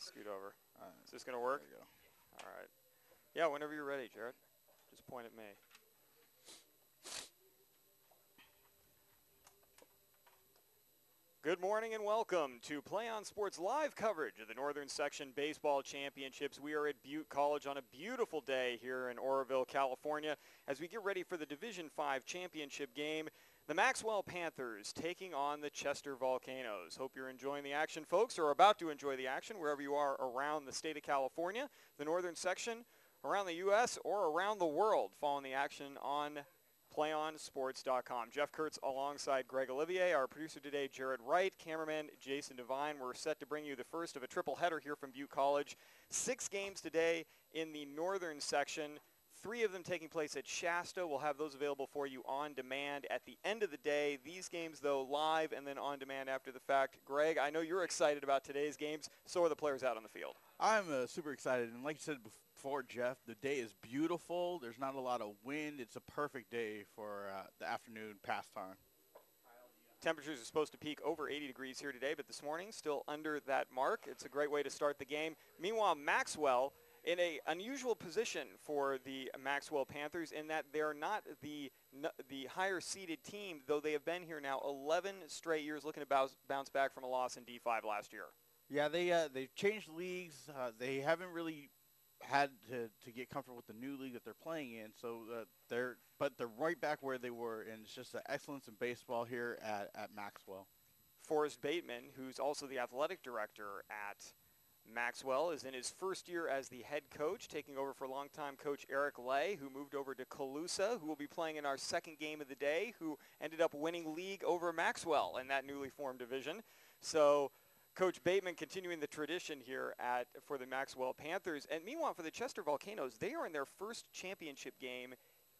scoot over. All right, Is this gonna work? there you go. All right. Yeah, whenever you're ready, Jared. Just point at me. Good morning and welcome to Play on Sports live coverage of the Northern Section Baseball Championships. We are at Butte College on a beautiful day here in Oroville, California, as we get ready for the Division 5 championship game. The Maxwell Panthers taking on the Chester Volcanoes. Hope you're enjoying the action, folks, or about to enjoy the action wherever you are around the state of California, the Northern Section, around the U.S., or around the world following the action on playonsports.com. Jeff Kurtz alongside Greg Olivier, our producer today, Jared Wright, cameraman Jason Devine. We're set to bring you the first of a triple header here from Butte College. Six games today in the northern section. Three of them taking place at Shasta. We'll have those available for you on demand at the end of the day. These games, though, live and then on demand after the fact. Greg, I know you're excited about today's games. So are the players out on the field. I'm uh, super excited, and like you said before, Jeff, the day is beautiful. There's not a lot of wind. It's a perfect day for uh, the afternoon pastime. Temperatures are supposed to peak over 80 degrees here today, but this morning still under that mark. It's a great way to start the game. Meanwhile, Maxwell in a unusual position for the Maxwell Panthers in that they're not the the higher seeded team, though they have been here now 11 straight years, looking to bounce, bounce back from a loss in D5 last year. Yeah, they uh, they've changed leagues. Uh, they haven't really had to, to get comfortable with the new league that they're playing in. So uh, they're but they're right back where they were, and it's just the excellence in baseball here at, at Maxwell. Forrest Bateman, who's also the athletic director at Maxwell, is in his first year as the head coach, taking over for longtime coach Eric Lay, who moved over to Colusa, who will be playing in our second game of the day, who ended up winning league over Maxwell in that newly formed division. So Coach Bateman continuing the tradition here at for the Maxwell Panthers. And meanwhile, for the Chester Volcanoes, they are in their first championship game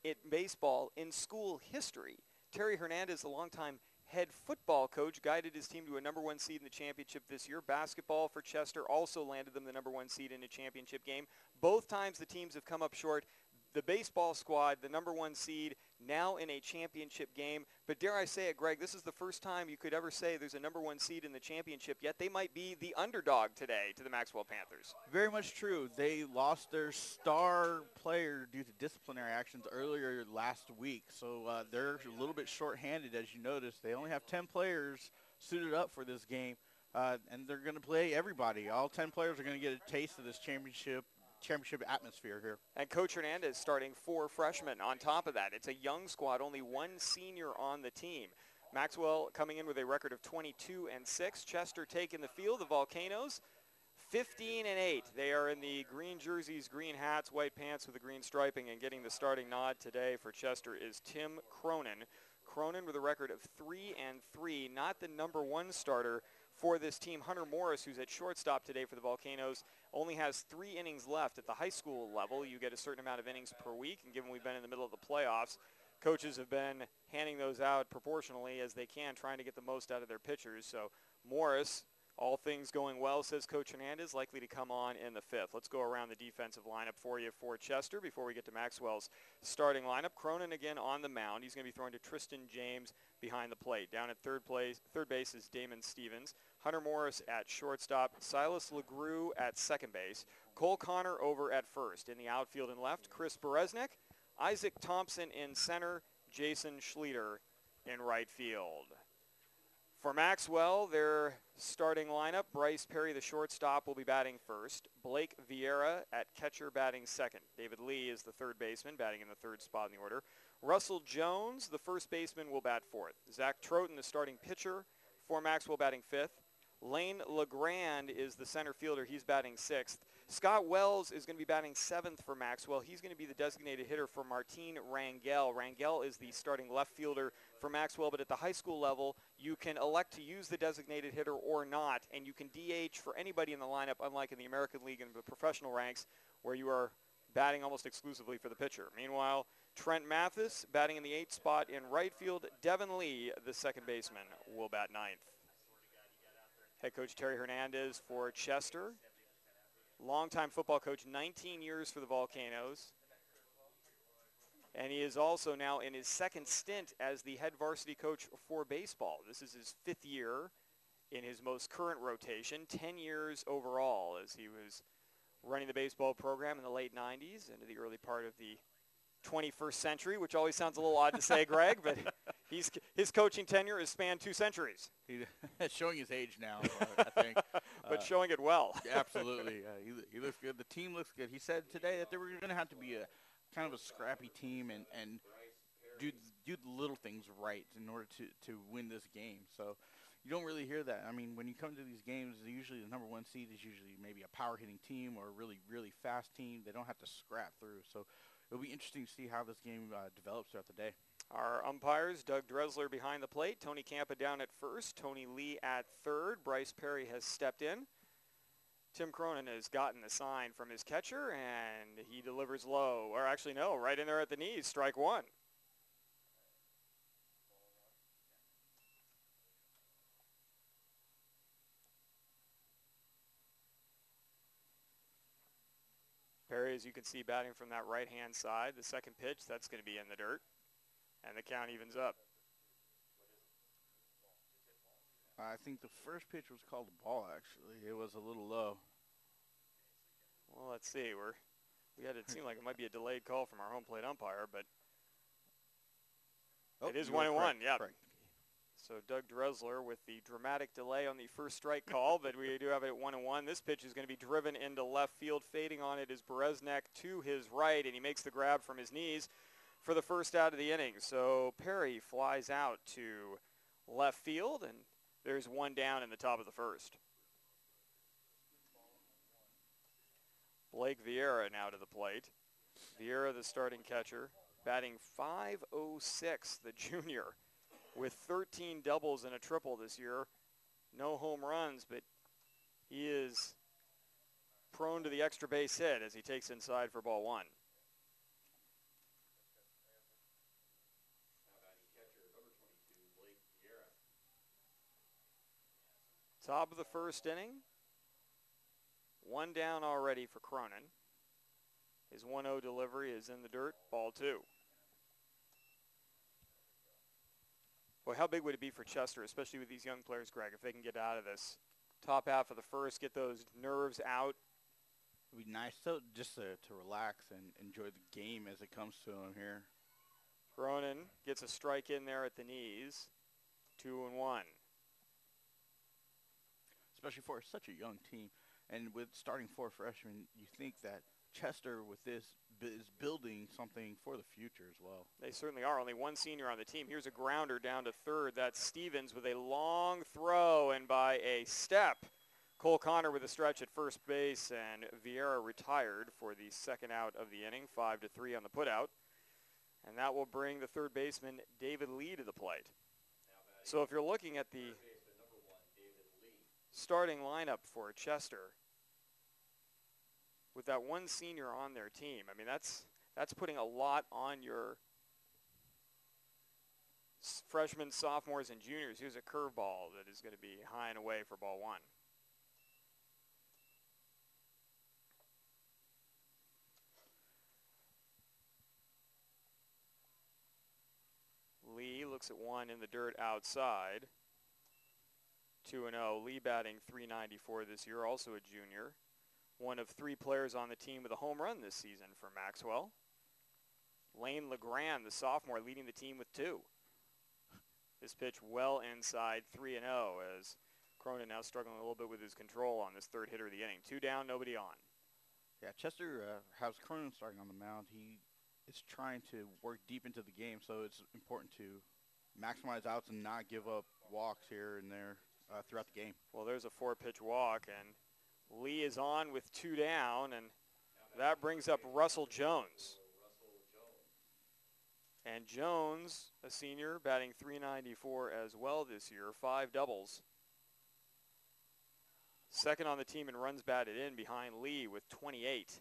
in baseball in school history. Terry Hernandez, a longtime head football coach, guided his team to a number one seed in the championship this year. Basketball for Chester also landed them the number one seed in a championship game. Both times the teams have come up short the baseball squad, the number one seed, now in a championship game. But dare I say it, Greg, this is the first time you could ever say there's a number one seed in the championship, yet they might be the underdog today to the Maxwell Panthers. Very much true. They lost their star player due to disciplinary actions earlier last week, so uh, they're a little bit short-handed, as you noticed. They only have 10 players suited up for this game. Uh, and they're going to play everybody. All 10 players are going to get a taste of this championship championship atmosphere here. And Coach Hernandez starting four freshmen on top of that. It's a young squad, only one senior on the team. Maxwell coming in with a record of 22 and 6. Chester taking the field. The Volcanoes 15 and 8. They are in the green jerseys, green hats, white pants with the green striping and getting the starting nod today for Chester is Tim Cronin. Cronin with a record of 3 and 3, not the number 1 starter for this team. Hunter Morris, who's at shortstop today for the Volcanoes, only has three innings left at the high school level. You get a certain amount of innings per week, and given we've been in the middle of the playoffs, coaches have been handing those out proportionally as they can, trying to get the most out of their pitchers. So Morris all things going well, says Coach Hernandez, likely to come on in the fifth. Let's go around the defensive lineup for you for Chester before we get to Maxwell's starting lineup. Cronin again on the mound. He's going to be throwing to Tristan James behind the plate. Down at third place, third base is Damon Stevens. Hunter Morris at shortstop. Silas LeGrew at second base. Cole Connor over at first. In the outfield and left, Chris Bereznik. Isaac Thompson in center. Jason Schlueter in right field. For Maxwell, their starting lineup, Bryce Perry, the shortstop, will be batting first. Blake Vieira at catcher batting second. David Lee is the third baseman, batting in the third spot in the order. Russell Jones, the first baseman, will bat fourth. Zach Troten, the starting pitcher for Maxwell, batting fifth. Lane LeGrand is the center fielder. He's batting sixth. Scott Wells is going to be batting seventh for Maxwell. He's going to be the designated hitter for Martin Rangel. Rangel is the starting left fielder for Maxwell, but at the high school level, you can elect to use the designated hitter or not, and you can DH for anybody in the lineup, unlike in the American League and the professional ranks, where you are batting almost exclusively for the pitcher. Meanwhile, Trent Mathis batting in the eighth spot in right field. Devin Lee, the second baseman, will bat ninth. Head coach Terry Hernandez for Chester. Longtime football coach, 19 years for the Volcanoes. And he is also now in his second stint as the head varsity coach for baseball. This is his fifth year in his most current rotation, 10 years overall as he was running the baseball program in the late 90s into the early part of the 21st century, which always sounds a little odd to say, Greg, but he's, his coaching tenure has spanned two centuries. He's showing his age now, I think. but uh, showing it well. absolutely. Uh, he, he looks good. The team looks good. He said today that they were going to have to be a kind of a scrappy team and, and do, do the little things right in order to, to win this game. So you don't really hear that. I mean, when you come to these games, usually the number one seed is usually maybe a power hitting team or a really, really fast team. They don't have to scrap through. So it'll be interesting to see how this game uh, develops throughout the day. Our umpires, Doug Dresler behind the plate, Tony Campa down at first, Tony Lee at third, Bryce Perry has stepped in. Tim Cronin has gotten the sign from his catcher, and he delivers low. Or actually, no, right in there at the knees, strike one. Perry, as you can see, batting from that right-hand side. The second pitch, that's going to be in the dirt, and the count evens up. I think the first pitch was called a ball. Actually, it was a little low. Well, let's see. We're we had it seem like it might be a delayed call from our home plate umpire, but oh, it is one and one. Yeah. Correct. So Doug Dressler with the dramatic delay on the first strike call, but we do have it at one and one. This pitch is going to be driven into left field. Fading on it is Bereznek to his right, and he makes the grab from his knees for the first out of the inning. So Perry flies out to left field, and there's one down in the top of the first. Blake Vieira now to the plate. Vieira, the starting catcher, batting 506, the junior, with 13 doubles and a triple this year. No home runs, but he is prone to the extra base hit as he takes inside for ball one. Top of the first inning. One down already for Cronin. His 1-0 delivery is in the dirt, ball two. Boy, how big would it be for Chester, especially with these young players, Greg, if they can get out of this top half of the first, get those nerves out? It would be nice to, just to, to relax and enjoy the game as it comes to them here. Cronin gets a strike in there at the knees. Two and one especially for such a young team. And with starting four freshmen, you think that Chester with this is building something for the future as well. They certainly are. Only one senior on the team. Here's a grounder down to third. That's Stevens with a long throw and by a step. Cole Connor with a stretch at first base and Vieira retired for the second out of the inning, five to three on the putout. And that will bring the third baseman David Lee to the plate. So if you're looking at the starting lineup for Chester with that one senior on their team. I mean, that's that's putting a lot on your freshmen, sophomores, and juniors. Here's a curveball that is going to be high and away for ball one. Lee looks at one in the dirt outside. 2 0. Lee batting 394 this year, also a junior. One of three players on the team with a home run this season for Maxwell. Lane LeGrand, the sophomore, leading the team with two. This pitch well inside 3 0 as Cronin now struggling a little bit with his control on this third hitter of the inning. Two down, nobody on. Yeah, Chester uh, has Cronin starting on the mound. He is trying to work deep into the game, so it's important to maximize outs and not give up walks here and there uh, throughout the game. Well, there's a four-pitch walk, and Lee is on with two down, and that brings up Russell Jones. And Jones, a senior, batting 394 as well this year, five doubles. Second on the team in runs batted in behind Lee with 28.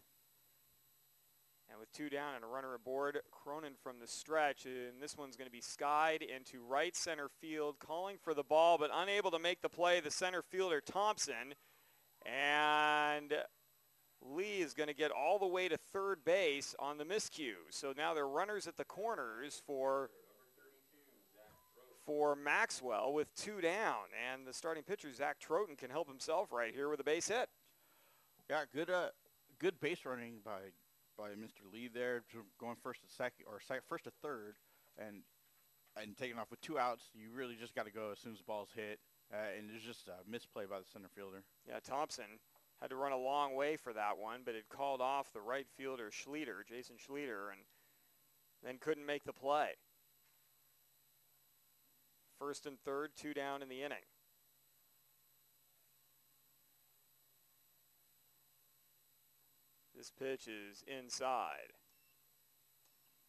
And with two down and a runner aboard, Cronin from the stretch. And this one's going to be skied into right center field, calling for the ball, but unable to make the play. The center fielder, Thompson. And Lee is going to get all the way to third base on the miscue. So now they're runners at the corners for for Maxwell with two down. And the starting pitcher, Zach Troughton, can help himself right here with a base hit. Yeah, good uh, good base running by by Mr. Lee there, going first to second or second, first to third, and and taking off with two outs. You really just got to go as soon as the ball's hit, uh, and there's just a misplay by the center fielder. Yeah, Thompson had to run a long way for that one, but it called off the right fielder Schlueter, Jason Schlueter, and then couldn't make the play. First and third, two down in the inning. This pitch is inside.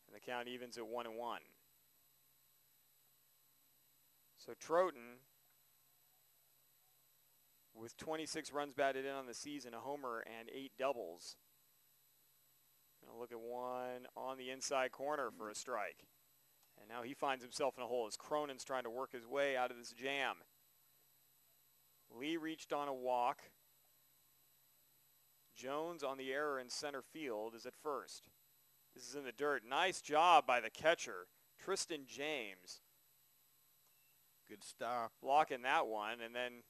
And the count evens at one and one. So Troughton, with 26 runs batted in on the season, a homer and eight doubles. Gonna look at one on the inside corner for a strike. And now he finds himself in a hole as Cronin's trying to work his way out of this jam. Lee reached on a walk. Jones on the error in center field is at first. This is in the dirt. Nice job by the catcher, Tristan James. Good stop. Blocking that one, and then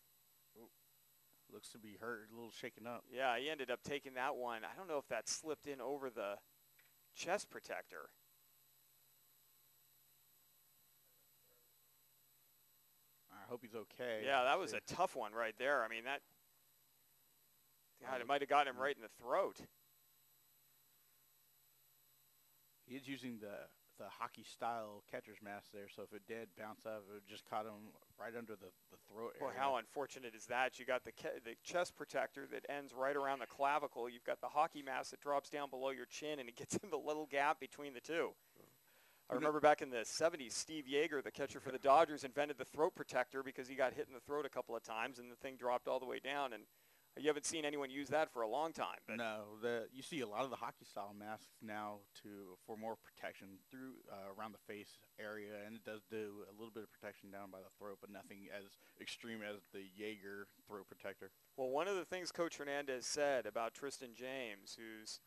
looks to be hurt, a little shaken up. Yeah, he ended up taking that one. I don't know if that slipped in over the chest protector. I hope he's okay. Yeah, that was a tough one right there. I mean, that God, it mm. might have gotten him right in the throat. He is using the the hockey style catcher's mask there, so if it did bounce up, it would just caught him right under the, the throat area. Well, how unfortunate is that? You got the the chest protector that ends right around the clavicle. You've got the hockey mask that drops down below your chin, and it gets in the little gap between the two. Oh. I remember back in the 70s, Steve Yeager, the catcher for the Dodgers, invented the throat protector because he got hit in the throat a couple of times, and the thing dropped all the way down. And you haven't seen anyone use that for a long time. But no, the, you see a lot of the hockey style masks now to for more protection through uh, around the face area, and it does do a little bit of protection down by the throat, but nothing as extreme as the Yeager throat protector. Well, one of the things Coach Hernandez said about Tristan James, who's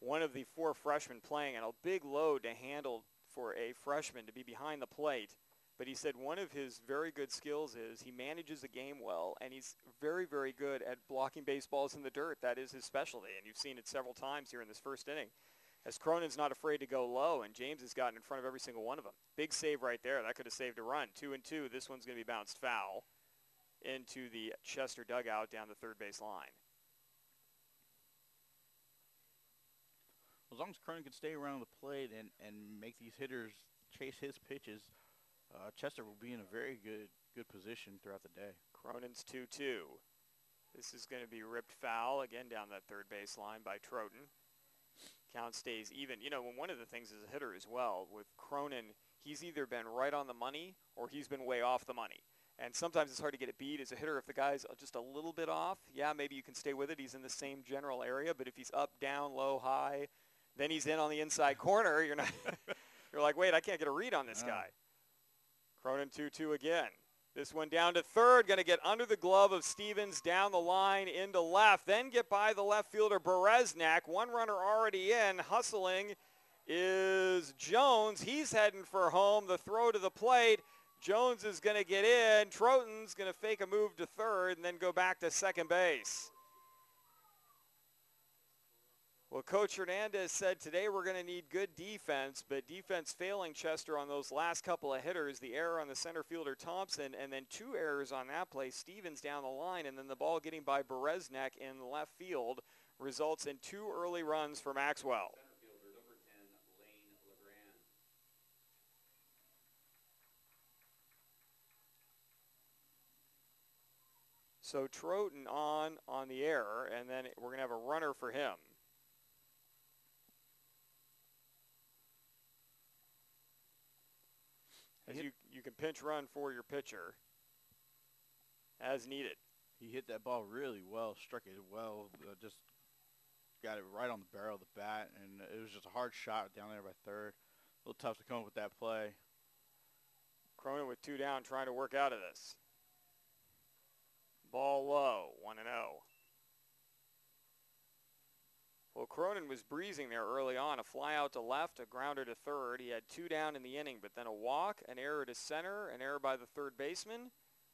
one of the four freshmen playing, and a big load to handle for a freshman to be behind the plate but he said one of his very good skills is he manages the game well, and he's very, very good at blocking baseballs in the dirt. That is his specialty, and you've seen it several times here in this first inning. As Cronin's not afraid to go low, and James has gotten in front of every single one of them. Big save right there. That could have saved a run. Two and two. This one's going to be bounced foul into the Chester dugout down the third base line. As long as Cronin can stay around the plate and, and make these hitters chase his pitches – uh, Chester will be in a very good good position throughout the day. Cronin's 2-2. This is going to be ripped foul again down that third base line by Troughton. Count stays even. You know, one of the things as a hitter as well with Cronin, he's either been right on the money or he's been way off the money. And sometimes it's hard to get a beat as a hitter if the guy's just a little bit off. Yeah, maybe you can stay with it. He's in the same general area, but if he's up, down, low, high, then he's in on the inside corner. You're not. you're like, wait, I can't get a read on this guy. Cronin 2-2 again. This one down to third, going to get under the glove of Stevens, down the line into left, then get by the left fielder Bereznak. One runner already in, hustling is Jones. He's heading for home. The throw to the plate. Jones is going to get in. Troughton's going to fake a move to third and then go back to second base. Well, Coach Hernandez said today we're going to need good defense, but defense failing Chester on those last couple of hitters, the error on the center fielder Thompson, and then two errors on that play, Stevens down the line, and then the ball getting by Bereznek in left field results in two early runs for Maxwell. So Troughton on on the error, and then we're going to have a runner for him. As you, you can pinch run for your pitcher as needed. He hit that ball really well, struck it well, uh, just got it right on the barrel of the bat, and it was just a hard shot down there by third. A little tough to come up with that play. Cronin with two down trying to work out of this. Ball low, 1 and 0. Well, Cronin was breezing there early on. A fly out to left, a grounder to third. He had two down in the inning, but then a walk, an error to center, an error by the third baseman,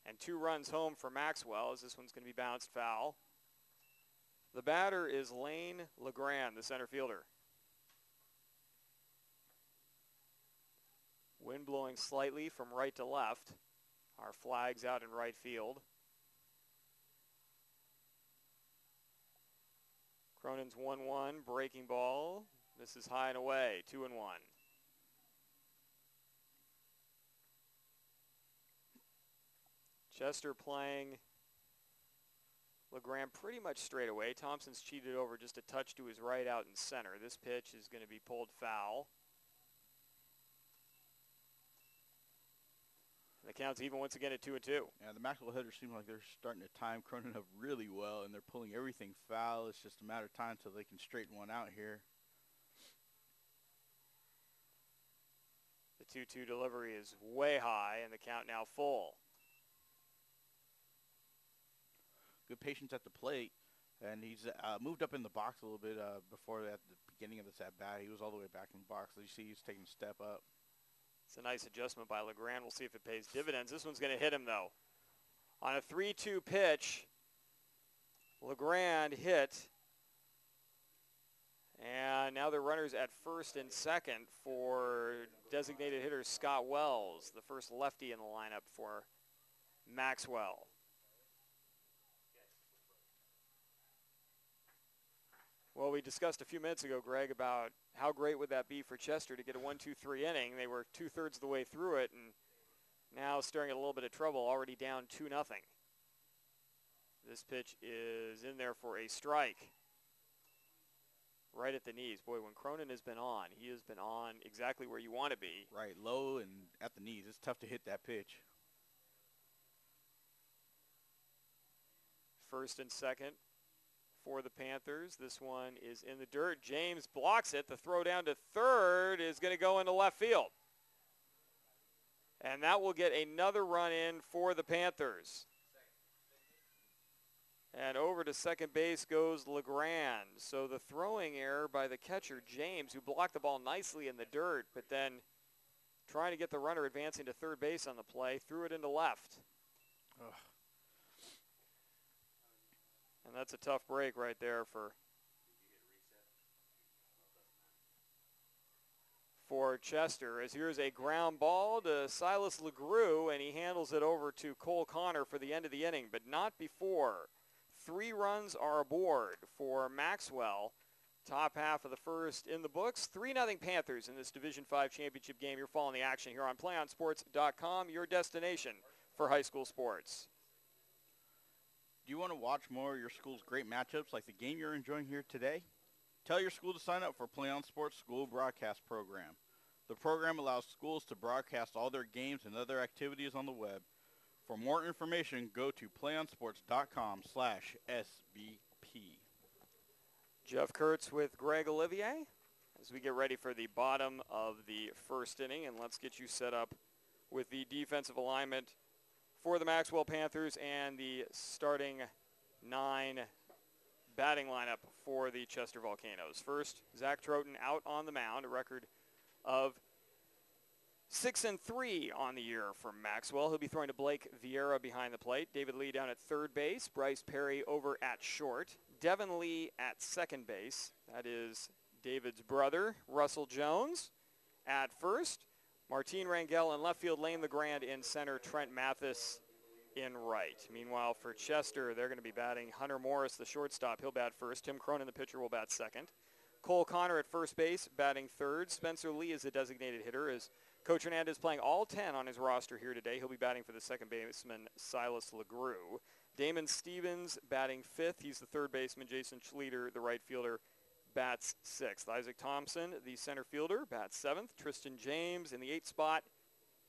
and two runs home for Maxwell as this one's going to be bounced foul. The batter is Lane LeGrand, the center fielder. Wind blowing slightly from right to left. Our flag's out in right field. Cronin's 1-1, breaking ball. This is high and away, 2 and 1. Chester playing LeGrand pretty much straight away. Thompson's cheated over just a touch to his right out in center. This pitch is going to be pulled foul. The count's even once again at two and two. Yeah, the Maxwell hitters seem like they're starting to time Cronin up really well, and they're pulling everything foul. It's just a matter of time till they can straighten one out here. The 2-2 delivery is way high, and the count now full. Good patience at the plate, and he's uh, moved up in the box a little bit uh, before at the beginning of this at bat. He was all the way back in the box. So you see, he's taking a step up. It's a nice adjustment by LeGrand. We'll see if it pays dividends. This one's going to hit him, though. On a 3-2 pitch, LeGrand hit. And now the runners at first and second for designated hitter Scott Wells, the first lefty in the lineup for Maxwell. Well, we discussed a few minutes ago, Greg, about how great would that be for Chester to get a 1-2-3 inning. They were two-thirds of the way through it, and now staring at a little bit of trouble, already down 2 nothing. This pitch is in there for a strike. Right at the knees. Boy, when Cronin has been on, he has been on exactly where you want to be. Right, low and at the knees. It's tough to hit that pitch. First and second for the Panthers. This one is in the dirt. James blocks it. The throw down to third is going to go into left field. And that will get another run in for the Panthers. And over to second base goes LeGrand. So the throwing error by the catcher, James, who blocked the ball nicely in the dirt, but then trying to get the runner advancing to third base on the play, threw it into left. Ugh. And that's a tough break right there for for Chester as here's a ground ball to Silas LeGrew and he handles it over to Cole Connor for the end of the inning, but not before. Three runs are aboard for Maxwell. Top half of the first in the books. 3-0 Panthers in this Division 5 championship game. You're following the action here on PlayOnSports.com, your destination for high school sports. Do you want to watch more of your school's great matchups like the game you're enjoying here today? Tell your school to sign up for Play on Sports School Broadcast Program. The program allows schools to broadcast all their games and other activities on the web. For more information, go to playonsports.com slash SBP. Jeff Kurtz with Greg Olivier as we get ready for the bottom of the first inning. And let's get you set up with the defensive alignment for the Maxwell Panthers and the starting nine batting lineup for the Chester Volcanoes. First, Zach Troughton out on the mound, a record of six and three on the year for Maxwell. He'll be throwing to Blake Vieira behind the plate. David Lee down at third base. Bryce Perry over at short. Devin Lee at second base. That is David's brother, Russell Jones, at first. Martine Rangel in left field, Lane LeGrand in center, Trent Mathis in right. Meanwhile, for Chester, they're going to be batting Hunter Morris, the shortstop. He'll bat first. Tim Cronin, the pitcher, will bat second. Cole Connor at first base, batting third. Spencer Lee is the designated hitter as Coach Hernandez playing all 10 on his roster here today. He'll be batting for the second baseman, Silas LeGrew. Damon Stevens batting fifth. He's the third baseman. Jason Schlueter, the right fielder, bats sixth. Isaac Thompson, the center fielder, bats seventh. Tristan James in the eighth spot.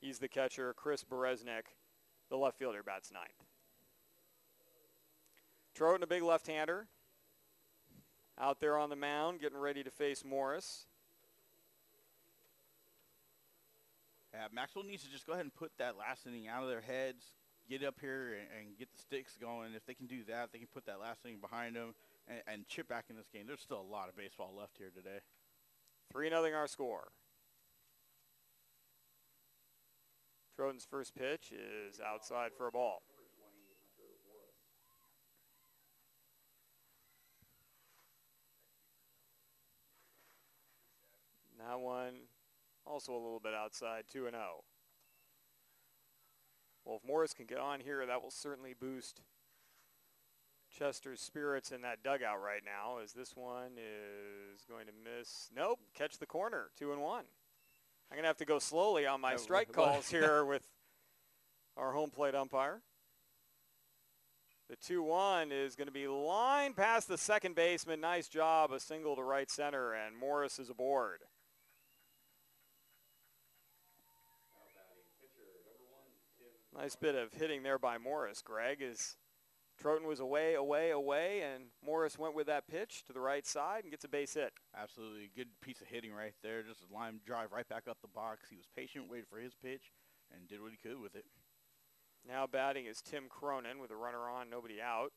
He's the catcher. Chris Bereznik, the left fielder, bats ninth. Troten, a big left-hander, out there on the mound, getting ready to face Morris. Yeah, Maxwell needs to just go ahead and put that last inning out of their heads, get up here and, and get the sticks going. If they can do that, they can put that last inning behind them and, and chip back in this game. There's still a lot of baseball left here today. 3 nothing our score. Troten's first pitch is outside for a ball. That one also a little bit outside, 2 and 0. Well, if Morris can get on here, that will certainly boost Chester's spirits in that dugout right now as this one is going to miss. Nope, catch the corner, 2 and 1. I'm going to have to go slowly on my strike calls here with our home plate umpire. The 2-1 is going to be lined past the second baseman. Nice job, a single to right center, and Morris is aboard. Nice bit of hitting there by Morris, Greg, as Troten was away, away, away, and Morris went with that pitch to the right side and gets a base hit. Absolutely. Good piece of hitting right there. Just a line drive right back up the box. He was patient, waited for his pitch, and did what he could with it. Now batting is Tim Cronin with a runner on, nobody out.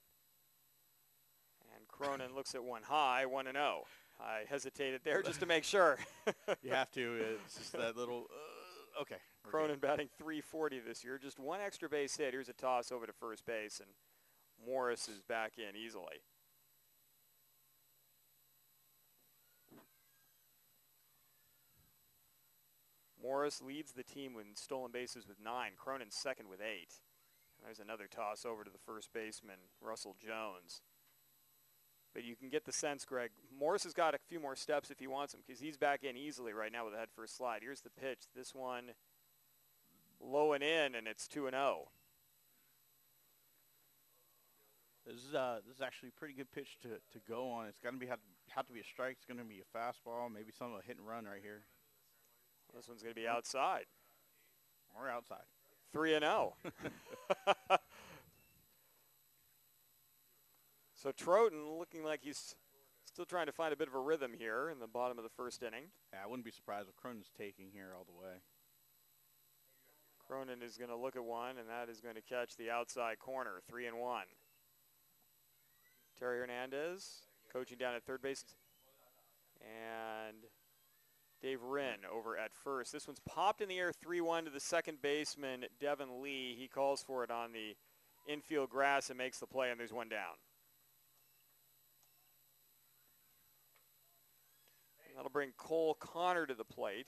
And Cronin looks at one high, 1 and 0. I hesitated there just to make sure. you have to. It's just that little. Uh, okay. Cronin batting 340 this year. Just one extra base hit. Here's a toss over to first base, and Morris is back in easily. Morris leads the team in stolen bases with nine. Cronin second with eight. There's another toss over to the first baseman, Russell Jones. But you can get the sense, Greg, Morris has got a few more steps if he wants them because he's back in easily right now with a head first slide. Here's the pitch. This one low and in, and it's 2 and 0. This is uh, this is actually a pretty good pitch to, to go on. It's going to be have, have to be a strike. It's going to be a fastball, maybe some of a hit and run right here. This one's going to be outside. Or outside. 3 and 0. so Troten looking like he's still trying to find a bit of a rhythm here in the bottom of the first inning. Yeah, I wouldn't be surprised if Cronin's taking here all the way. Cronin is going to look at one, and that is going to catch the outside corner, 3 and 1. Terry Hernandez coaching down at third base. And Dave Wren over at first. This one's popped in the air 3-1 to the second baseman, Devin Lee. He calls for it on the infield grass and makes the play, and there's one down. That'll bring Cole Connor to the plate.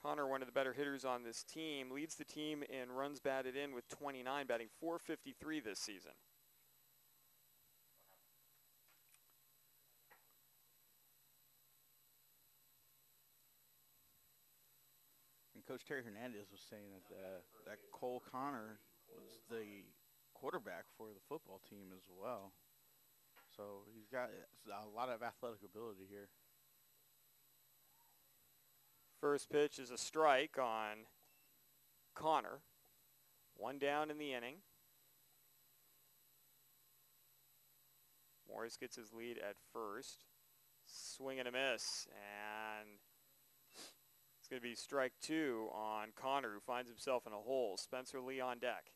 Connor, one of the better hitters on this team, leads the team in runs batted in with 29, batting 453 this season. Coach Terry Hernandez was saying that uh, that Cole Connor was the quarterback for the football team as well. So he's got a lot of athletic ability here. First pitch is a strike on Connor. One down in the inning. Morris gets his lead at first. Swing and a miss. And going to be strike two on Connor, who finds himself in a hole. Spencer Lee on deck.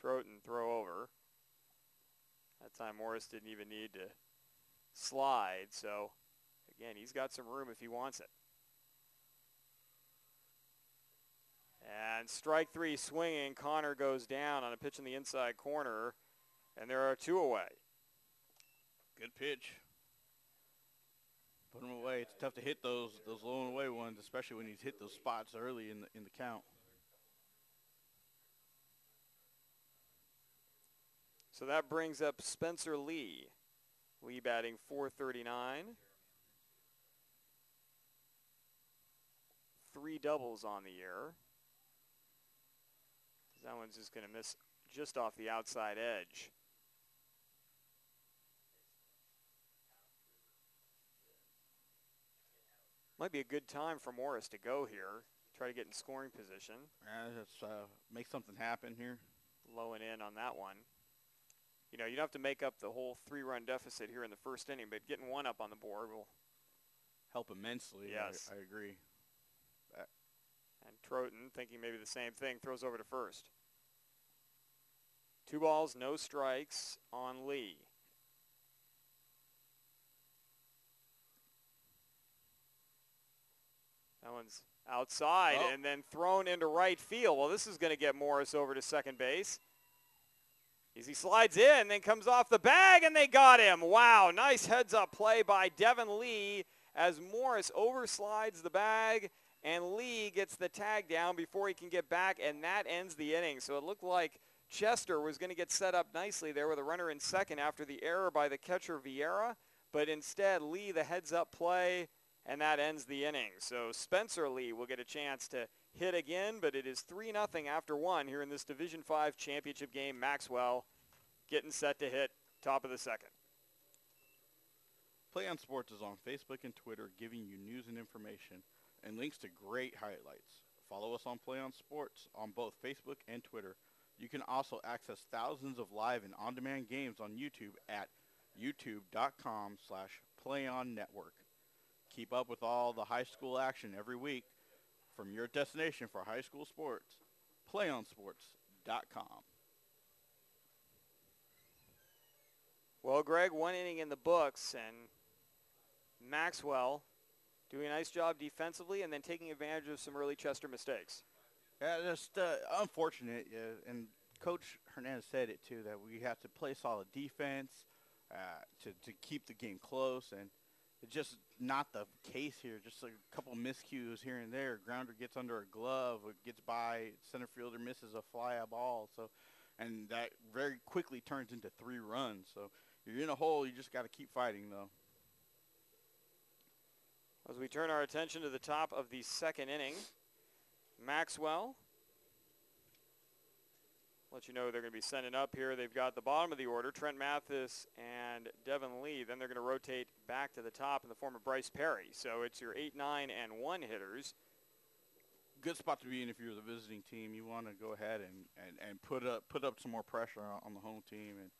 Troten throw over. That time Morris didn't even need to slide, so again, he's got some room if he wants it. And strike three swinging. Connor goes down on a pitch in the inside corner, and there are two away. Good pitch. Put them away. It's tough to hit those those low and away ones, especially when you hit those spots early in the, in the count. So that brings up Spencer Lee. Lee batting 439. three doubles on the year. That one's just going to miss just off the outside edge. Might be a good time for Morris to go here. Try to get in scoring position. Yeah, let's uh, make something happen here. Low and in on that one. You know, you don't have to make up the whole three-run deficit here in the first inning, but getting one up on the board will help immensely. Yes, I, I agree. That. And Troten, thinking maybe the same thing, throws over to first. Two balls, no strikes on Lee. That one's outside oh. and then thrown into right field. Well, this is going to get Morris over to second base. As he slides in, then comes off the bag, and they got him. Wow, nice heads-up play by Devin Lee as Morris overslides the bag, and Lee gets the tag down before he can get back, and that ends the inning. So it looked like Chester was going to get set up nicely there with a runner in second after the error by the catcher Vieira, but instead Lee, the heads-up play, and that ends the inning. So Spencer Lee will get a chance to hit again, but it is 3 nothing after one here in this Division 5 championship game. Maxwell getting set to hit top of the second. Play on Sports is on Facebook and Twitter giving you news and information and links to great highlights. Follow us on Play on Sports on both Facebook and Twitter. You can also access thousands of live and on-demand games on YouTube at youtube.com slash playonnetwork. Keep up with all the high school action every week from your destination for high school sports, playonsports.com. Well, Greg, one inning in the books, and Maxwell doing a nice job defensively and then taking advantage of some early Chester mistakes. Yeah, just uh, unfortunate. Uh, and Coach Hernandez said it too that we have to play solid defense uh, to to keep the game close, and it's just not the case here. Just a couple miscues here and there. Grounder gets under a glove, it gets by center fielder, misses a fly ball. So, and that very quickly turns into three runs. So you're in a hole. You just got to keep fighting though. As we turn our attention to the top of the second inning, Maxwell. Let you know they're going to be sending up here. They've got the bottom of the order, Trent Mathis and Devin Lee. Then they're going to rotate back to the top in the form of Bryce Perry. So it's your 8, 9, and 1 hitters. Good spot to be in if you're the visiting team. You want to go ahead and, and, and put up put up some more pressure on the home team, and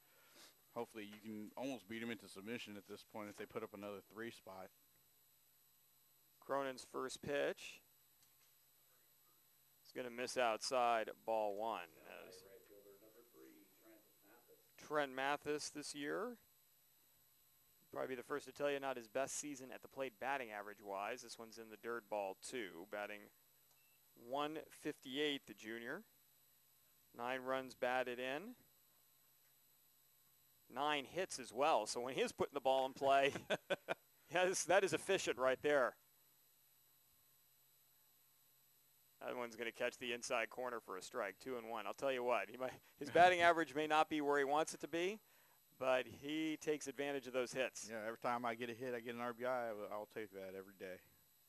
hopefully you can almost beat them into submission at this point if they put up another three spot. Cronin's first pitch going to miss outside ball one. As Trent Mathis this year. Probably the first to tell you not his best season at the plate batting average wise. This one's in the dirt ball two, batting 158 the junior. Nine runs batted in. Nine hits as well. So when he's putting the ball in play, yes, that is efficient right there. That one's going to catch the inside corner for a strike, two and one. I'll tell you what, he might, his batting average may not be where he wants it to be, but he takes advantage of those hits. Yeah, every time I get a hit, I get an RBI. I'll take that every day.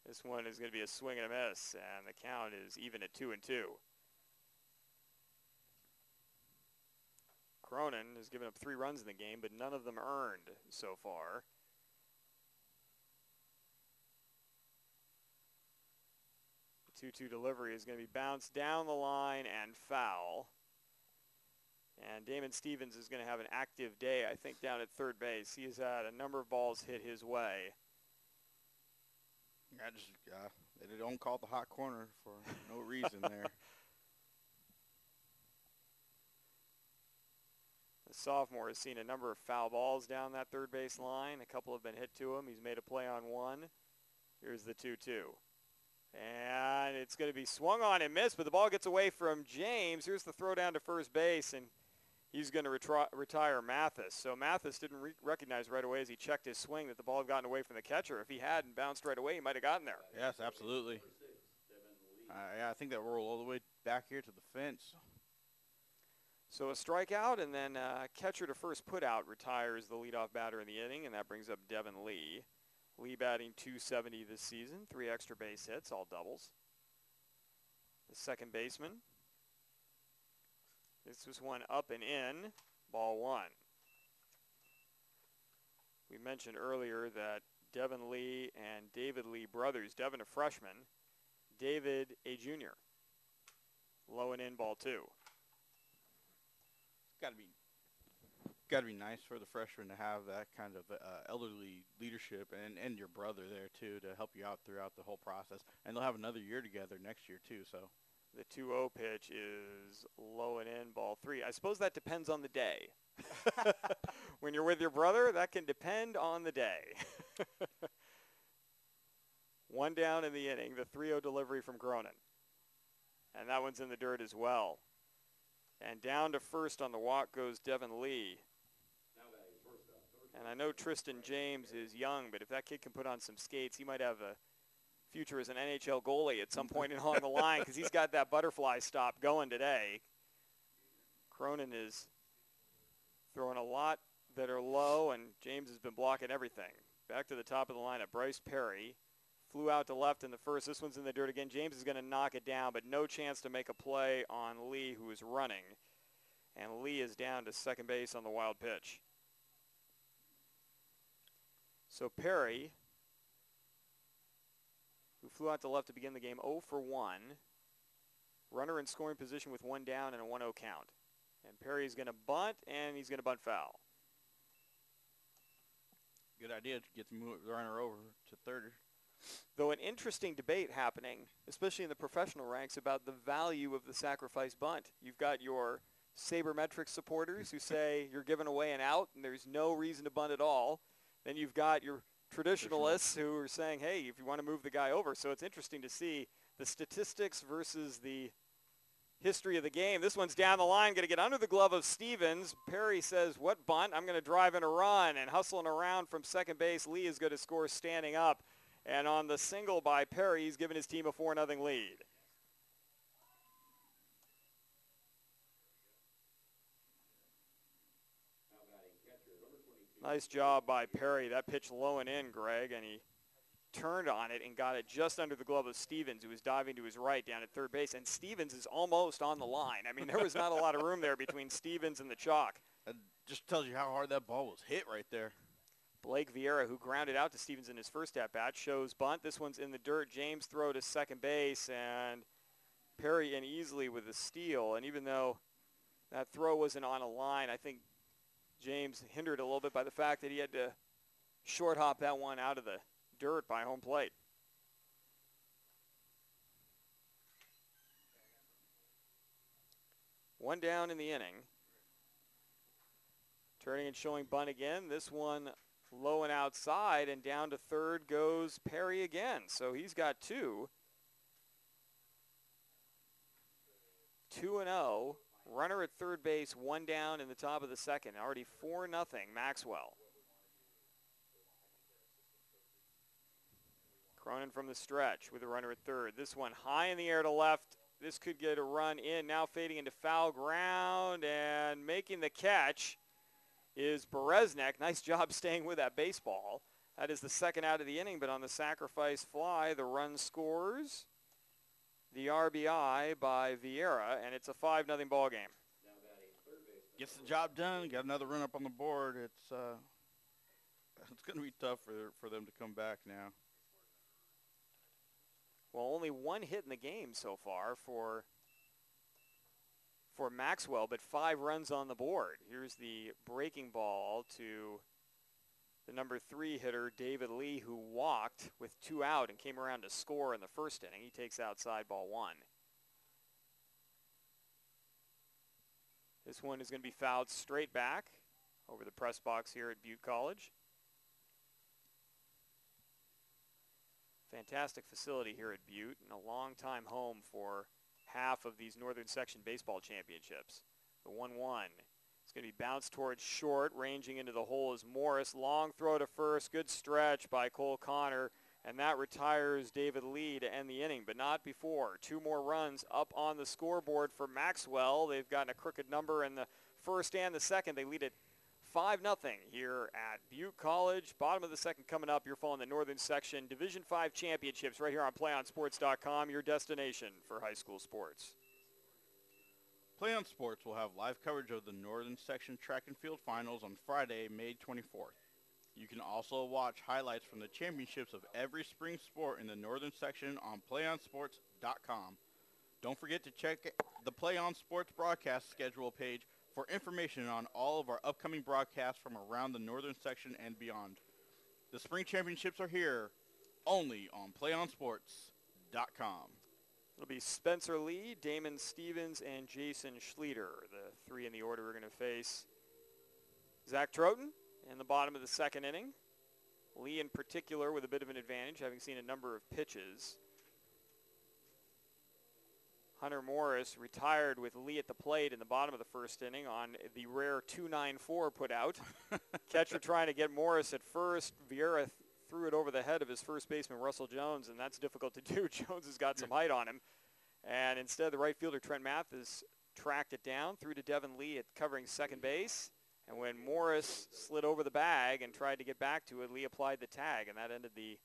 This one is going to be a swing and a miss, and the count is even at two and two. Cronin has given up three runs in the game, but none of them earned so far. 2-2 delivery is going to be bounced down the line and foul. And Damon Stevens is going to have an active day, I think, down at third base. He has had a number of balls hit his way. I just, uh, they don't call the hot corner for no reason there. The sophomore has seen a number of foul balls down that third base line. A couple have been hit to him. He's made a play on one. Here's the 2-2. And it's going to be swung on and missed, but the ball gets away from James. Here's the throw down to first base, and he's going to retri- retire Mathis. So Mathis didn't re- recognize right away as he checked his swing that the ball had gotten away from the catcher. If he hadn't bounced right away, he might have gotten there. Yes, absolutely. Uh, yeah, I think that roll all the way back here to the fence. So a strikeout, and then uh, catcher to first put out retires the leadoff batter in the inning, and that brings up Devin Lee. Lee batting 270 this season, three extra base hits, all doubles. the second baseman. This was one up and in, ball one. We mentioned earlier that Devin Lee and David Lee brothers, Devin a freshman, David a junior. Low and in ball two. Got to be got to be nice for the freshman to have that kind of uh, elderly leadership and, and your brother there too to help you out throughout the whole process. And they'll have another year together next year too. So the 2-0 pitch is low and in ball three. I suppose that depends on the day. when you're with your brother, that can depend on the day. One down in the inning, the 3-0 delivery from Cronin. And that one's in the dirt as well. And down to first on the walk goes Devin Lee. And I know Tristan James is young, but if that kid can put on some skates, he might have a future as an NHL goalie at some point along the line because he's got that butterfly stop going today. Cronin is throwing a lot that are low, and James has been blocking everything. Back to the top of the lineup, Bryce Perry flew out to left in the first. This one's in the dirt again. James is going to knock it down, but no chance to make a play on Lee, who is running. And Lee is down to second base on the wild pitch. So Perry, who flew out to left to begin the game 0 for 1, runner in scoring position with one down and a 1-0 count. And Perry is going to bunt, and he's going to bunt foul. Good idea to get the runner over to third. Though an interesting debate happening, especially in the professional ranks, about the value of the sacrifice bunt. You've got your sabermetric supporters who say you're giving away an out and there's no reason to bunt at all. Then you've got your traditionalists who are saying, hey, if you want to move the guy over. So it's interesting to see the statistics versus the history of the game. This one's down the line, going to get under the glove of Stevens. Perry says, what bunt? I'm going to drive in a run. And hustling around from second base, Lee is going to score standing up. And on the single by Perry, he's given his team a 4-0 lead. Nice job by Perry. That pitch low and in, Greg, and he turned on it and got it just under the glove of Stevens, who was diving to his right down at third base. And Stevens is almost on the line. I mean, there was not a lot of room there between Stevens and the chalk. That just tells you how hard that ball was hit right there. Blake Vieira, who grounded out to Stevens in his first at-bat, shows bunt. This one's in the dirt. James throw to second base, and Perry in easily with a steal. And even though that throw wasn't on a line, I think James hindered a little bit by the fact that he had to short hop that one out of the dirt by home plate. One down in the inning. Turning and showing bunt again. This one low and outside, and down to third goes Perry again. So he's got two. 2 and 0. Runner at third base, one down in the top of the second. Already 4 nothing. Maxwell. Cronin from the stretch with a runner at third. This one high in the air to left. This could get a run in. Now fading into foul ground and making the catch is Bereznek. Nice job staying with that baseball. That is the second out of the inning, but on the sacrifice fly, the run scores the RBI by Vieira, and it's a 5 nothing ball game. Gets the job done. Got another run up on the board. It's uh, it's going to be tough for for them to come back now. Well, only one hit in the game so far for for Maxwell, but five runs on the board. Here's the breaking ball to the number three hitter, David Lee, who walked with two out and came around to score in the first inning. He takes outside ball one. This one is going to be fouled straight back over the press box here at Butte College. Fantastic facility here at Butte and a long time home for half of these Northern Section Baseball Championships. The 1-1 is going to be bounced towards short, ranging into the hole is Morris. Long throw to first, good stretch by Cole Connor, and that retires David Lee to end the inning, but not before. Two more runs up on the scoreboard for Maxwell. They've gotten a crooked number in the first and the second. They lead it 5 nothing here at Butte College. Bottom of the second coming up. You're following the Northern Section Division 5 Championships right here on PlayOnSports.com, your destination for high school sports. Play on Sports will have live coverage of the Northern Section Track and Field Finals on Friday, May 24th. You can also watch highlights from the championships of every spring sport in the Northern Section on PlayOnSports.com. Don't forget to check the Play On Sports broadcast schedule page for information on all of our upcoming broadcasts from around the northern section and beyond. The spring championships are here only on playonsports.com. It'll be Spencer Lee, Damon Stevens, and Jason Schlueter, the three in the order we're going to face. Zach Troughton in the bottom of the second inning. Lee in particular with a bit of an advantage, having seen a number of pitches. Hunter Morris retired with Lee at the plate in the bottom of the first inning on the rare 294 put out. Catcher trying to get Morris at first. Vieira threw it over the head of his first baseman, Russell Jones, and that's difficult to do. Jones has got some height on him. And instead, the right fielder, Trent Mathis, tracked it down, threw to Devin Lee at covering second base. And when Morris slid over the bag and tried to get back to it, Lee applied the tag, and that ended the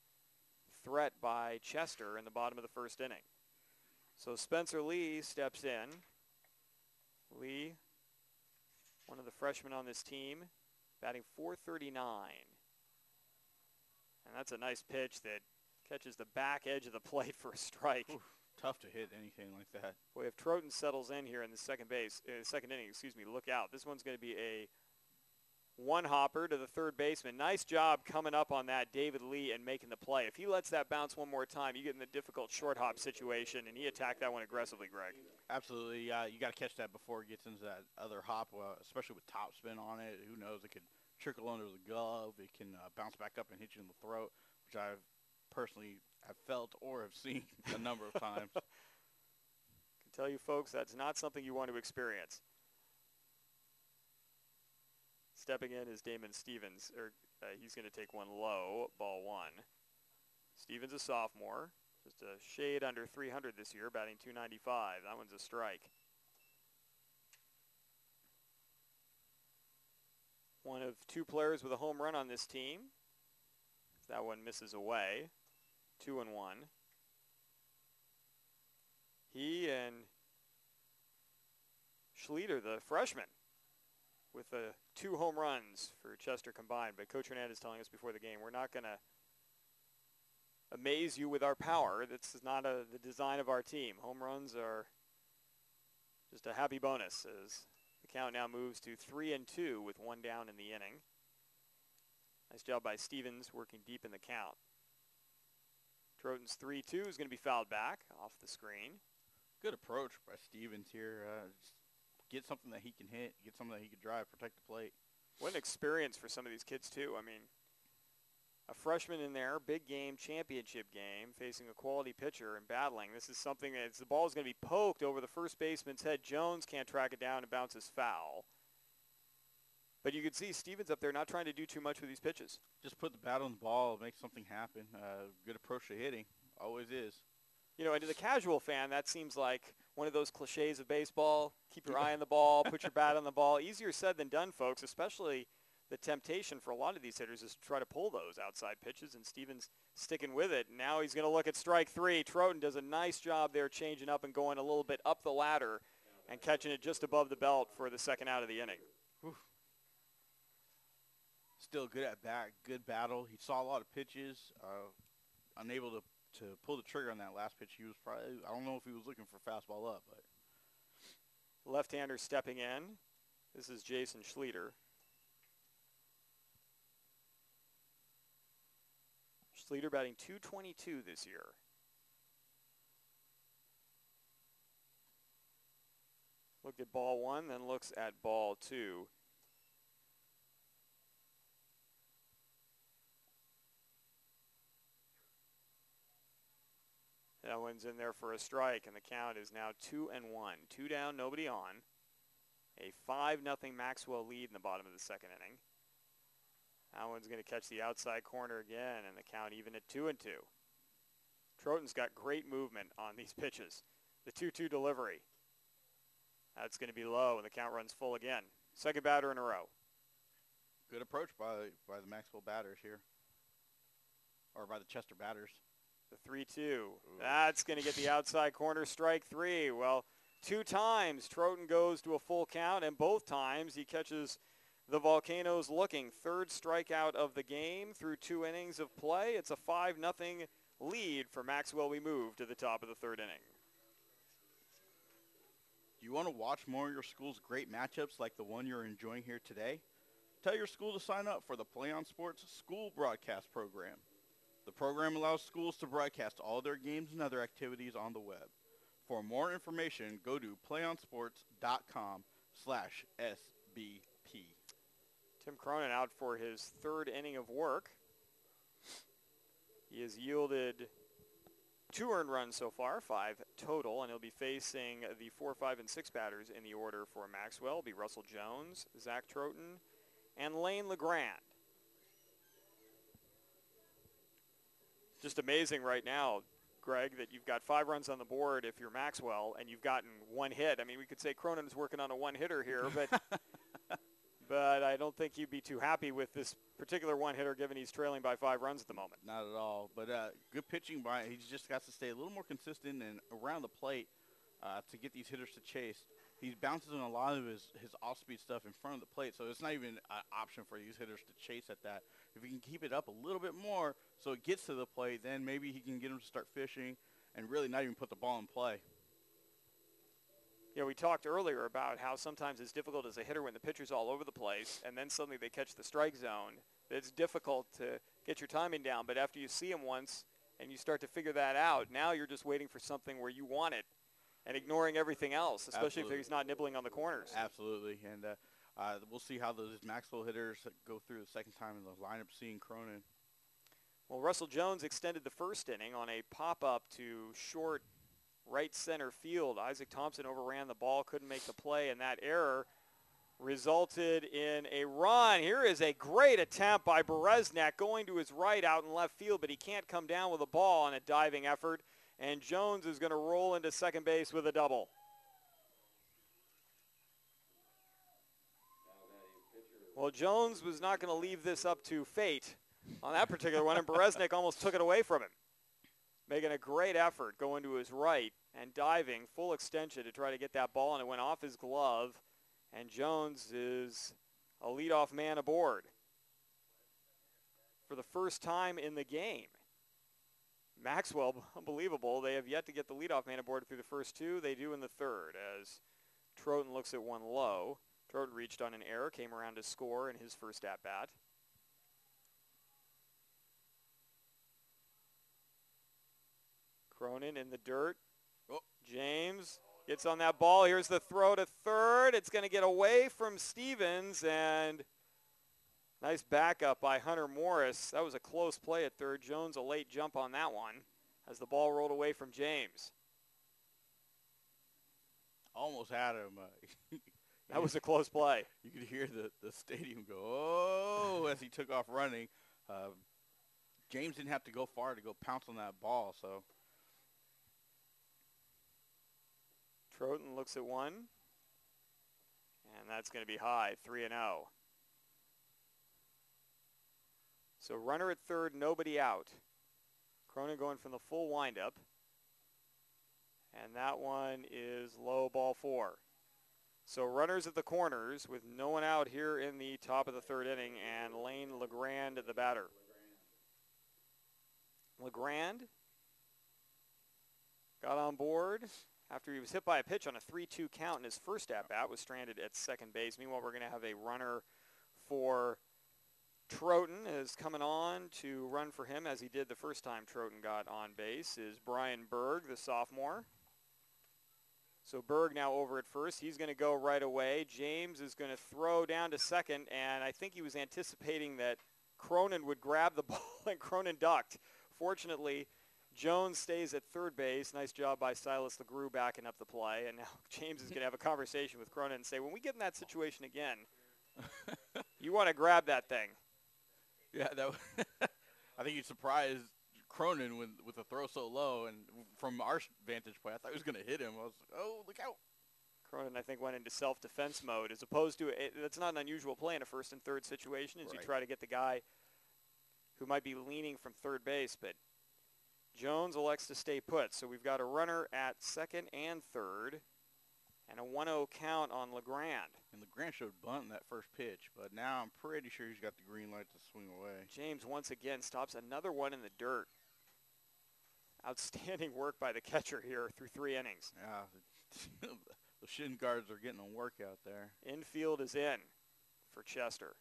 threat by Chester in the bottom of the first inning. So Spencer Lee steps in. Lee, one of the freshmen on this team, batting 439. And that's a nice pitch that catches the back edge of the plate for a strike. Oof, tough to hit anything like that. Boy, if Troughton settles in here in the second base, uh, second inning, excuse me, look out. This one's going to be a one hopper to the third baseman. Nice job coming up on that, David Lee, and making the play. If he lets that bounce one more time, you get in the difficult short hop situation, and he attacked that one aggressively, Greg. Absolutely. Uh, you got to catch that before it gets into that other hop, uh, especially with topspin on it. Who knows? It could trickle under the glove. It can uh, bounce back up and hit you in the throat, which I've personally have felt or have seen a number of times. I can tell you, folks, that's not something you want to experience. Stepping in is Damon Stevens. Or uh, he's going to take one low, ball one. Stevens a sophomore, just a shade under 300 this year, batting 295. That one's a strike. One of two players with a home run on this team. That one misses away. Two and one. He and Schlueter, the freshman, with the two home runs for Chester combined. But Coach Hernandez telling us before the game, we're not going to amaze you with our power. That's not a, the design of our team. Home runs are just a happy bonus as count now moves to three and two with one down in the inning. Nice job by Stevens working deep in the count. Troughton's 3-2 is going to be fouled back off the screen. Good approach by Stevens here. Uh, get something that he can hit, get something that he can drive, protect the plate. What an experience for some of these kids too. I mean, a freshman in there, big game, championship game, facing a quality pitcher and battling. This is something that the ball is going to be poked over the first baseman's head. Jones can't track it down and bounces foul. But you can see Stevens up there not trying to do too much with these pitches. Just put the bat on the ball, make something happen. Uh, good approach to hitting, always is. You know, and to the casual fan, that seems like one of those cliches of baseball. Keep your eye on the ball, put your bat on the ball. Easier said than done, folks, especially the temptation for a lot of these hitters is to try to pull those outside pitches, and Stevens sticking with it. Now he's going to look at strike three. Troughton does a nice job there changing up and going a little bit up the ladder and catching it just above the belt for the second out of the inning. Still good at bat, good battle. He saw a lot of pitches, uh, unable to, to pull the trigger on that last pitch. He was probably, I don't know if he was looking for fastball up, but. Left-hander stepping in. This is Jason Schlueter. Schlueter batting 222 this year. Looked at ball one, then looks at ball two. That one's in there for a strike, and the count is now two and one. Two down, nobody on. A 5 nothing Maxwell lead in the bottom of the second inning. One's going to catch the outside corner again, and the count even at two and two. Troughton's got great movement on these pitches. The 2-2 delivery. That's going to be low, and the count runs full again. Second batter in a row. Good approach by by the Maxwell batters here, or by the Chester batters. The 3-2. That's going to get the outside corner strike three. Well, two times Troughton goes to a full count, and both times he catches the Volcanoes looking. Third strikeout of the game through two innings of play. It's a 5 nothing lead for Maxwell. We move to the top of the third inning. Do you want to watch more of your school's great matchups like the one you're enjoying here today? Tell your school to sign up for the Play on Sports School Broadcast Program. The program allows schools to broadcast all their games and other activities on the web. For more information, go to playonsports.com slash SBP. Tim Cronin out for his third inning of work. He has yielded two earned runs so far, five total, and he'll be facing the four, five, and six batters in the order for Maxwell. It'll be Russell Jones, Zach Troughton, and Lane LeGrand. Just amazing right now, Greg, that you've got five runs on the board if you're Maxwell, and you've gotten one hit. I mean, we could say Cronin is working on a one-hitter here, but but I don't think he'd be too happy with this particular one-hitter given he's trailing by five runs at the moment. Not at all. But uh, good pitching by He's just got to stay a little more consistent and around the plate uh, to get these hitters to chase. He bounces on a lot of his, his off-speed stuff in front of the plate, so it's not even an option for these hitters to chase at that. If he can keep it up a little bit more so it gets to the plate, then maybe he can get them to start fishing and really not even put the ball in play. You know, we talked earlier about how sometimes it's difficult as a hitter when the pitcher's all over the place and then suddenly they catch the strike zone. It's difficult to get your timing down, but after you see him once and you start to figure that out, now you're just waiting for something where you want it and ignoring everything else, especially Absolutely. if he's not nibbling on the corners. Absolutely, and uh, uh, we'll see how those Maxwell hitters go through the second time in the lineup, seeing Cronin. Well, Russell Jones extended the first inning on a pop-up to short right center field. Isaac Thompson overran the ball, couldn't make the play, and that error resulted in a run. Here is a great attempt by Bereznek going to his right out in left field, but he can't come down with a ball on a diving effort and Jones is going to roll into second base with a double. Well, Jones was not going to leave this up to fate on that particular one, and Bereznek almost took it away from him. Making a great effort going to his right and diving full extension to try to get that ball, and it went off his glove, and Jones is a leadoff man aboard for the first time in the game. Maxwell, unbelievable. They have yet to get the leadoff man aboard through the first two. They do in the third as Troughton looks at one low. Troughton reached on an error, came around to score in his first at-bat. Cronin in the dirt. Oh. James gets on that ball. Here's the throw to third. It's going to get away from Stevens and Nice backup by Hunter Morris. That was a close play at third. Jones a late jump on that one as the ball rolled away from James. Almost had him. Uh, that was a close play. You could hear the, the stadium go, oh, as he took off running. Uh, James didn't have to go far to go pounce on that ball, so. Troughton looks at one, and that's going to be high, 3 and 0. So runner at third, nobody out. Cronin going from the full windup. And that one is low ball four. So runners at the corners with no one out here in the top of the third inning and Lane LeGrand at the batter. LeGrand got on board after he was hit by a pitch on a 3-2 count in his first at-bat, was stranded at second base. Meanwhile, we're going to have a runner for Troughton is coming on to run for him as he did the first time Troughton got on base is Brian Berg, the sophomore. So Berg now over at first. He's going to go right away. James is going to throw down to second, and I think he was anticipating that Cronin would grab the ball, and Cronin ducked. Fortunately, Jones stays at third base. Nice job by Silas LeGrew backing up the play. And now James is going to have a conversation with Cronin and say, when we get in that situation again, you want to grab that thing. Yeah, that. I think he surprised Cronin with with a throw so low, and from our vantage point, I thought he was going to hit him. I was, like, oh, look out! Cronin, I think, went into self-defense mode as opposed to it, that's not an unusual play in a first and third situation as Right. you try to get the guy who might be leaning from third base, but Jones elects to stay put. So we've got a runner at second and third and a 1-0 count on LeGrand. And LeGrand showed bunt in that first pitch, but now I'm pretty sure he's got the green light to swing away. James once again stops another one in the dirt. Outstanding work by the catcher here through three innings. Yeah, the shin guards are getting a workout there. Infield is in for Chester.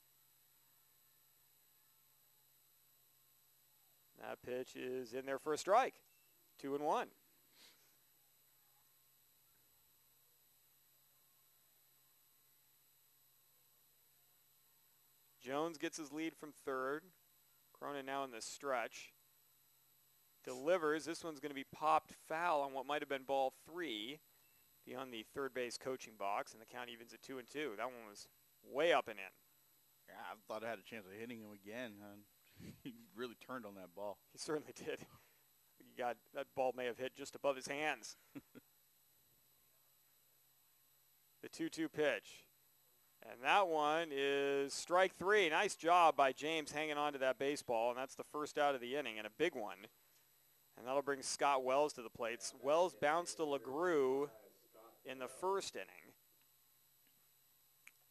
That pitch is in there for a strike. Two and one. Jones gets his lead from third. Cronin now in the stretch. Delivers. This one's going to be popped foul on what might have been ball three beyond the third base coaching box, and the count evens at two and two. That one was way up and in. Yeah, I thought I had a chance of hitting him again. And he really turned on that ball. He certainly did. Got that ball may have hit just above his hands. the 2-2 pitch. And that one is strike three. Nice job by James hanging on to that baseball, and that's the first out of the inning and a big one. And that'll bring Scott Wells to the plate. Wells bounced to LeGrew in the first inning.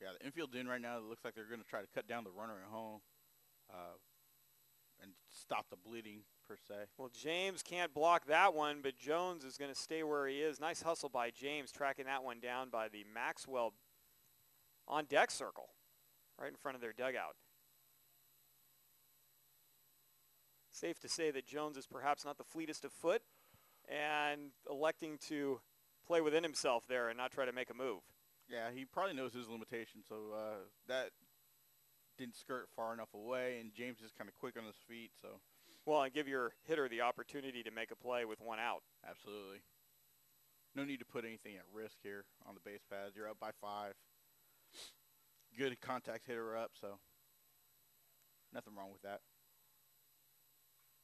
Yeah, the infield's in right now. It looks like they're going to try to cut down the runner at home uh, stop the bleeding, per se. Well, James can't block that one, but Jones is going to stay where he is. Nice hustle by James, tracking that one down by the Maxwell on deck circle, right in front of their dugout. Safe to say that Jones is perhaps not the fleetest of foot and electing to play within himself there and not try to make a move. Yeah, he probably knows his limitations, so uh, that didn't skirt far enough away, and James is kind of quick on his feet, so Well, and give your hitter the opportunity to make a play with one out. absolutely. No need to put anything at risk here on the base pads. You're up by five. Good contact hitter up, so nothing wrong with that.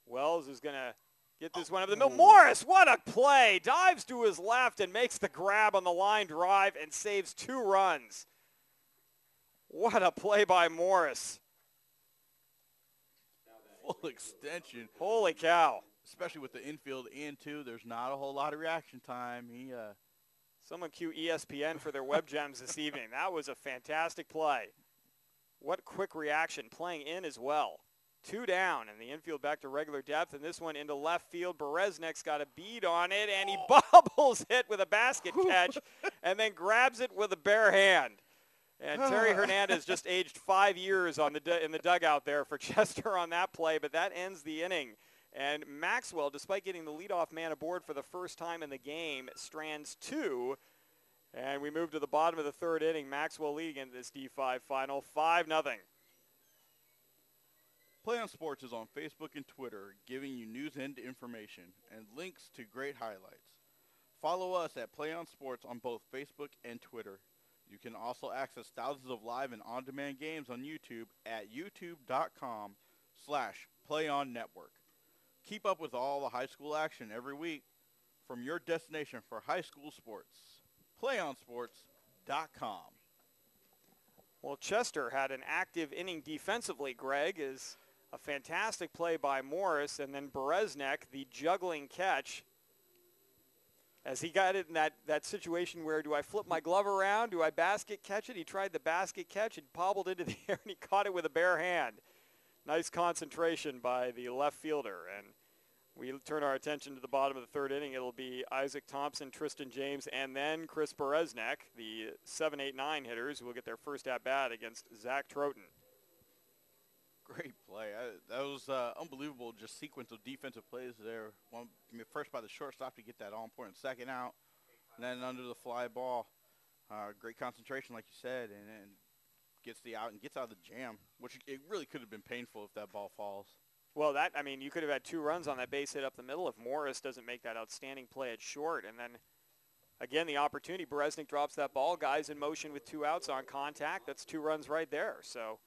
Wells is going to get this one up the middle. Oh. Morris, what a play! Dives to his left and makes the grab on the line drive and saves two runs. What a play by Morris. Full extension, Holy cow. especially with the infield in too. There's not a whole lot of reaction time. He uh, Someone cue ESPN for their web gems this evening. That was a fantastic play. What quick reaction, playing in as well. Two down, and the infield back to regular depth, and this one into left field. Bereznek's got a bead on it, and he bobbles it with a basket catch, and then grabs it with a bare hand. And Terry Hernandez just aged five years on the du- in the dugout there for Chester on that play, but that ends the inning. And Maxwell, despite getting the leadoff man aboard for the first time in the game, strands two. And we move to the bottom of the third inning. Maxwell leading in this D5 final, 5 nothing. Play on Sports is on Facebook and Twitter, giving you news and information and links to great highlights. Follow us at Play on Sports on both Facebook and Twitter. You can also access thousands of live and on-demand games on YouTube at youtube.com slash playonnetwork. Keep up with all the high school action every week from your destination for high school sports. Playonsports.com. Well, Chester had an active inning defensively, Greg, is a fantastic play by Morris, and then Bereznek, the juggling catch, as he got it in that, that situation where do I flip my glove around, do I basket catch it? He tried the basket catch and pobbled into the air, and he caught it with a bare hand. Nice concentration by the left fielder, and we turn our attention to the bottom of the third inning. It'll be Isaac Thompson, Tristan James, and then Chris Bereznek, the 7-8-9 hitters, who will get their first at-bat against Zach Troughton. Great play. I, that was uh, unbelievable, just sequence of defensive plays there. First by the shortstop to get that all-important second out, and then under the fly ball. Uh, great concentration, like you said, and, and gets the out and gets out of the jam, which it really could have been painful if that ball falls. Well, that I mean, you could have had two runs on that base hit up the middle if Morris doesn't make that outstanding play at short, and then again the opportunity. Bereznek drops that ball. Guys in motion with two outs on contact. That's two runs right there. So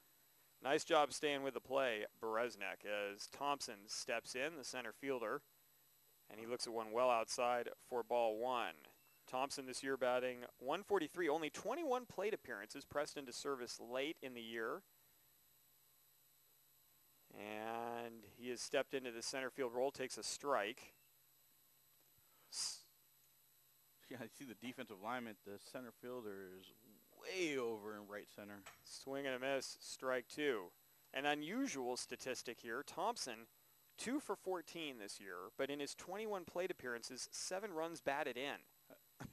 nice job staying with the play, Bereznek, as Thompson steps in, the center fielder, and he looks at one well outside for ball one. Thompson this year batting 143, only 21 plate appearances, pressed into service late in the year. And he has stepped into the center field role, takes a strike. Yeah, I see the defensive lineman, the center fielder is way over in right center. Swing and a miss, strike two. An unusual statistic here. Thompson, two for 14 this year, but in his 21 plate appearances, seven runs batted in.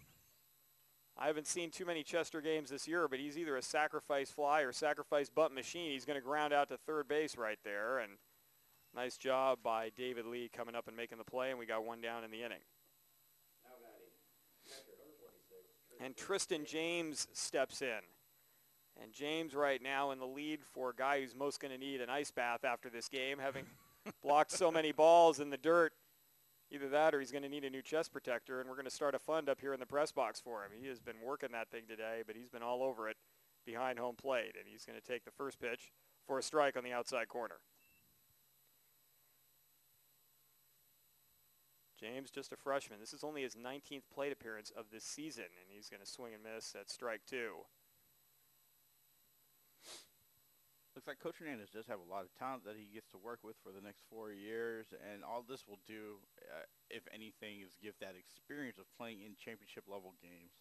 I haven't seen too many Chester games this year, but he's either a sacrifice fly or sacrifice butt machine. He's going to ground out to third base right there, and nice job by David Lee coming up and making the play, and we got one down in the inning. And Tristan James steps in. And James right now in the lead for a guy who's most going to need an ice bath after this game, having blocked so many balls in the dirt. Either that or he's going to need a new chest protector, and we're going to start a fund up here in the press box for him. He has been working that thing today, but he's been all over it behind home plate, and he's going to take the first pitch for a strike on the outside corner. James, just a freshman. This is only his 19th plate appearance of this season, and he's going to swing and miss at strike two. Looks like Coach Hernandez does have a lot of talent that he gets to work with for the next four years, and all this will do, uh, if anything, is give that experience of playing in championship level games.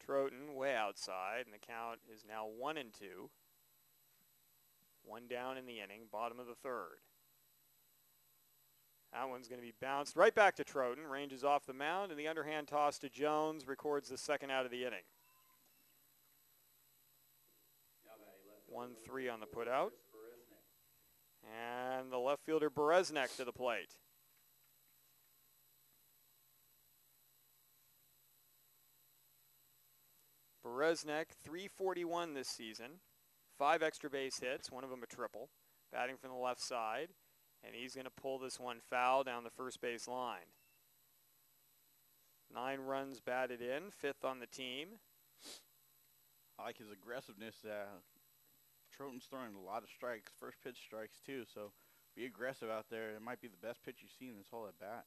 Troughton way outside, and the count is now one and two. One down in the inning, bottom of the third. That one's going to be bounced right back to Troughton, ranges off the mound, and the underhand toss to Jones records the second out of the inning. 1-3 on the putout. And the left fielder Bereznek to the plate. Bereznek, 341 this season. Five extra base hits, one of them a triple. Batting from the left side. And he's going to pull this one foul down the first base line. Nine runs batted in, fifth on the team. I like his aggressiveness. Uh, Troughton's throwing a lot of strikes, first pitch strikes too. So be aggressive out there. It might be the best pitch you've seen this whole at bat.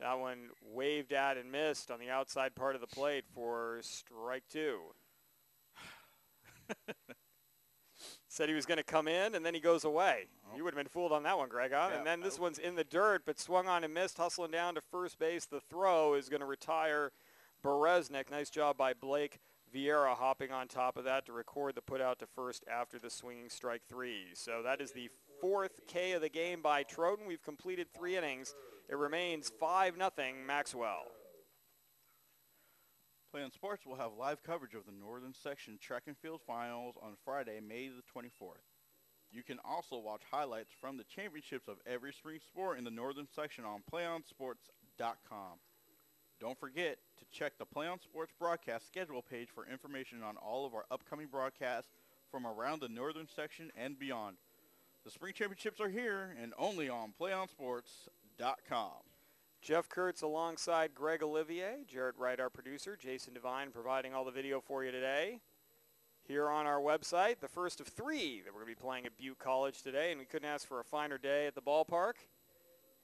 That one waved at and missed on the outside part of the plate for strike two. Said he was going to come in, and then he goes away. Oh. You would have been fooled on that one, Greg, huh? Yeah, and then this one's in the dirt, but swung on and missed, hustling down to first base. The throw is going to retire Bereznek. Nice job by Blake Vieira hopping on top of that to record the putout to first after the swinging strike three. So that is the fourth K of the game by Troughton. We've completed three innings. It remains 5 nothing Maxwell. Play on Sports will have live coverage of the Northern Section Track and Field Finals on Friday, May the 24th. You can also watch highlights from the championships of every spring sport in the Northern Section on PlayOnSports.com. Don't forget to check the Play on Sports broadcast schedule page for information on all of our upcoming broadcasts from around the northern section and beyond. The spring championships are here and only on PlayOnSports.com. Jeff Kurtz alongside Greg Olivier, Jarrett Wright, our producer, Jason Devine providing all the video for you today. Here on our website, the first of three that we're going to be playing at Butte College today, and we couldn't ask for a finer day at the ballpark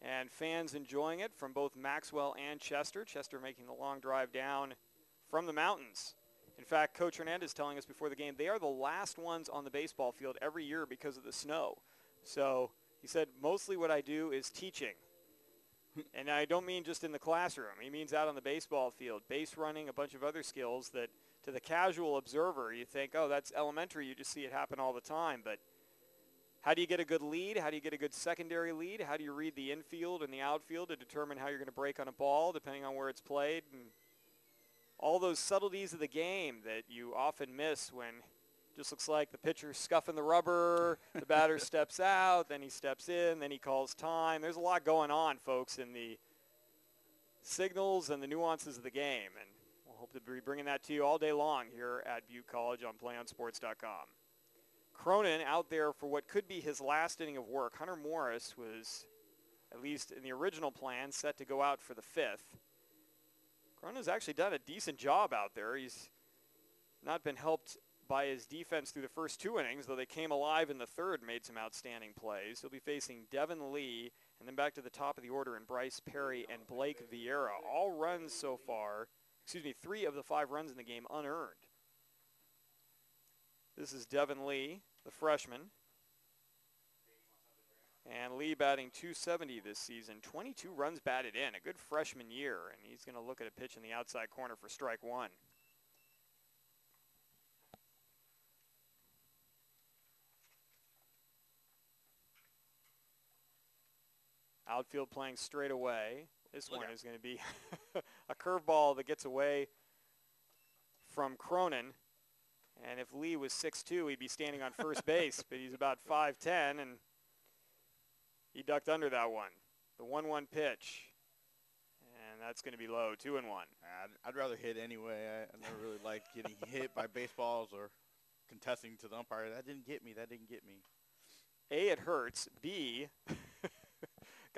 and fans enjoying it from both Maxwell and Chester. Chester making the long drive down from the mountains. In fact, Coach Hernandez telling us before the game, they are the last ones on the baseball field every year because of the snow. So he said, mostly what I do is teaching. And I don't mean just in the classroom. He means out on the baseball field, base running, a bunch of other skills that to the casual observer, you think, oh, that's elementary. You just see it happen all the time. But how do you get a good lead? How do you get a good secondary lead? How do you read the infield and the outfield to determine how you're going to break on a ball depending on where it's played? And all those subtleties of the game that you often miss when just looks like the pitcher scuffing the rubber, the batter steps out, then he steps in, then he calls time. There's a lot going on, folks, in the signals and the nuances of the game. And we'll hope to be bringing that to you all day long here at Butte College on PlayOnSports.com. Cronin out there for what could be his last inning of work. Hunter Morris was, at least in the original plan, set to go out for the fifth. Cronin's actually done a decent job out there. He's not been helped by his defense through the first two innings, though they came alive in the third, made some outstanding plays. He'll be facing Devin Lee And then back to the top of the order in Bryce Perry and Blake Vieira. All runs so far, excuse me, three of the five runs in the game unearned. This is Devin Lee, the freshman. And Lee batting 270 this season, 22 runs batted in, a good freshman year, and he's going to look at a pitch in the outside corner for strike one. Outfield playing straight away. This Look one out. is going to be a curveball that gets away from Cronin. And if Lee was 6'2", he'd be standing on first base, but he's about 5'10", and he ducked under that one. The 1-1 pitch. And that's going to be low, 2 and 1. I'd, I'd rather hit anyway. I, I never really liked getting hit by baseballs or contesting to the umpire. That didn't get me. That didn't get me. A, it hurts. B,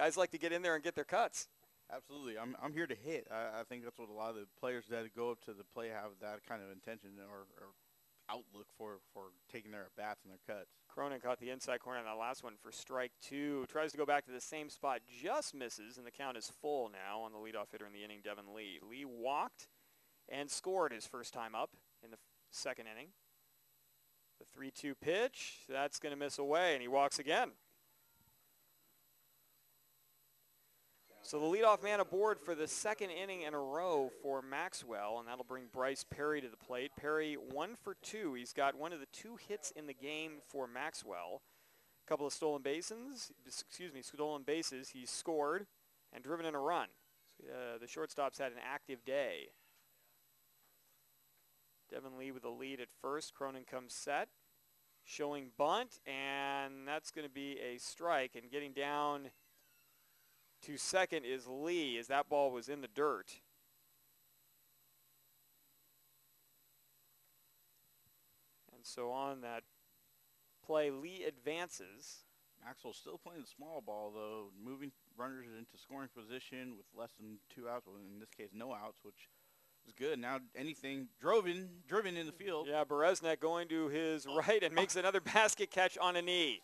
guys like to get in there and get their cuts. Absolutely. I'm, I'm here to hit. I, I think that's what a lot of the players that go up to the plate have that kind of intention or, or outlook for, for taking their bats and their cuts. Cronin caught the inside corner on that last one for strike two. Tries to go back to the same spot, just misses, and the count is full now on the leadoff hitter in the inning, Devin Lee. Lee walked and scored his first time up in the second inning. The 3-2 pitch, that's going to miss away, and he walks again. So the leadoff man aboard for the second inning in a row for Maxwell, and that'll bring Bryce Perry to the plate. Perry one for two. He's got one of the two hits in the game for Maxwell. A couple of stolen bases, excuse me, stolen bases. He's scored and driven in a run. Uh, the shortstop's had an active day. Devin Lee with the lead at first. Cronin comes set, showing bunt, and that's going to be a strike. And getting down to second is Lee as that ball was in the dirt. And so on that play, Lee advances. Maxwell still playing the small ball, though, moving runners into scoring position with less than two outs, well, in this case, no outs, which is good. Now anything driven, driven in the field. Yeah, Bereznek going to his right and makes another basket catch on a knee.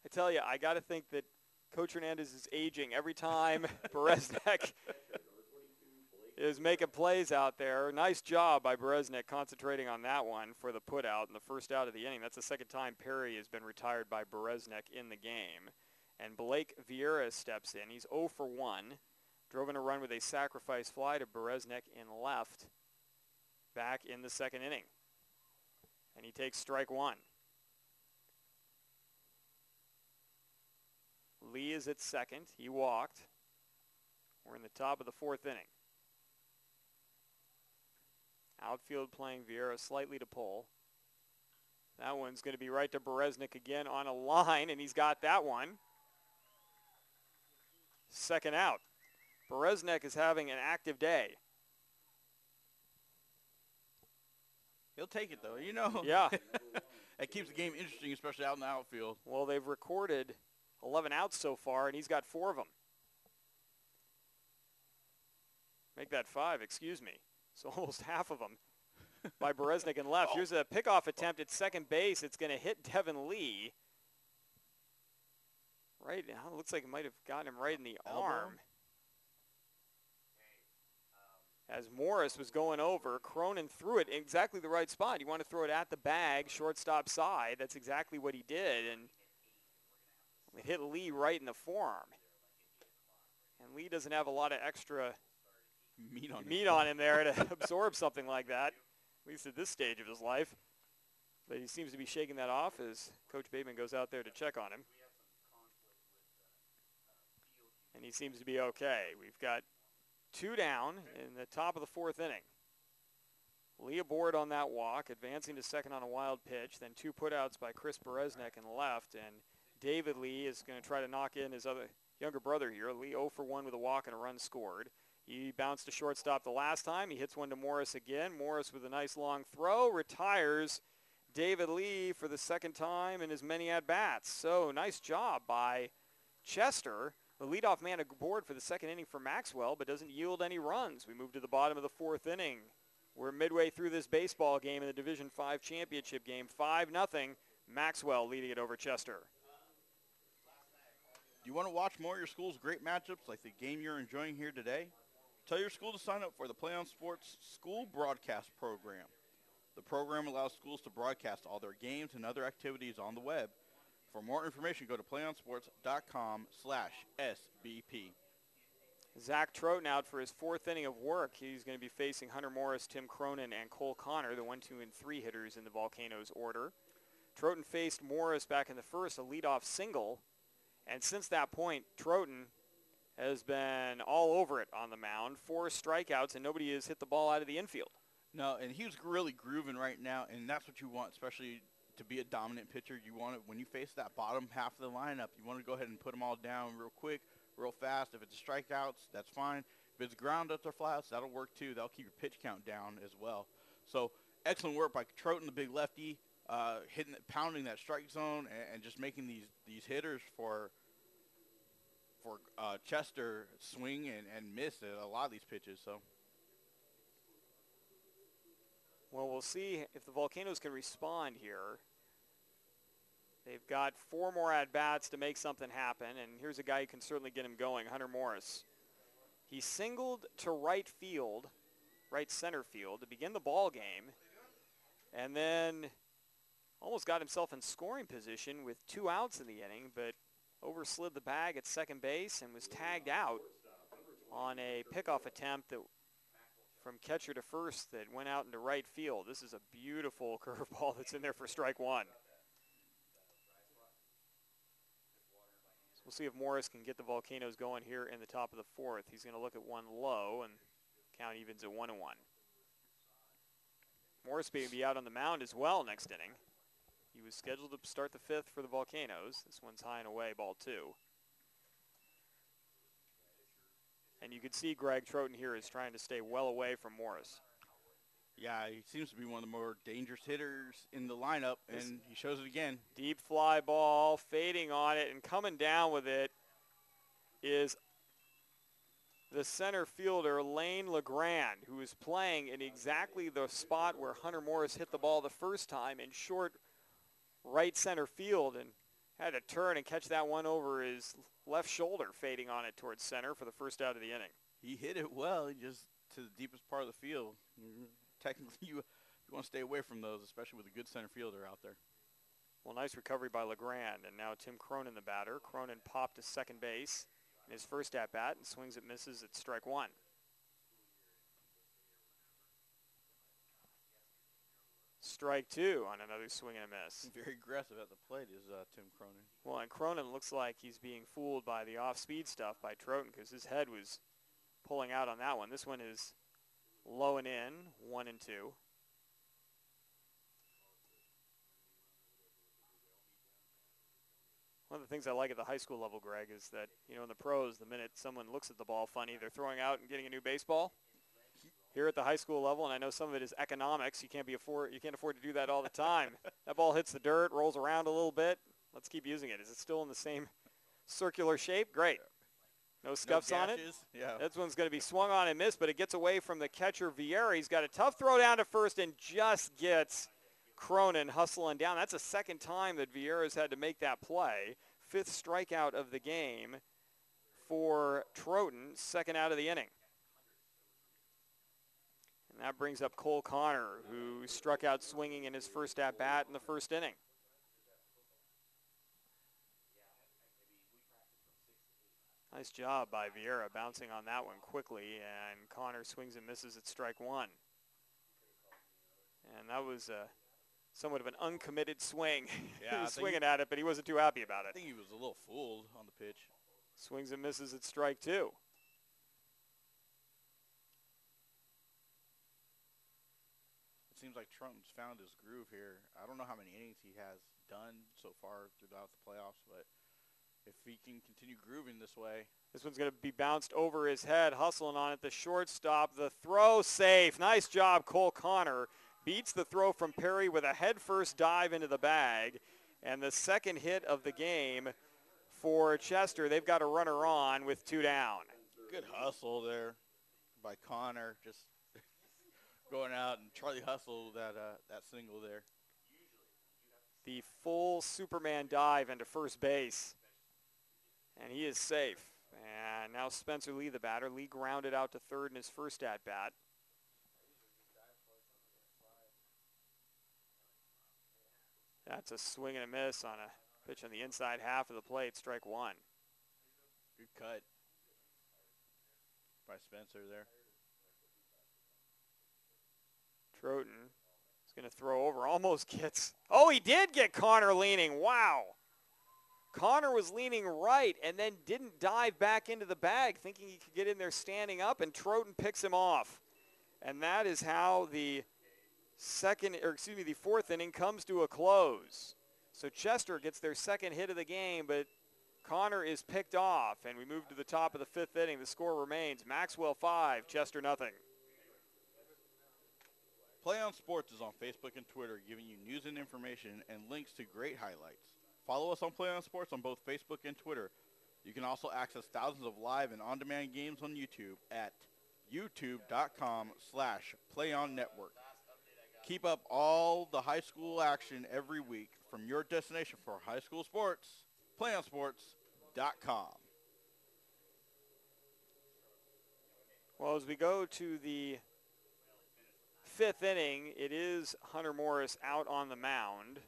I tell you, I got to think that Coach Hernandez is aging every time Bereznek is making plays out there. Nice job by Bereznek concentrating on that one for the put out in the first out of the inning. That's the second time Perry has been retired by Bereznek in the game. And Blake Vieira steps in. He's 0 for 1. Drove in a run with a sacrifice fly to Bereznek in left back in the second inning. And he takes strike one. Lee is at second. He walked. We're in the top of the fourth inning. Outfield playing Vieira slightly to pull. That one's going to be right to Bereznek again on a line, and he's got that one. Second out. Bereznek is having an active day. He'll take it, though. You know. Yeah. it keeps the game interesting, especially out in the outfield. Well, they've recorded 11 outs so far, and he's got four of them. Make that five, excuse me. So almost half of them by Bereznek and left. Here's a pickoff attempt at second base. It's going to hit Devin Lee. Right now, it looks like it might have gotten him right in the Elbow. arm. As Morris was going over, Cronin threw it in exactly the right spot. You want to throw it at the bag, shortstop side. That's exactly what he did. And it hit Lee right in the forearm. And Lee doesn't have a lot of extra meat on, meat on him there to absorb something like that, at least at this stage of his life. But he seems to be shaking that off as Coach Bateman goes out there to check on him. And he seems to be okay. We've got two down in the top of the fourth inning. Lee aboard on that walk, advancing to second on a wild pitch, then two putouts by Chris Bereznek in left, and David Lee is going to try to knock in his other younger brother here. Lee 0 for 1 with a walk and a run scored. He bounced to shortstop the last time. He hits one to Morris again. Morris with a nice long throw retires David Lee for the second time in his many at-bats. So nice job by Chester, the leadoff man aboard for the second inning for Maxwell, but doesn't yield any runs. We move to the bottom of the fourth inning. We're midway through this baseball game in the Division 5 championship game. 5 nothing. Maxwell leading it over Chester. Do you want to watch more of your school's great matchups like the game you're enjoying here today? Tell your school to sign up for the Play on Sports School Broadcast Program. The program allows schools to broadcast all their games and other activities on the web. For more information, go to playonsports.com slash SBP. Zach Troughton out for his fourth inning of work. He's going to be facing Hunter Morris, Tim Cronin, and Cole Connor, the one, two, and three hitters in the Volcanoes order. Troughton faced Morris back in the first, a leadoff single. And since that point, Troughton has been all over it on the mound. Four strikeouts, and nobody has hit the ball out of the infield. No, and he was really grooving right now, and that's what you want, especially to be a dominant pitcher. You want it when you face that bottom half of the lineup. You want to go ahead and put them all down real quick, real fast. If it's strikeouts, that's fine. If it's ground ups or flyouts, that'll work too. That'll keep your pitch count down as well. So excellent work by Troughton, the big lefty, uh, hitting, pounding that strike zone, and, and, just making these these hitters for for uh, Chester swing and, and miss a lot of these pitches. So. Well, we'll see if the Volcanoes can respond here. They've got four more at-bats to make something happen, and here's a guy who can certainly get him going, Hunter Morris. He singled to right field, right center field, to begin the ball game, and then almost got himself in scoring position with two outs in the inning, but overslid the bag at second base and was tagged out on a pickoff attempt that from catcher to first that went out into right field. This is a beautiful curveball that's in there for strike one. So we'll see if Morris can get the Volcanoes going here in the top of the fourth. He's going to look at one low and count evens at one and one. Morris may be out on the mound as well next inning. He was scheduled to start the fifth for the Volcanoes. This one's high and away, ball two. And you can see Greg Troughton here is trying to stay well away from Morris. Yeah, he seems to be one of the more dangerous hitters in the lineup, and he shows it again. Deep fly ball, fading on it, and coming down with it is the center fielder, Lane LeGrand, who is playing in exactly the spot where Hunter Morris hit the ball the first time in short right center field and had to turn and catch that one over his left shoulder, fading on it towards center for the first out of the inning. He hit it well, just to the deepest part of the field. Mm-hmm. Technically, you, you want to stay away from those, especially with a good center fielder out there. Well, nice recovery by LeGrand, and now Tim Cronin, the batter. Cronin popped to second base in his first at bat and swings it misses at strike one. Strike two on another swing and a miss. Very aggressive at the plate is uh, Tim Cronin. Well, and Cronin looks like he's being fooled by the off-speed stuff by Troughton because his head was pulling out on that one. This one is low and in, one and two. One of the things I like at the high school level, Greg, is that, you know, in the pros, the minute someone looks at the ball funny, they're throwing out and getting a new baseball here at the high school level, and I know some of it is economics. You can't be afford you can't afford to do that all the time. that ball hits the dirt, rolls around a little bit. Let's keep using it. Is it still in the same circular shape? Great. No scuffs no on it. Yeah. This one's going to be swung on and missed, but it gets away from the catcher Vieira. He's got a tough throw down to first and just gets Cronin hustling down. That's the second time that Vieira's had to make that play. Fifth strikeout of the game for Troughton, second out of the inning. And that brings up Cole Connor, who struck out swinging in his first at bat in the first inning. Nice job by Vieira bouncing on that one quickly, and Connor swings and misses at strike one. And that was a, somewhat of an uncommitted swing. Yeah, he was swinging he, at it, but he wasn't too happy about it. I think he was a little fooled on the pitch. Swings and misses at strike two. Seems like Trump's found his groove here. I don't know how many innings he has done so far throughout the playoffs, but if he can continue grooving this way. This one's going to be bounced over his head, hustling on it. The shortstop, the throw safe. Nice job, Cole Connor. Beats the throw from Perry with a head-first dive into the bag. And the second hit of the game for Chester. They've got a runner on with two down. Good hustle there by Connor. Just going out and Charlie Hustle that uh, that single there. The full Superman dive into first base. and he is safe. And now Spencer Lee, the batter. Lee grounded out to third in his first at bat. That's a swing and a miss on a pitch on the inside half of the plate, strike one. Good cut by Spencer there. Troughton is going to throw over, almost gets, oh, he did get Connor leaning, wow. Connor was leaning right and then didn't dive back into the bag thinking he could get in there standing up and Troughton picks him off. And that is how the second, or excuse me, the fourth inning comes to a close. So Chester gets their second hit of the game, but Connor is picked off, and we move to the top of the fifth inning. The score remains Maxwell 5, Chester nothing. Play on Sports is on Facebook and Twitter, giving you news and information and links to great highlights. Follow us on Play on Sports on both Facebook and Twitter. You can also access thousands of live and on-demand games on YouTube at youtube.com slash playonnetwork. Keep up all the high school action every week from your destination for high school sports, playonsports.com. Well, as we go to the fifth inning, it is Hunter Morris out on the mound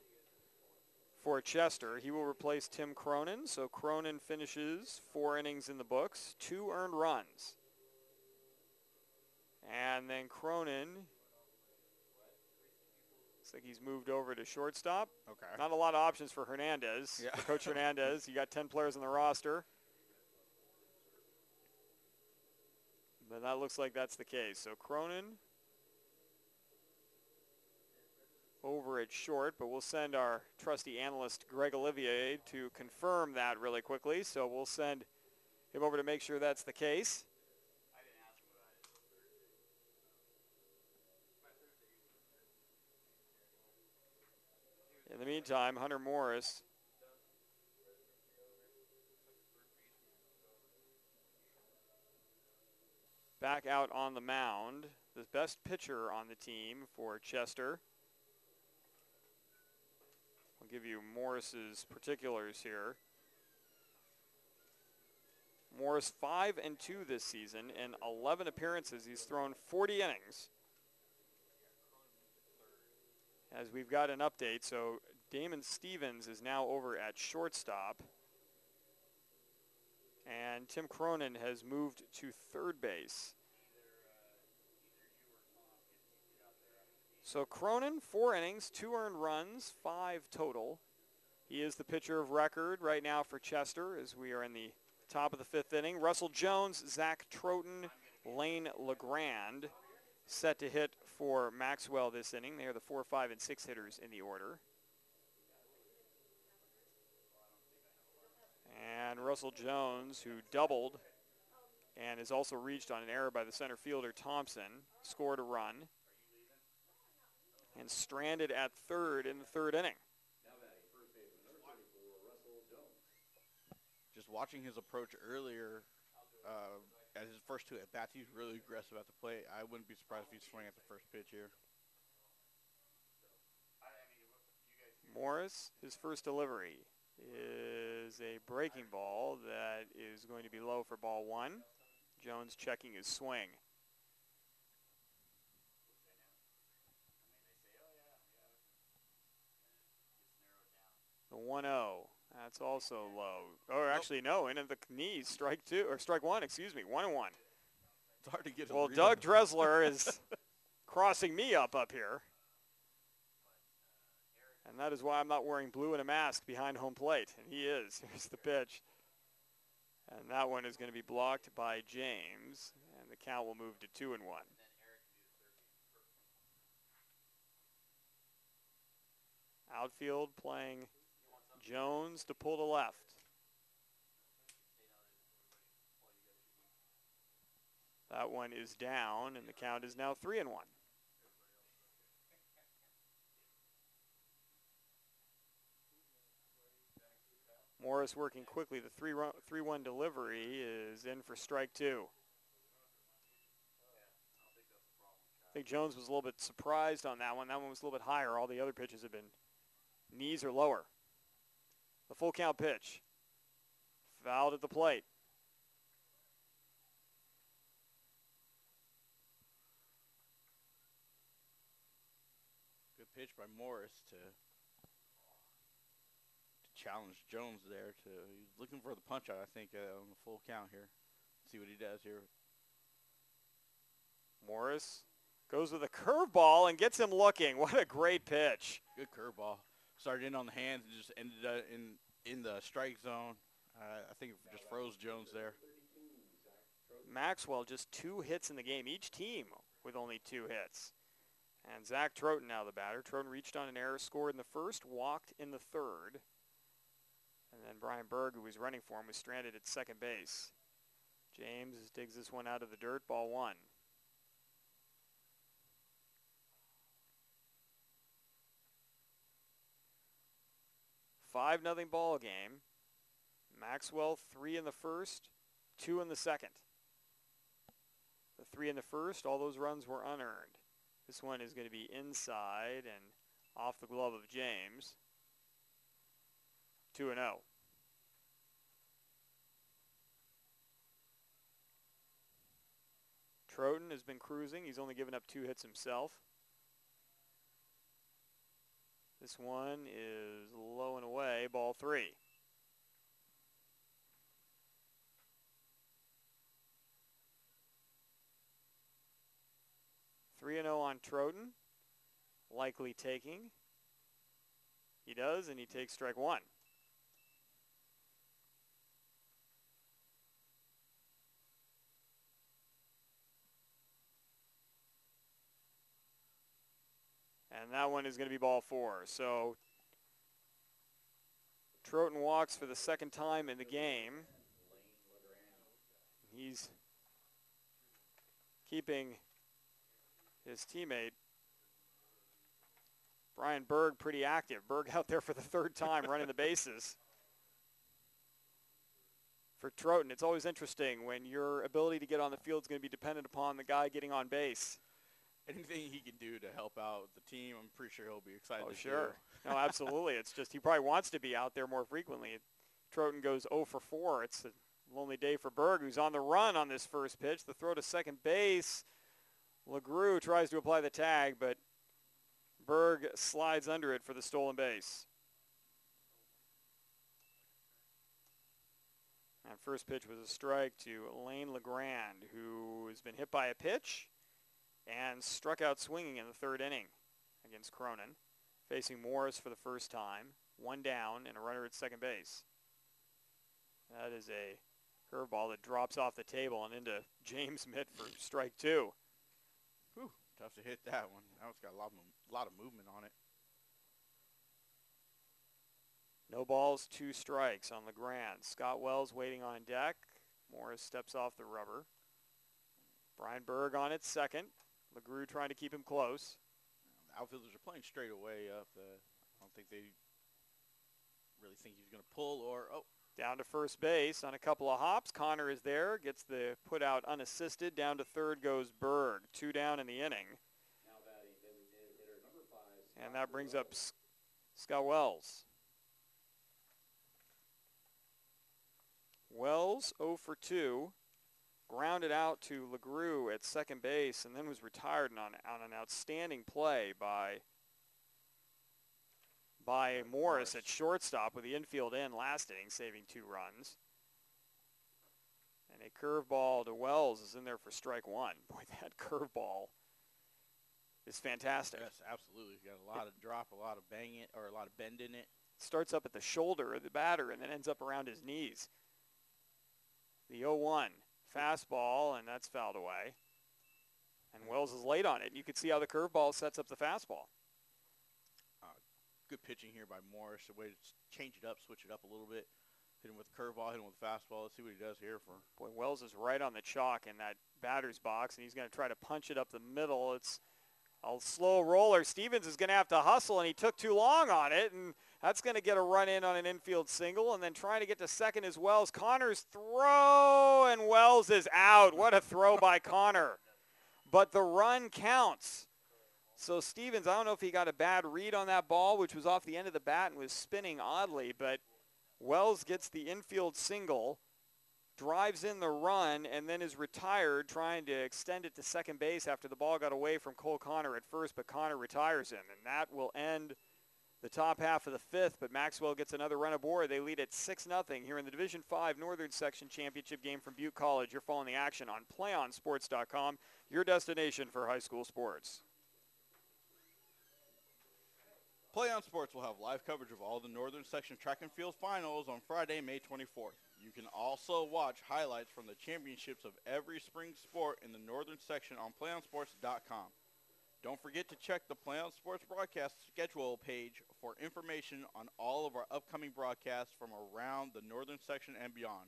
for Chester. He will replace Tim Cronin. So Cronin finishes four innings in the books, two earned runs. And then Cronin Looks like he's moved over to shortstop. Okay. Not a lot of options for Hernandez. Yeah. For Coach Hernandez, you got 10 players on the roster. But that looks like that's the case. So Cronin over at short, but we'll send our trusty analyst Greg Olivier to confirm that really quickly. So we'll send him over to make sure that's the case. In the meantime, Hunter Morris back out on the mound. The best pitcher on the team for Chester. Give you Morris's particulars here. Morris 5 and 2 this season in 11 appearances. He's thrown 40 innings as we've got an update. So Damon Stevens is now over at shortstop. And Tim Cronin has moved to third base. So Cronin, four innings, two earned runs, five total. He is the pitcher of record right now for Chester as we are in the top of the fifth inning. Russell Jones, Zach Troughton, Lane LeGrand set to hit for Maxwell this inning. They are the four, five, and six hitters in the order. And Russell Jones, who doubled and is also reached on an error by the center fielder Thompson, scored a run and stranded at third in the third inning. Just watching his approach earlier, uh, at his first two at bats, he's really aggressive at the plate. I wouldn't be surprised if he swung at the first pitch here. Morris, his first delivery is a breaking ball that is going to be low for ball one. Jones checking his swing. The 1-0. That's also low. Or actually, no, into the knees. Strike two, or strike one, excuse me. One and one. It's hard to get. Well, Doug Dressler is crossing me up up here. And that is why I'm not wearing blue and a mask behind home plate. And he is. Here's the pitch. And that one is going to be blocked by James. And the count will move to two and one. Outfield playing Jones to pull to left. That one is down, and the count is now three and one. Morris working quickly. The 3-1 delivery is in for strike two. I think Jones was a little bit surprised on that one. That one was a little bit higher. All the other pitches have been knees or lower. The full count pitch. Fouled at the plate. Good pitch by Morris to to challenge Jones there. To he's looking for the punch out. I think uh, on the full count here. See what he does here. Morris goes with a curveball and gets him looking. What a great pitch. Good curveball. Started in on the hands and just ended up in in the strike zone. Uh, I think it just froze Jones there. Maxwell just two hits in the game. Each team with only two hits. And Zach Troughton now the batter. Troughton reached on an error, scored in the first, walked in the third. And then Brian Berg, who was running for him, was stranded at second base. James digs this one out of the dirt, ball one. Five nothing ball game. Maxwell three in the first, two in the second. The three in the first, all those runs were unearned. This one is going to be inside and off the glove of James. 2 and 0. Troughton has been cruising. He's only given up two hits himself. This one is low and away, ball three. Three and zero on Troughton, likely taking. He does, and he takes strike one. And that one is going to be ball four. So Troughton walks for the second time in the game. He's keeping his teammate Brian Berg pretty active. Berg out there for the third time running the bases. For Troughton, it's always interesting when your ability to get on the field is going to be dependent upon the guy getting on base anything he can do to help out the team, I'm pretty sure he'll be excited. Oh, sure. no, absolutely. It's just he probably wants to be out there more frequently. Troughton goes 0 for 4. It's a lonely day for Berg, who's on the run on this first pitch. The throw to second base. LeGrew tries to apply the tag, but Berg slides under it for the stolen base. And first pitch was a strike to Lane LeGrand, who has been hit by a pitch and struck out swinging in the third inning against Cronin, facing Morris for the first time, one down and a runner at second base. That is a curveball that drops off the table and into James Mitt for strike two. Whew, tough to hit that one. That one's got a lot of, lot of movement on it. No balls, two strikes on LeGrand. Scott Wells waiting on deck. Morris steps off the rubber. Brian Berg on it second. LeGrew trying to keep him close. The outfielders are playing straight away up. Uh, I don't think they really think he's going to pull or, oh. Down to first base on a couple of hops. Connor is there, gets the put out unassisted. Down to third goes Berg. Two down in the inning. And that brings up Scott Wells. Wells 0 for 2 grounded out to LeGrew at second base and then was retired on, on an outstanding play by by Morris at shortstop with the infield in last inning, saving two runs. And a curveball to Wells is in there for strike one. Boy, that curveball is fantastic. Yes, absolutely. It's got a lot of drop, a lot of bang it, or a lot of bend in it. Starts up at the shoulder of the batter and then ends up around his knees. The 0-1 fastball, and that's fouled away. And Wells is late on it. You can see how the curveball sets up the fastball. Uh, good pitching here by Morris. The way to change it up, switch it up a little bit. Hit him with curveball, hit him with fastball. Let's see what he does here for. Boy, Wells is right on the chalk in that batter's box, and he's going to try to punch it up the middle. It's a slow roller. Stevens is going to have to hustle, and he took too long on it, and that's going to get a run in on an infield single, and then trying to get to second as Wells. Connor's throw, and Wells is out. What a throw by Connor. But the run counts. So Stevens, I don't know if he got a bad read on that ball, which was off the end of the bat and was spinning oddly, but Wells gets the infield single, drives in the run, and then is retired trying to extend it to second base after the ball got away from Cole Connor at first, but Connor retires him. And that will end the top half of the fifth, but Maxwell gets another run aboard. They lead at 6-0 here in the Division 5 Northern Section Championship game from Butte College. You're following the action on PlayOnSports.com, your destination for high school sports. Play on Sports will have live coverage of all the Northern Section Track and Field Finals on Friday, May 24th. You can also watch highlights from the championships of every spring sport in the Northern Section on PlayOnSports.com. Don't forget to check the Play on Sports broadcast schedule page for information on all of our upcoming broadcasts from around the Northern Section and beyond.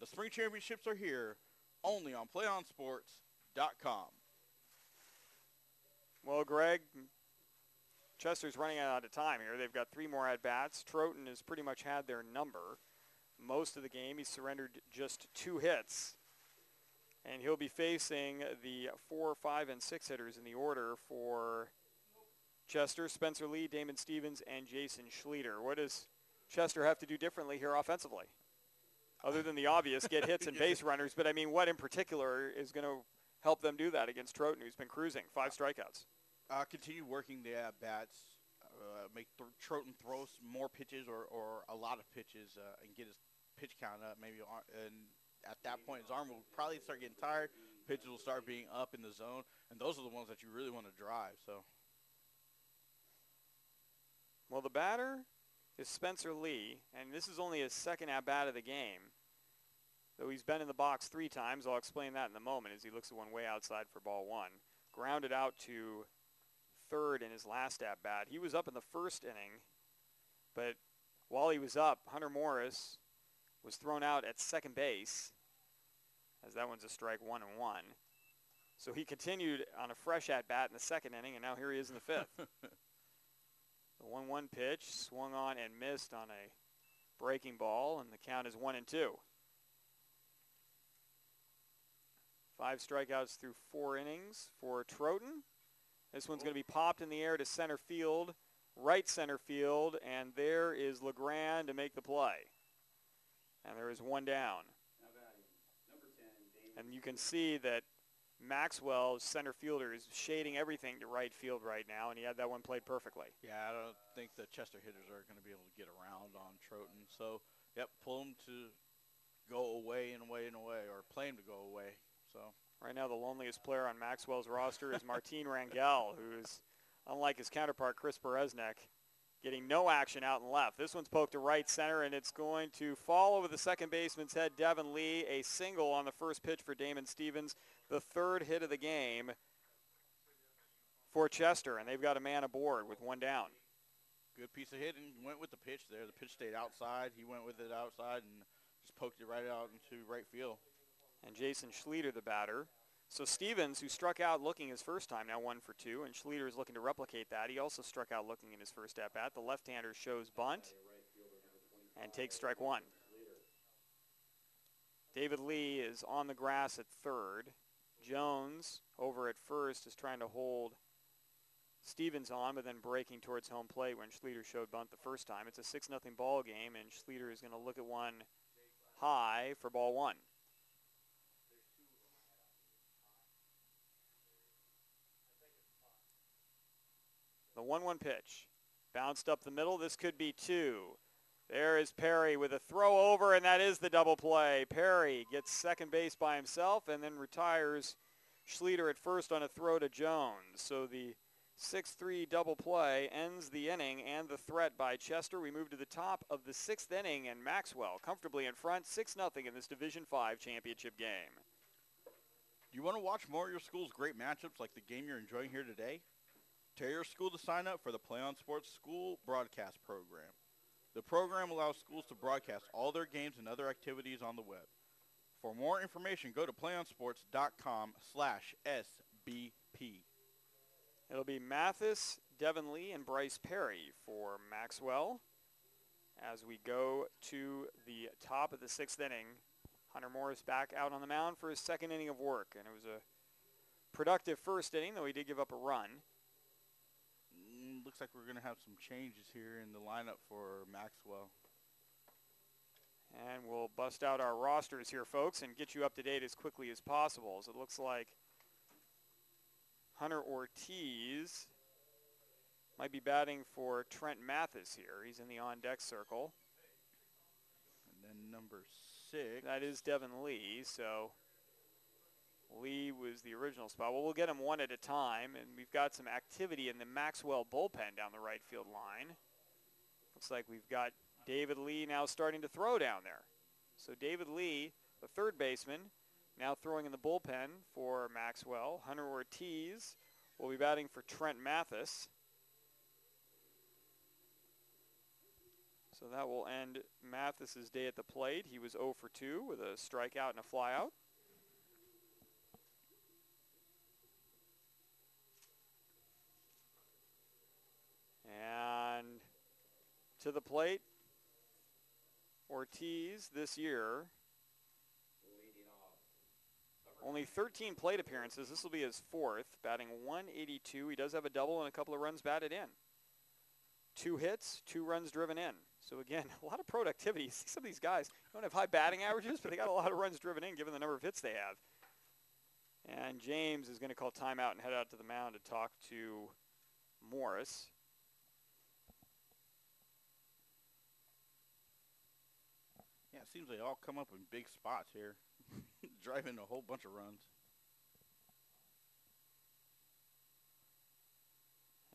The spring championships are here only on PlayOnSports.com. Well, Greg, Chester's running out of time here. They've got three more at-bats. Troughton has pretty much had their number most of the game. He surrendered just two hits. And he'll be facing the four, five, and six hitters in the order for Chester, Spencer Lee, Damon Stevens, and Jason Schlueter. What does Chester have to do differently here offensively? Other than the obvious, get hits and base runners. But, I mean, what in particular is going to help them do that against Troughton, who's been cruising, five strikeouts? Uh, continue working the at-bats. Uh, make th- Troughton throw more pitches or, or a lot of pitches uh, and get his pitch count up. Maybe and at that point, his arm will probably start getting tired. Pitches will start being up in the zone, and those are the ones that you really want to drive. So, well, the batter is Spencer Lee, and this is only his second at bat of the game. Though he's been in the box three times, I'll explain that in a moment as he looks at one way outside for ball one. Grounded out to third in his last at bat. He was up in the first inning, but while he was up, Hunter Morris was thrown out at second base, as that one's a strike one and one. So he continued on a fresh at bat in the second inning, and now here he is in the fifth. the 1 1 pitch swung on and missed on a breaking ball, and the count is 1 and 2. Five strikeouts through four innings for Troughton. This one's going to be popped in the air to center field, right center field, and there is LeGrand to make the play. And there is one down. And you can see that Maxwell's center fielder is shading everything to right field right now, and he had that one played perfectly. Yeah, I don't think the Chester hitters are going to be able to get around on Troughton. So, yep, pull him to go away and away and away, or play him to go away. So right now, the loneliest player on Maxwell's roster is Martin Rangel, who is, unlike his counterpart Chris Bereznek, getting no action out and left. This one's poked to right center, and it's going to fall over the second baseman's head, Devin Lee. A single on the first pitch for Damon Stevens, the third hit of the game for Chester, and they've got a man aboard with one down. Good piece of hitting. Went with the pitch there. The pitch stayed outside. He went with it outside and just poked it right out into right field. And Jason Schlueter, the batter, so Stevens, who struck out looking his first time, now one for two, and Schlueter is looking to replicate that. He also struck out looking in his first at bat. The left-hander shows bunt and takes strike one. David Lee is on the grass at third. Jones over at first is trying to hold Stevens on, but then breaking towards home plate when Schlueter showed bunt the first time. It's a 6 0 ball game, and Schlueter is going to look at one high for ball one. The 1-1 pitch. Bounced up the middle. This could be two. There is Perry with a throw over, and that is the double play. Perry gets second base by himself and then retires Schlueter at first on a throw to Jones. So the 6-3 double play ends the inning and the threat by Chester. We move to the top of the sixth inning, and Maxwell comfortably in front, 6-0 in this Division 5 championship game. Do you want to watch more of your school's great matchups like the game you're enjoying here today? Tell your school to sign up for the Play on Sports School Broadcast Program. The program allows schools to broadcast all their games and other activities on the web. For more information, go to playonsports.com slash SBP. It'll be Mathis, Devin Lee, and Bryce Perry for Maxwell as we go to the top of the sixth inning. Hunter Morris back out on the mound for his second inning of work, and it was a productive first inning, though he did give up a run looks like we're going to have some changes here in the lineup for Maxwell. And we'll bust out our rosters here, folks, and get you up to date as quickly as possible. So it looks like Hunter Ortiz might be batting for Trent Mathis here. He's in the on-deck circle. And then number six. That is Devin Lee, so Lee was the original spot. Well, we'll get him one at a time, and we've got some activity in the Maxwell bullpen down the right field line. Looks like we've got David Lee now starting to throw down there. So David Lee, the third baseman, now throwing in the bullpen for Maxwell. Hunter Ortiz will be batting for Trent Mathis. So that will end Mathis's day at the plate. He was 0 for 2 with a strikeout and a flyout. And to the plate, Ortiz this year. Only 13 plate appearances. This will be his fourth, batting 182. He does have a double and a couple of runs batted in. Two hits, two runs driven in. So again, a lot of productivity. See some of these guys don't have high batting averages, but they got a lot of runs driven in given the number of hits they have. And James is going to call timeout and head out to the mound to talk to Morris. Yeah, it seems they all come up in big spots here, driving a whole bunch of runs.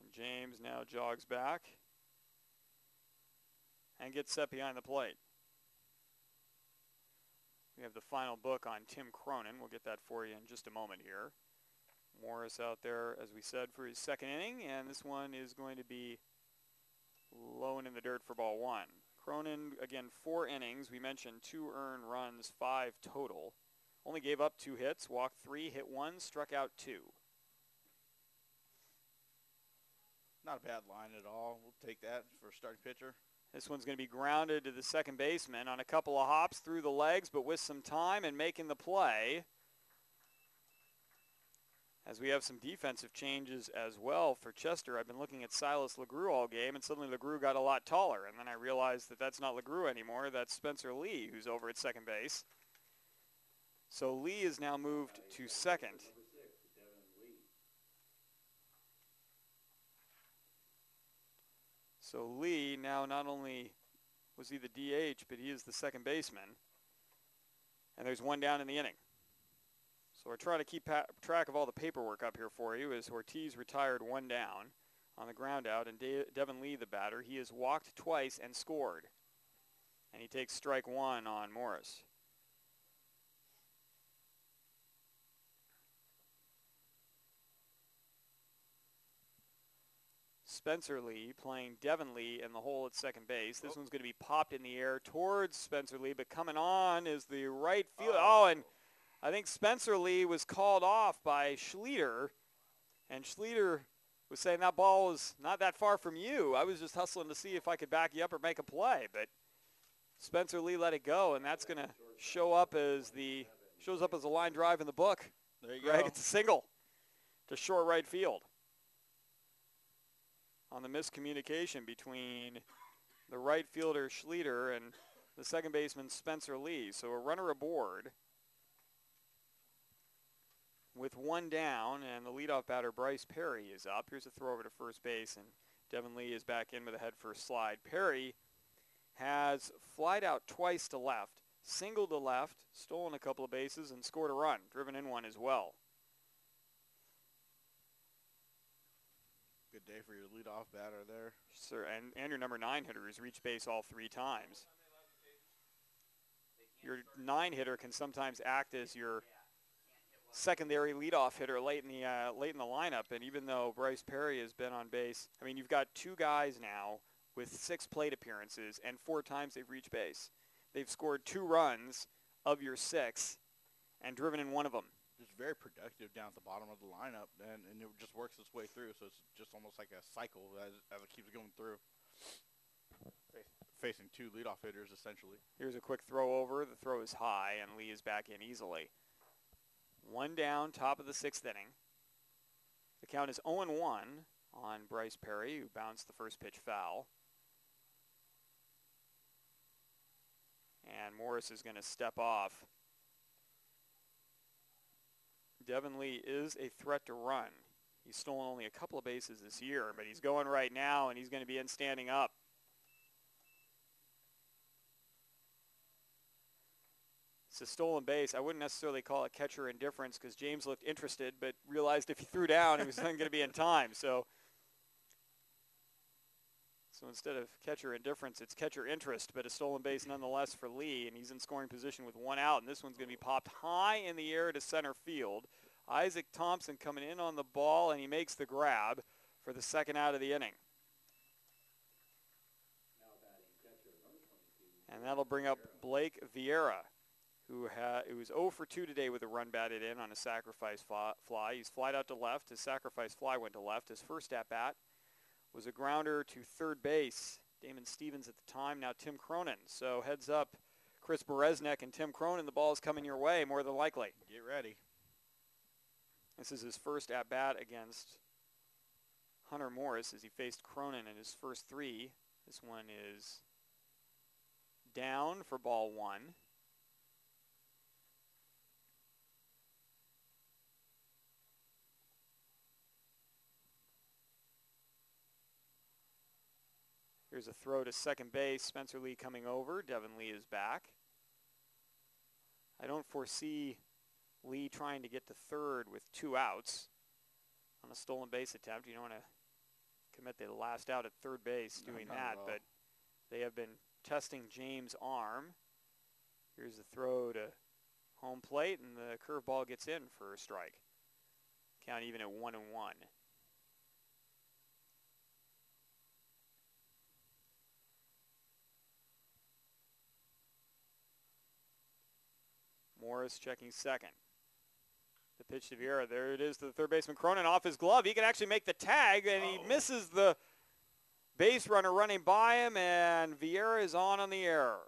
And James now jogs back and gets set behind the plate. We have the final book on Tim Cronin. We'll get that for you in just a moment here. Morris out there, as we said, for his second inning, and this one is going to be low and in the dirt for ball one. Cronin, again, four innings. We mentioned two earned runs, five total. Only gave up two hits, walked three, hit one, struck out two. Not a bad line at all. We'll take that for a starting pitcher. This one's going to be grounded to the second baseman on a couple of hops through the legs, but with some time and making the play. As we have some defensive changes as well for Chester. I've been looking at Silas LeGrew all game, and suddenly LeGrew got a lot taller. And then I realized that that's not LeGrew anymore. That's Spencer Lee, who's over at second base. So Lee is now moved to second. So Lee now not only was he the DH, but he is the second baseman. And there's one down in the inning. So we're trying to keep track of all the paperwork up here for you as Ortiz retired one down on the ground out and De Devin Lee the batter. He has walked twice and scored. And he takes strike one on Morris. Spencer Lee playing Devin Lee in the hole at second base. This oh. one's going to be popped in the air towards Spencer Lee, but coming on is the right field. Oh, oh and I think Spencer Lee was called off by Schlueter, and Schlueter was saying that ball was not that far from you. I was just hustling to see if I could back you up or make a play, but Spencer Lee let it go, and that's going to show up as the shows up as a line drive in the book. There you Greg, go. It's a single to short right field on the miscommunication between the right fielder Schlueter and the second baseman Spencer Lee. So a runner aboard with one down, and the leadoff batter Bryce Perry is up. Here's a throw over to first base, and Devin Lee is back in with a head first slide. Perry has flied out twice to left, singled to left, stolen a couple of bases, and scored a run, driven in one as well. Good day for your leadoff batter there. Sir, and, and your number nine hitter has reached base all three times. Your nine hitter can sometimes act as your secondary leadoff hitter late in the uh, late in the lineup. And even though Bryce Perry has been on base, I mean, you've got two guys now with six plate appearances, and four times they've reached base. They've scored two runs of your six, and driven in one of them just very productive down at the bottom of the lineup, and, and it just works its way through. So it's just almost like a cycle as, as it keeps going through. Facing two leadoff hitters, essentially. Here's a quick throw over. The throw is high, and Lee is back in easily. One down, top of the sixth inning. The count is 0-1 on Bryce Perry, who bounced the first pitch foul. And Morris is going to step off. Devin Lee is a threat to run. He's stolen only a couple of bases this year, but he's going right now, and he's going to be in standing up. It's a stolen base. I wouldn't necessarily call it catcher indifference because James looked interested, but realized if he threw down, he was not going to be in time. So, so instead of catcher indifference, it's catcher interest, but a stolen base nonetheless for Lee, and he's in scoring position with one out, and this one's going to be popped high in the air to center field. Isaac Thompson coming in on the ball, and he makes the grab for the second out of the inning. And that'll bring up Blake Vieira, who, ha- who was 0 for 2 today with a run batted in on a sacrifice fly. He's flied out to left. His sacrifice fly went to left. His first at bat was a grounder to third base. Damon Stevens at the time, now Tim Cronin. So heads up, Chris Bereznek and Tim Cronin. The ball is coming your way more than likely. Get ready. This is his first at bat against Hunter Morris as he faced Cronin in his first three. This one is down for ball one. Here's a throw to second base. Spencer Lee coming over. Devin Lee is back. I don't foresee Lee trying to get to third with two outs on a stolen base attempt. You don't want to commit the last out at third base doing no, that, but they have been testing James' arm. Here's the throw to home plate, and the curveball gets in for a strike. Count even at one and one. Morris checking second. The pitch to Vieira. There it is to the third baseman Cronin off his glove. He can actually make the tag, and he misses the base runner running by him, and Vieira is on on the error.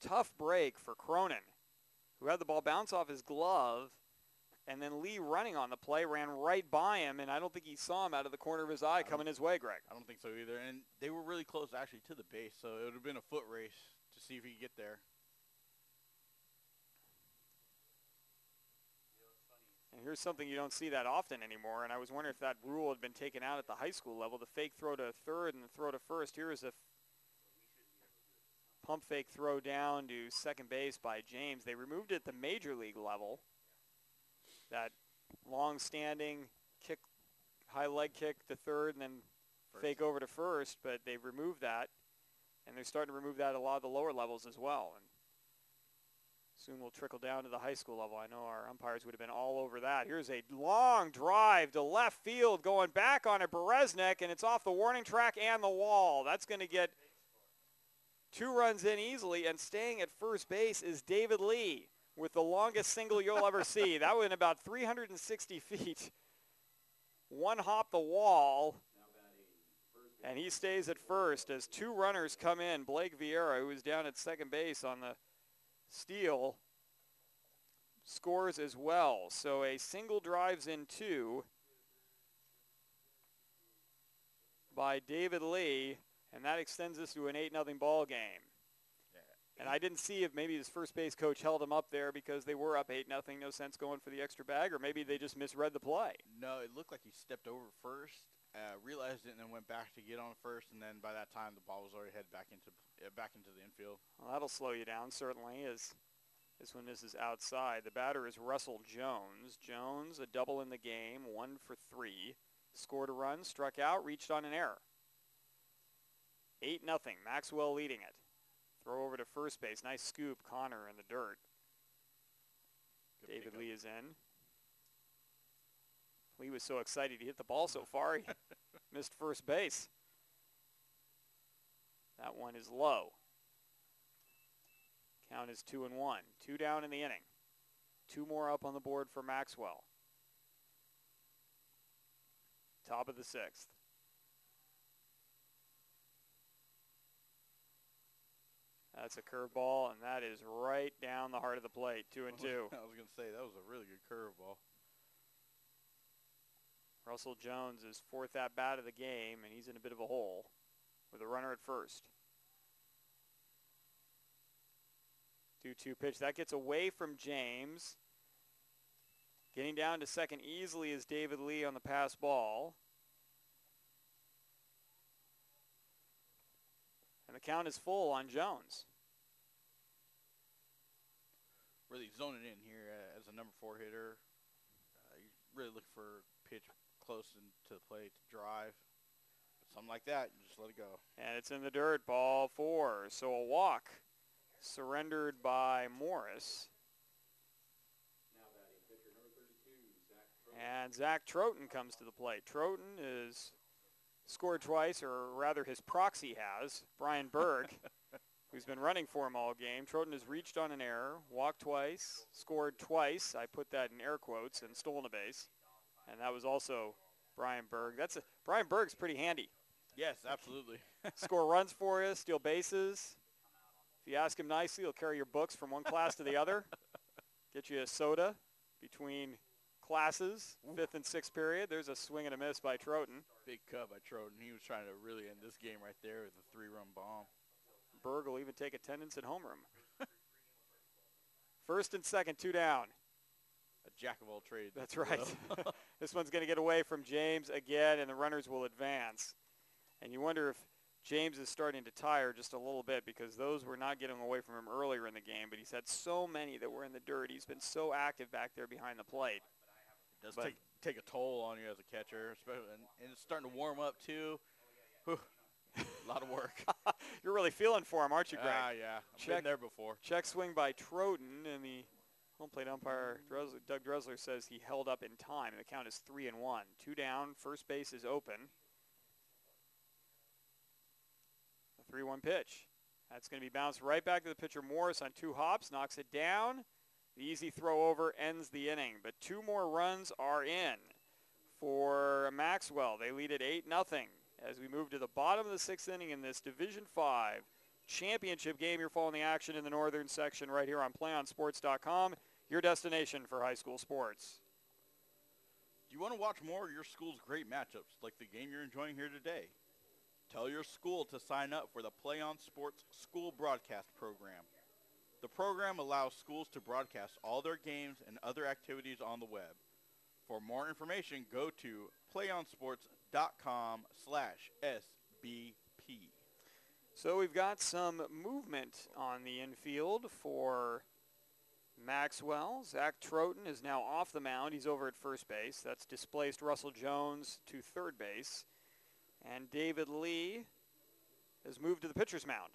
Tough break for Cronin, who had the ball bounce off his glove and then Lee running on the play ran right by him, and I don't think he saw him out of the corner of his eye coming his way, Greg. I don't think so either. And they were really close actually to the base, so it would have been a foot race to see if he could get there. And here's something you don't see that often anymore, and I was wondering if that rule had been taken out at the high school level, the fake throw to third and the throw to first. Here is a pump fake throw down to second base by James. They removed it at the major league level that long-standing kick, high leg kick to third, and then first. fake over to first. But they've removed that, and they're starting to remove that at a lot of the lower levels as well. And soon will trickle down to the high school level. I know our umpires would have been all over that. Here's a long drive to left field going back on a Bereznek, and it's off the warning track and the wall. That's going to get two runs in easily, and staying at first base is David Lee with the longest single you'll ever see. That went about 360 feet. One hop the wall, and he stays at first as two runners come in. Blake Vieira, who was down at second base on the steal, scores as well. So a single drives in two by David Lee, and that extends this to an 8-0 ball game. And I didn't see if maybe his first base coach held him up there because they were up 8 nothing, no sense going for the extra bag, or maybe they just misread the play. No, it looked like he stepped over first, uh, realized it, and then went back to get on first, and then by that time the ball was already headed back into uh, back into the infield. Well, that'll slow you down certainly. As this one misses outside. The batter is Russell Jones. Jones a double in the game, one for three, scored a run, struck out, reached on an error. Eight nothing. Maxwell leading it. Throw over to first base. Nice scoop. Connor in the dirt. Good David Lee is in. Lee was so excited he hit the ball so far he missed first base. That one is low. Count is two and one. Two down in the inning. Two more up on the board for Maxwell. Top of the sixth. That's a curveball, and that is right down the heart of the plate, two and two. I was going to say, that was a really good curveball. Russell Jones is fourth at bat of the game, and he's in a bit of a hole with a runner at first. 2-2 pitch. That gets away from James. Getting down to second easily is David Lee on the pass ball. And the count is full on Jones. Really zoning in here uh, as a number four hitter. Uh, you really look for pitch close into the plate to drive. But something like that, you just let it go. And it's in the dirt, ball four. So a walk surrendered by Morris. And Zach Troughton comes to the plate. Troughton is scored twice, or rather his proxy has, Brian Berg, who's been running for him all game. Troughton has reached on an error, walked twice, scored twice. I put that in air quotes, and stolen a base. And that was also Brian Berg. That's a, Brian Berg's pretty handy. Yes, absolutely. Score runs for you, steal bases. If you ask him nicely, he'll carry your books from one class to the other, get you a soda between classes, fifth and sixth period. There's a swing and a miss by Troughton. Big cut by Troughton. He was trying to really end this game right there with a three-run bomb. Berg will even take attendance at homeroom. First and second, two down. A jack of all trades. That's right. this one's going to get away from James again, and the runners will advance. And you wonder if James is starting to tire just a little bit because those were not getting away from him earlier in the game, but he's had so many that were in the dirt. He's been so active back there behind the plate. Does take, take a toll on you as a catcher, especially, and, and it's starting to warm up too. Whew. a lot of work. You're really feeling for him, aren't you, Greg? Ah, yeah. I've check, been there before. Check swing by Troughton, and the home plate umpire, Dressler, Doug Dressler, says he held up in time, the count is three and one. Two down, first base is open. A 3-1 pitch. That's going to be bounced right back to the pitcher Morris on two hops, knocks it down. The easy throw over ends the inning, but two more runs are in for Maxwell. They lead at 8 nothing as we move to the bottom of the sixth inning in this Division 5 championship game. You're following the action in the northern section right here on PlayOnSports.com, your destination for high school sports. Do you want to watch more of your school's great matchups like the game you're enjoying here today? Tell your school to sign up for the Play on Sports School Broadcast Program. The program allows schools to broadcast all their games and other activities on the web. For more information, go to playonsports.com slash SBP. So we've got some movement on the infield for Maxwell. Zach Troughton is now off the mound. He's over at first base. That's displaced Russell Jones to third base. And David Lee has moved to the pitcher's mound.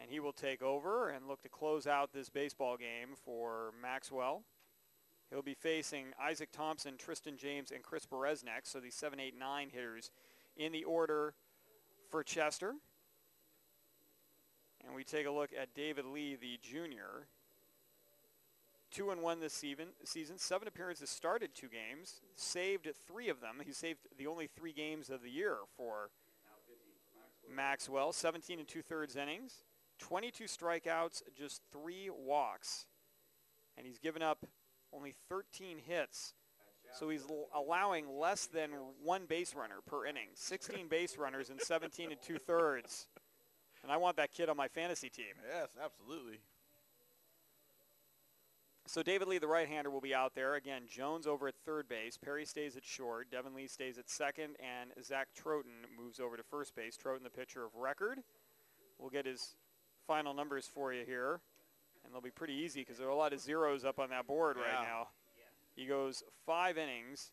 And he will take over and look to close out this baseball game for Maxwell. He'll be facing Isaac Thompson, Tristan James, and Chris Perez next. So the 7, 8, 9 hitters in the order for Chester. And we take a look at David Lee, the junior. Two and one this season. Season seven appearances, started two games, saved three of them. He saved the only three games of the year for Maxwell. 17 and two thirds innings, 22 strikeouts, just three walks, and he's given up only 13 hits. So he's l- allowing less than one base runner per inning. 16 base runners in 17 and two thirds. And I want that kid on my fantasy team. Yes, absolutely. So David Lee, the right-hander, will be out there. Again, Jones over at third base. Perry stays at short. Devin Lee stays at second. And Zach Troughton moves over to first base. Troughton, the pitcher of record. We'll get his final numbers for you here. And they'll be pretty easy because there are a lot of zeros up on that board Yeah. right now. He goes five innings,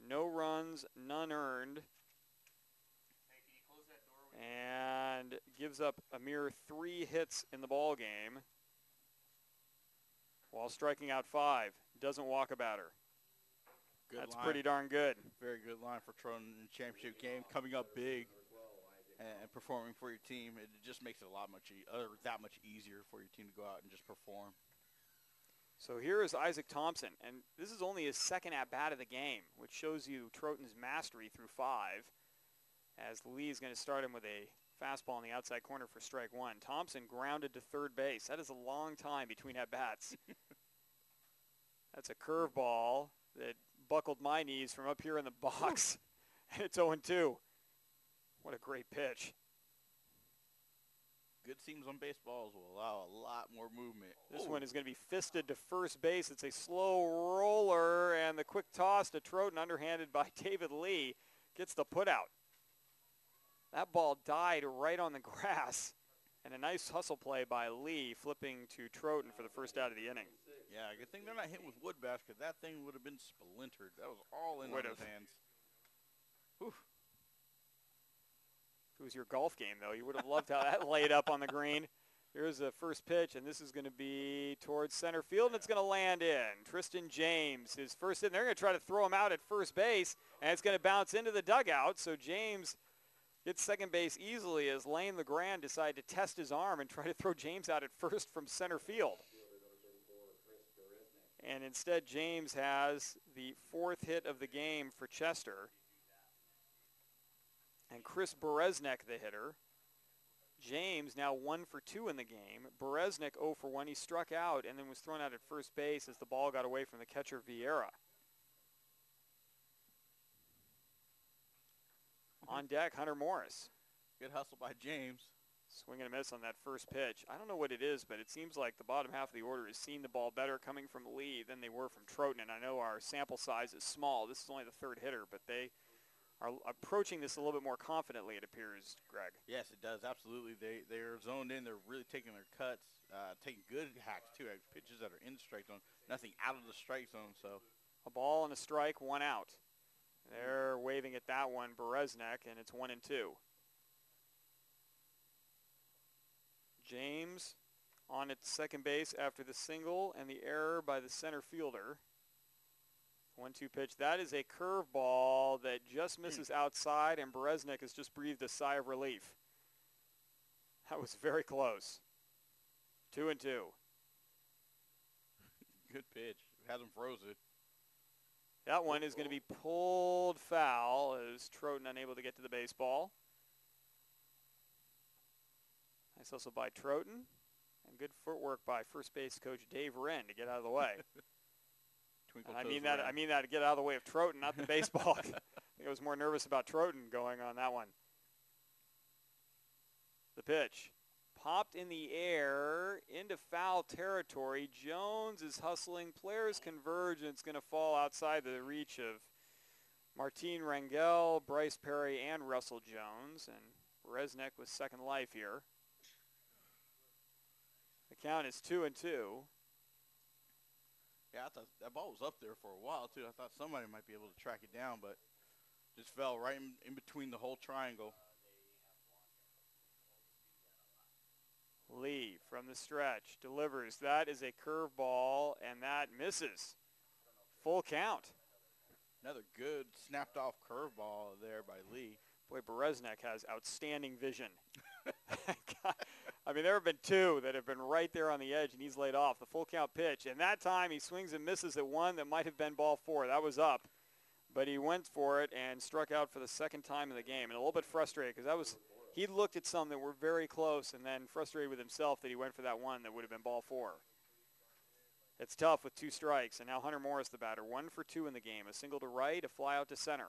no runs, none earned, and gives up a mere three hits in the ball game while striking out five. Doesn't walk a batter. Good That's line. pretty darn good. Very good line for Troughton in the championship game, coming up big and performing for your team. It just makes it a lot much e- that much easier for your team to go out and just perform. So here is Isaac Thompson, and this is only his second at bat of the game, which shows you Troughton's mastery through five. As Lee is going to start him with a fastball in the outside corner for strike one. Thompson grounded to third base. That is a long time between at bats. That's a curveball that buckled my knees from up here in the box. and it's 0-2. What a great pitch. Good seams on baseballs will allow a lot more movement. This Ooh. one is going to be fisted to first base. It's a slow roller, and the quick toss to Troughton, underhanded by David Lee, gets the putout. That ball died right on the grass. And a nice hustle play by Lee, flipping to Troughton for the first out of the inning. Yeah, good thing they're not hitting with wood basket. That thing would have been splintered. That was all in his hands. Whew. It was your golf game, though, you would have loved how that laid up on the green. Here's the first pitch, and this is going to be towards center field, and it's going to land in. Tristan James, his first in. They're going to try to throw him out at first base, and it's going to bounce into the dugout. So James gets second base easily as Lane LeGrand decided to test his arm and try to throw James out at first from center field. And instead, James has the fourth hit of the game for Chester. And Chris Bereznek, the hitter. James now one for two in the game. Bereznek 0 for 1. He struck out and then was thrown out at first base as the ball got away from the catcher Vieira. On deck, Hunter Morris. Good hustle by James. Swing and a miss on that first pitch. I don't know what it is, but it seems like the bottom half of the order has seen the ball better coming from Lee than they were from Troughton. And I know our sample size is small. This is only the third hitter, but they are approaching this a little bit more confidently, it appears, Greg. Yes, it does. Absolutely. They, they're zoned in. They're really taking their cuts, uh, taking good hacks, too, pitches that are in the strike zone, nothing out of the strike zone. So A ball and a strike, one out. They're waving at that one, Bereznek, and it's one and two. James on at second base after the single and the error by the center fielder. One-two pitch. That is a curveball that just hmm. misses outside, and Bereznek has just breathed a sigh of relief. That was very close. Two and two. Good pitch. Has him frozen. That one is going to be pulled foul as Troughton unable to get to the baseball. Nice hustle by Troughton. And good footwork by first base coach Dave Wren to get out of the way. I mean that. I mean that to get out of the way of Troughton, not the baseball. I think I was more nervous about Troughton going on that one. The pitch popped in the air into foul territory. Jones is hustling. Players converge, and it's going to fall outside the reach of Martin Rangel, Bryce Perry, and Russell Jones. And Bereznek with second life here. The count is two and two. Yeah, I thought that ball was up there for a while too. I thought somebody might be able to track it down, but just fell right in, in between the whole triangle. Lee from the stretch delivers. That is a curveball, and that misses. Full count. Another good snapped off curveball there by Lee. Boy, Bereznek has outstanding vision. I mean, there have been two that have been right there on the edge, and he's laid off. The full count pitch. And that time he swings and misses at one that might have been ball four. That was up. But he went for it and struck out for the second time in the game. And a little bit frustrated because that was – he looked at some that were very close and then frustrated with himself that he went for that one that would have been ball four. It's tough with two strikes, and now Hunter Morris, the batter, one for two in the game. A single to right, a fly out to center.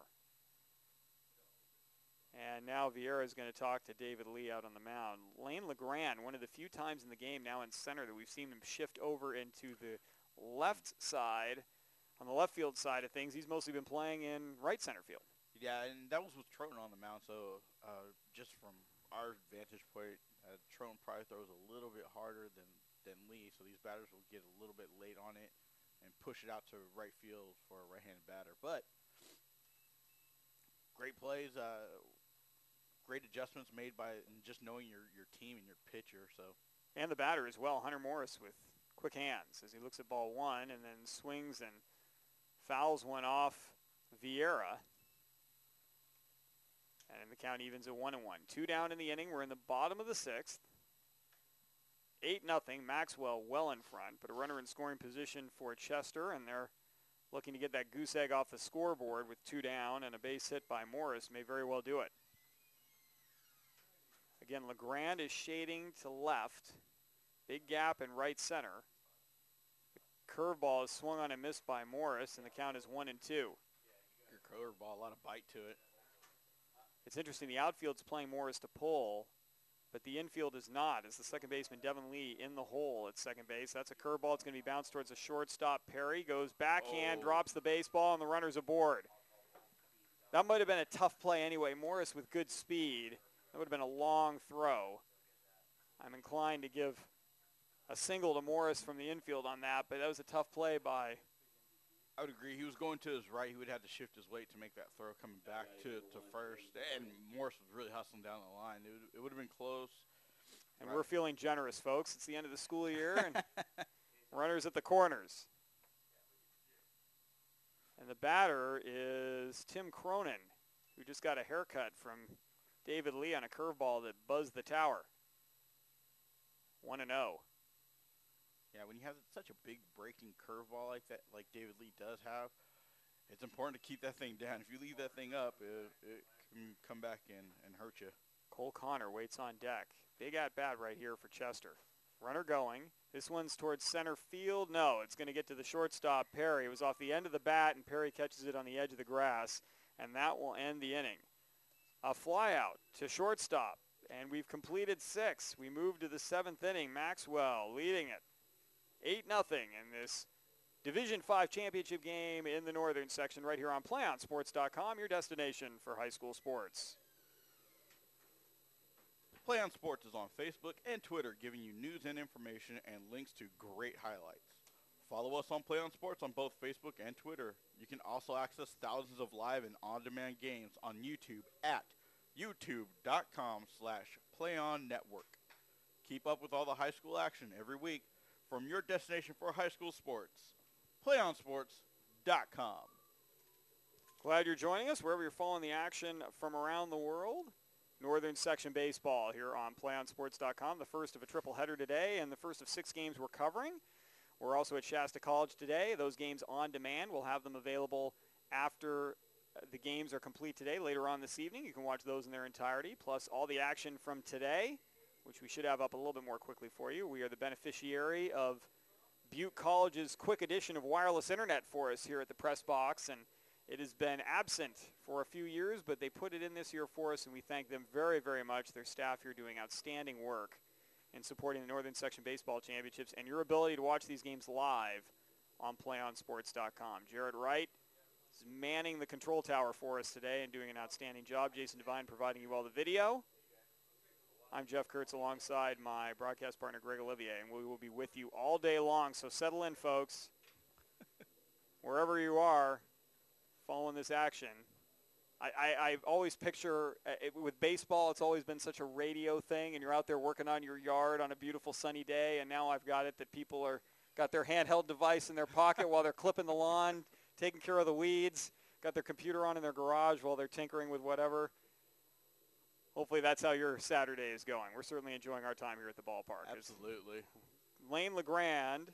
And now Vieira is going to talk to David Lee out on the mound. Lane LeGrand, one of the few times in the game now in center that we've seen him shift over into the left side. On the left field side of things, he's mostly been playing in right center field. Yeah, and that was with Troughton on the mound, so uh, just from our vantage point, uh, Troughton probably throws a little bit harder than, than Lee, so these batters will get a little bit late on it and push it out to right field for a right-handed batter. But great plays, uh, great adjustments made by just knowing your, your team and your pitcher. So And the batter as well, Hunter Morris with quick hands as he looks at ball one and then swings and fouls one off Vieira. And the count evens at one and one. Two down in the inning. We're in the bottom of the sixth. Eight nothing. Maxwell well in front, but a runner in scoring position for Chester, and they're looking to get that goose egg off the scoreboard with two down, and a base hit by Morris may very well do it. Again, LeGrand is shading to left. Big gap in right center. The curveball is swung on and missed by Morris, and the count is one and two. Your curveball, a lot of bite to it. It's interesting. The outfield's playing Morris to pull, but the infield is not. It's the second baseman Devin Lee in the hole at second base. That's a curveball. It's going to be bounced towards the shortstop. Perry goes backhand, Oh. drops the baseball, and the runner's aboard. That might have been a tough play anyway. Morris with good speed. That would have been a long throw. I'm inclined to give a single to Morris from the infield on that, but that was a tough play by I would agree. He was going to his right. He would have to shift his weight to make that throw coming back to, to first. And Morris was really hustling down the line. It would, it would have been close. And Right. we're feeling generous, folks. It's the end of the school year, and runners at the corners. And the batter is Tim Cronin, who just got a haircut from David Lee on a curveball that buzzed the tower. 1 and oh. 0. Yeah, when you have such a big breaking curveball like that, like David Lee does have, it's important to keep that thing down. If you leave that thing up, it, it can come back in and hurt you. Cole Connor waits on deck. Big at bat right here for Chester. Runner going. This one's towards center field. No, it's going to get to the shortstop, Perry. It was off the end of the bat, and Perry catches it on the edge of the grass, and that will end the inning. A flyout to shortstop, and we've completed six. We move to the seventh inning. Maxwell leading it. 8 nothing in this Division 5 championship game in the northern section right here on PlayOnSports.com, your destination for high school sports. Play on Sports is on Facebook and Twitter, giving you news and information and links to great highlights. Follow us on Play on Sports on both Facebook and Twitter. You can also access thousands of live and on-demand games on YouTube at youtube.com slash playonnetwork. Keep up with all the high school action every week from your destination for high school sports. Playonsports.com. Glad you're joining us wherever you're following the action from around the world. Northern Section Baseball here on PlayOnSports.com. The first of a triple header today and the first of six games we're covering. We're also at Shasta College today. Those games on demand. We'll have them available after uh, the games are complete today. Later on this evening, you can watch those in their entirety, plus all the action from today, which we should have up a little bit more quickly for you. We are the beneficiary of Butte College's quick addition of wireless internet for us here at the press box, and it has been absent for a few years, but they put it in this year for us, and we thank them very, very much. Their staff here doing outstanding work in supporting the Northern Section Baseball Championships and your ability to watch these games live on PlayOnSports.com. Jared Wright is manning the control tower for us today and doing an outstanding job. Jason Devine providing you all the video. I'm Jeff Kurtz alongside my broadcast partner Greg Olivier, and we will be with you all day long. So settle in, folks. Wherever you are, following this action. I, I, I always picture uh, it, with baseball, it's always been such a radio thing, and you're out there working on your yard on a beautiful sunny day, and now I've got it that people are got their handheld device in their pocket while they're clipping the lawn, taking care of the weeds, got their computer on in their garage while they're tinkering with whatever. Hopefully that's how your Saturday is going. We're certainly enjoying our time here at the ballpark. It's- Absolutely. Lane LeGrand,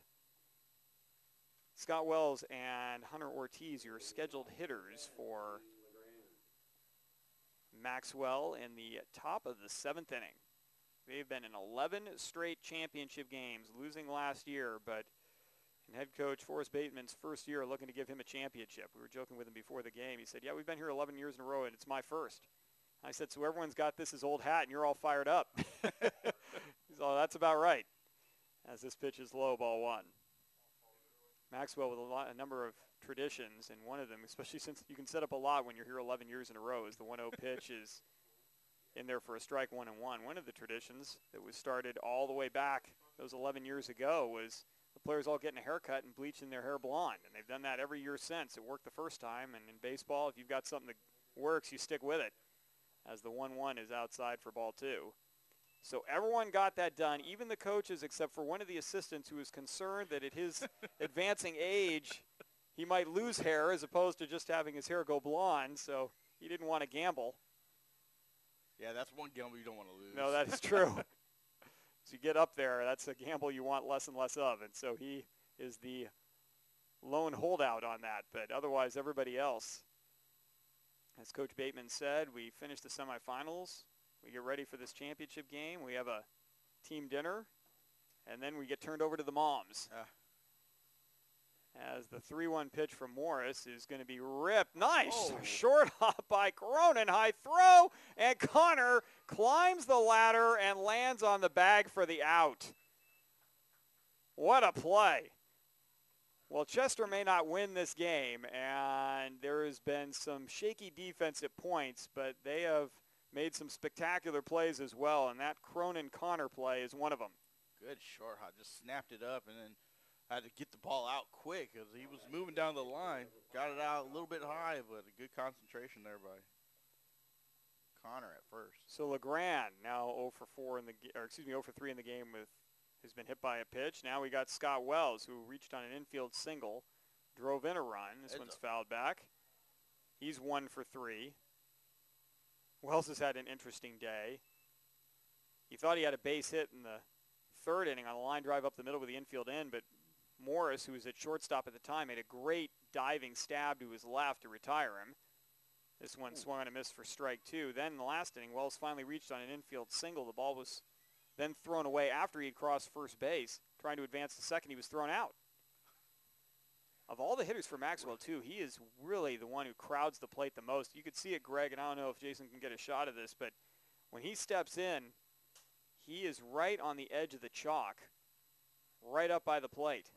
Scott Wells, and Hunter Ortiz, your scheduled hitters for Maxwell in the top of the seventh inning. They've been in 11 straight championship games, losing last year, but in head coach Forrest Bateman's first year looking to give him a championship. We were joking with him before the game. He said, yeah, we've been here 11 years in a row, and it's my first. I said, so everyone's got this as old hat, and you're all fired up. so that's about right as this pitch is low, ball one. Maxwell with a, lot, a number of traditions, and one of them, especially since you can set up a lot when you're here 11 years in a row, is the 1-0 pitch is in there for a strike one and one. One of the traditions that was started all the way back those 11 years ago was the players all getting a haircut and bleaching their hair blonde, and they've done that every year since. It worked the first time, and in baseball, if you've got something that works, you stick with it. As the 1-1 is outside for ball two. So everyone got that done, even the coaches, except for one of the assistants who was concerned that at his advancing age, he might lose hair as opposed to just having his hair go blonde. So he didn't want to gamble. Yeah, that's one gamble you don't want to lose. No, that is true. As you get up there, that's a gamble you want less and less of. And so he is the lone holdout on that. But otherwise, everybody else, as Coach Bateman said, we finished the semifinals. We get ready for this championship game. We have a team dinner, and then we get turned over to the moms. Ah. As the 3-1 pitch from Morris is going to be ripped. Nice. Oh. Short hop by Cronin. High throw. And Connor climbs the ladder and lands on the bag for the out. What a play. Well, Chester may not win this game, and there has been some shaky defense at points, but they have made some spectacular plays as well, and that Cronin-Connor play is one of them. Good short hop. Just snapped it up and then had to get the ball out quick because he was moving down the line. Got it out a little bit high, but a good concentration there by Connor at first. So Legrand now 0 for 4 in the or excuse me 0 for 3 in the game with has been hit by a pitch. Now we got Scott Wells who reached on an infield single, drove in a run. This It's one's fouled back. He's 1 for 3. Wells has had an interesting day. He thought he had a base hit in the third inning on a line drive up the middle with the infield in, but Morris, who was at shortstop at the time, made a great diving stab to his left to retire him. This one hmm. swung on a miss for strike two. Then in the last inning, Wells finally reached on an infield single. The ball was then thrown away after he had crossed first base. Trying to advance to second, he was thrown out. Of all the hitters for Maxwell, too, he is really the one who crowds the plate the most. You could see it, Greg, and I don't know if Jason can get a shot of this, but when he steps in, he is right on the edge of the chalk, right up by the plate.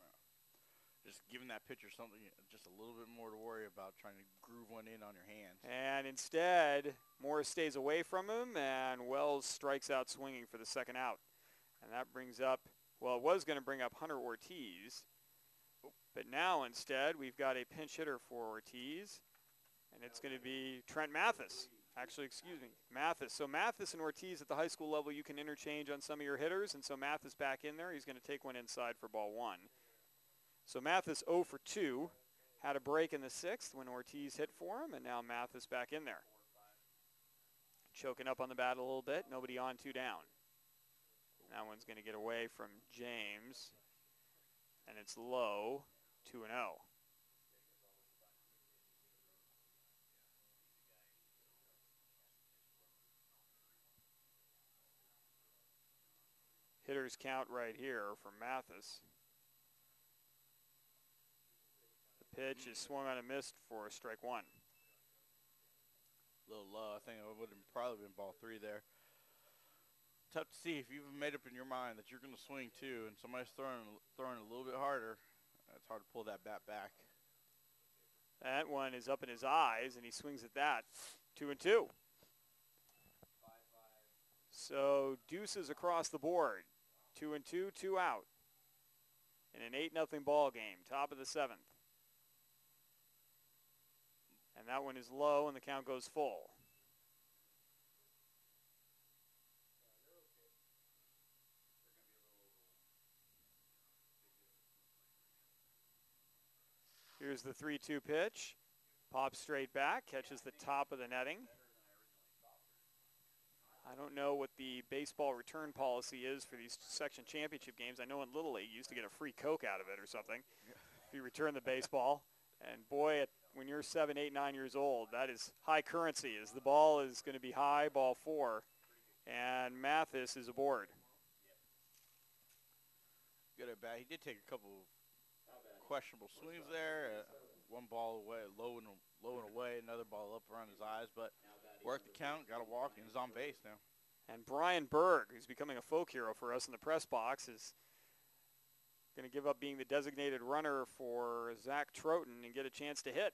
Just giving that pitcher something, just a little bit more to worry about, trying to groove one in on your hands. And instead, Morris stays away from him, and Wells strikes out swinging for the second out. And that brings up, well, it was going to bring up Hunter Ortiz. But now instead, we've got a pinch hitter for Ortiz, and it's going to be Trent Mathis. Actually, excuse me, Mathis. So Mathis and Ortiz at the high school level, you can interchange on some of your hitters, and so Mathis back in there. He's going to take one inside for ball one. So Mathis 0 for 2. Had a break in the sixth when Ortiz hit for him, and now Mathis back in there. Choking up on the bat a little bit. Nobody on, two down. That one's going to get away from James, and it's low, 2 and oh. 0. Hitters count right here for Mathis. The pitch is swung on and missed for strike one. A little low. I think it would have probably been ball three there. Tough to see if you've made up in your mind that you're going to swing two, and somebody's throwing throwing a little bit harder. It's hard to pull that bat back. That one is up in his eyes, and he swings at that. Two and two. So deuces across the board. Two and two, two out. In an 8 nothing ball game, top of the seventh. And that one is low, and the count goes full. Here's the 3-2 pitch. Pops straight back, catches the top of the netting. I don't know what the baseball return policy is for these section championship games. I know in Little League you used to get a free Coke out of it or something if you return the baseball. And boy, at, when you're seven, eight, nine years old, that is high currency. As the ball is going to be high, ball four, and Mathis is aboard. Good at bat. He did take a couple questionable swings there. Uh, one ball away, low and low and away. Another ball up around his eyes, but worked the count, got a walk, and is on base now. And Brian Berg, who's becoming a folk hero for us in the press box, is going to give up being the designated runner for Zach Troughton and get a chance to hit.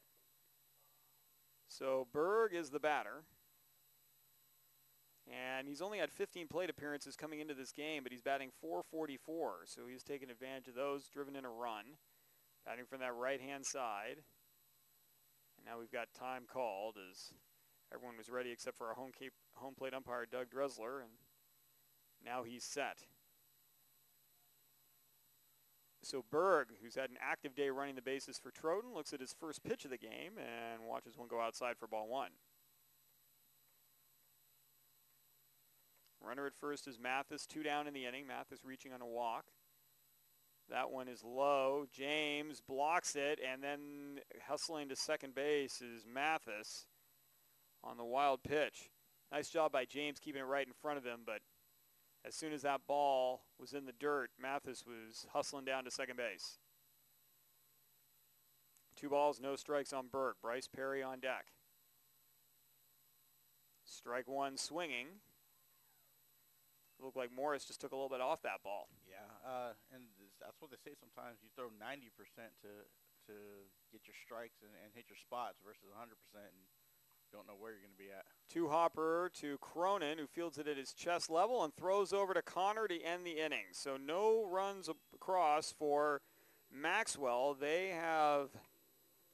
So Berg is the batter. And he's only had 15 plate appearances coming into this game, but he's batting 444. So he's taken advantage of those, driven in a run. Batting from that right-hand side. And now we've got time called as everyone was ready except for our home, cape, home plate umpire, Doug Dressler, and now he's set. So Berg, who's had an active day running the bases for Troughton, looks at his first pitch of the game and watches one go outside for ball one. Runner at first is Mathis, two down in the inning. Mathis reaching on a walk. That one is low. James blocks it, and then hustling to second base is Mathis on the wild pitch. Nice job by James keeping it right in front of him, but as soon as that ball was in the dirt, Mathis was hustling down to second base. Two balls, no strikes on Berg. Bryce Perry on deck. Strike one swinging. Looked like Morris just took a little bit off that ball. Yeah, uh, and that's what they say sometimes. You throw 90% to to get your strikes and, and hit your spots versus 100% and don't know where you're going to be at. Two hopper to Cronin, who fields it at his chest level and throws over to Connor to end the inning. So no runs across for Maxwell. They have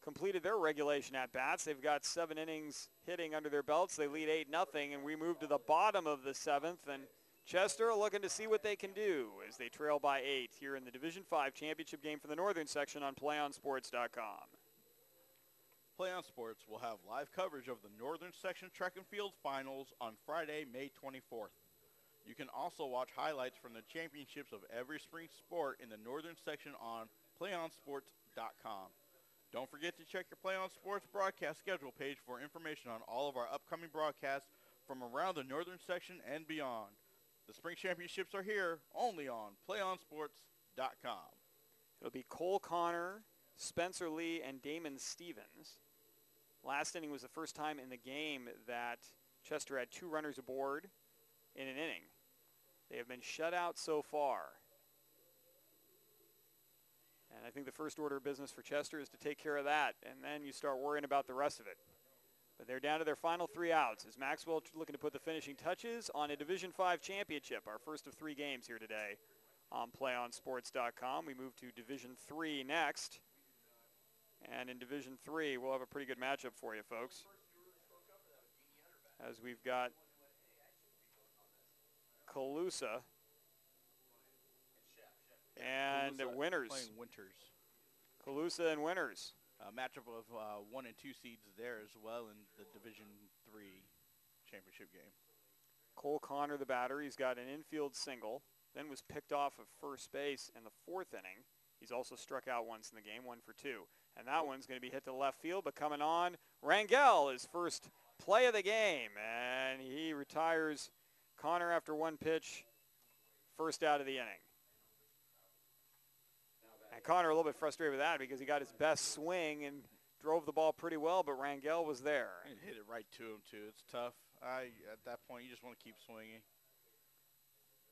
completed their regulation at bats. They've got seven innings hitting under their belts. They lead 8 nothing, and we move to the bottom of the seventh. And Chester looking to see what they can do as they trail by eight here in the Division 5 championship game for the Northern section on PlayOnSports.com. Play on Sports will have live coverage of the Northern Section Track and Field Finals on Friday, May 24th. You can also watch highlights from the championships of every spring sport in the Northern Section on PlayOnSports.com. Don't forget to check your Play on Sports broadcast schedule page for information on all of our upcoming broadcasts from around the Northern Section and beyond. The spring championships are here only on PlayOnSports.com. It'll be Cole Connor, Spencer Lee, and Damon Stevens. Last inning was the first time in the game that Chester had two runners aboard in an inning. They have been shut out so far. And I think the first order of business for Chester is to take care of that, and then you start worrying about the rest of it. But they're down to their final three outs as Maxwell looking to put the finishing touches on a Division 5 championship, our first of three games here today on PlayOnSports.com. We move to Division 3 next. And in Division 3, we'll have a pretty good matchup for you, folks. As we've got Colusa and Colusa Winters. Playing Winters. Colusa and Winters. A matchup of uh, one and two seeds there as well in the Division Three championship game. Cole Connor, the batter, he's got an infield single, then was picked off of first base in the fourth inning. He's also struck out once in the game, one for two. And that one's going to be hit to left field, but coming on, Rangel, his first play of the game. And he retires Connor after one pitch, first out of the inning. And Connor a little bit frustrated with that because he got his best swing and drove the ball pretty well, but Rangel was there. And hit it right to him too. It's tough. I at that point you just want to keep swinging.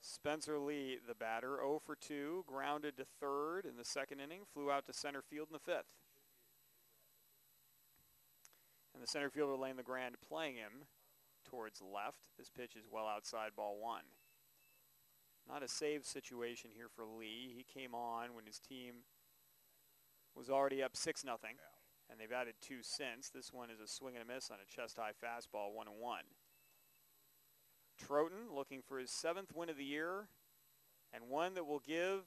Spencer Lee, the batter, 0 for 2, grounded to third in the second inning, flew out to center field in the fifth. And the center fielder Lane LeGrand playing him towards left. This pitch is well outside ball one. Not a save situation here for Lee. He came on when his team was already up 6 nothing, and they've added two since. This one is a swing and a miss on a chest-high fastball, 1 and 1. Troughton looking for his seventh win of the year and one that will give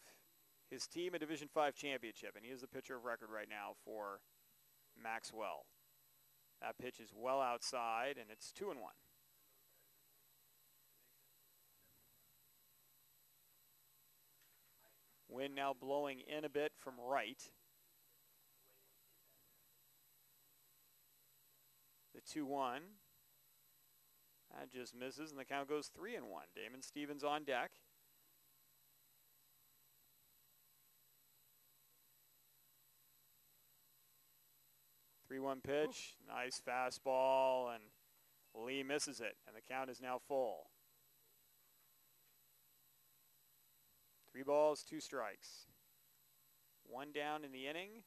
his team a Division 5 championship. And he is the pitcher of record right now for Maxwell. That pitch is well outside, and it's 2 and 1. Wind now blowing in a bit from right. The 2-1. That just misses, and the count goes 3 and 1. Damon Stevens on deck. Three-one pitch, Oof. nice fastball, and Lee misses it, and the count is now full. Three balls, two strikes. One down in the inning.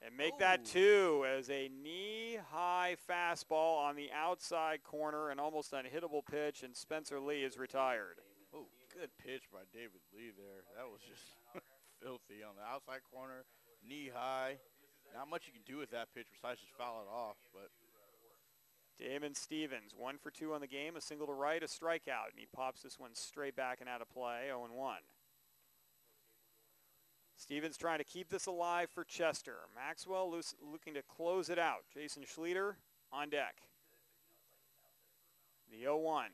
And make Ooh. that two as a knee-high fastball on the outside corner, an almost unhittable pitch, and Spencer Lee is retired. Oh, good pitch by David Lee there. That was just filthy on the outside corner, knee-high. Not much you can do with that pitch besides just foul it off, but Damon Stevens, one for two on the game, a single to right, a strikeout, and he pops this one straight back and out of play, 0-1. Stevens trying to keep this alive for Chester. Maxwell looking to close it out. Jason Schlueter on deck. The 0-1.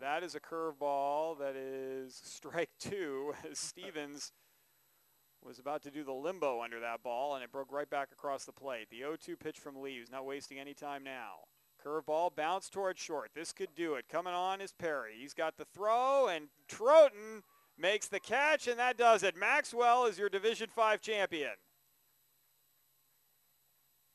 That is a curveball that is strike two as Stevens was about to do the limbo under that ball, and it broke right back across the plate. The 0-2 pitch from Lee, who's not wasting any time now. Curveball bounced towards short. This could do it. Coming on is Perry. He's got the throw, and Troughton makes the catch, and that does it. Maxwell is your Division 5 champion.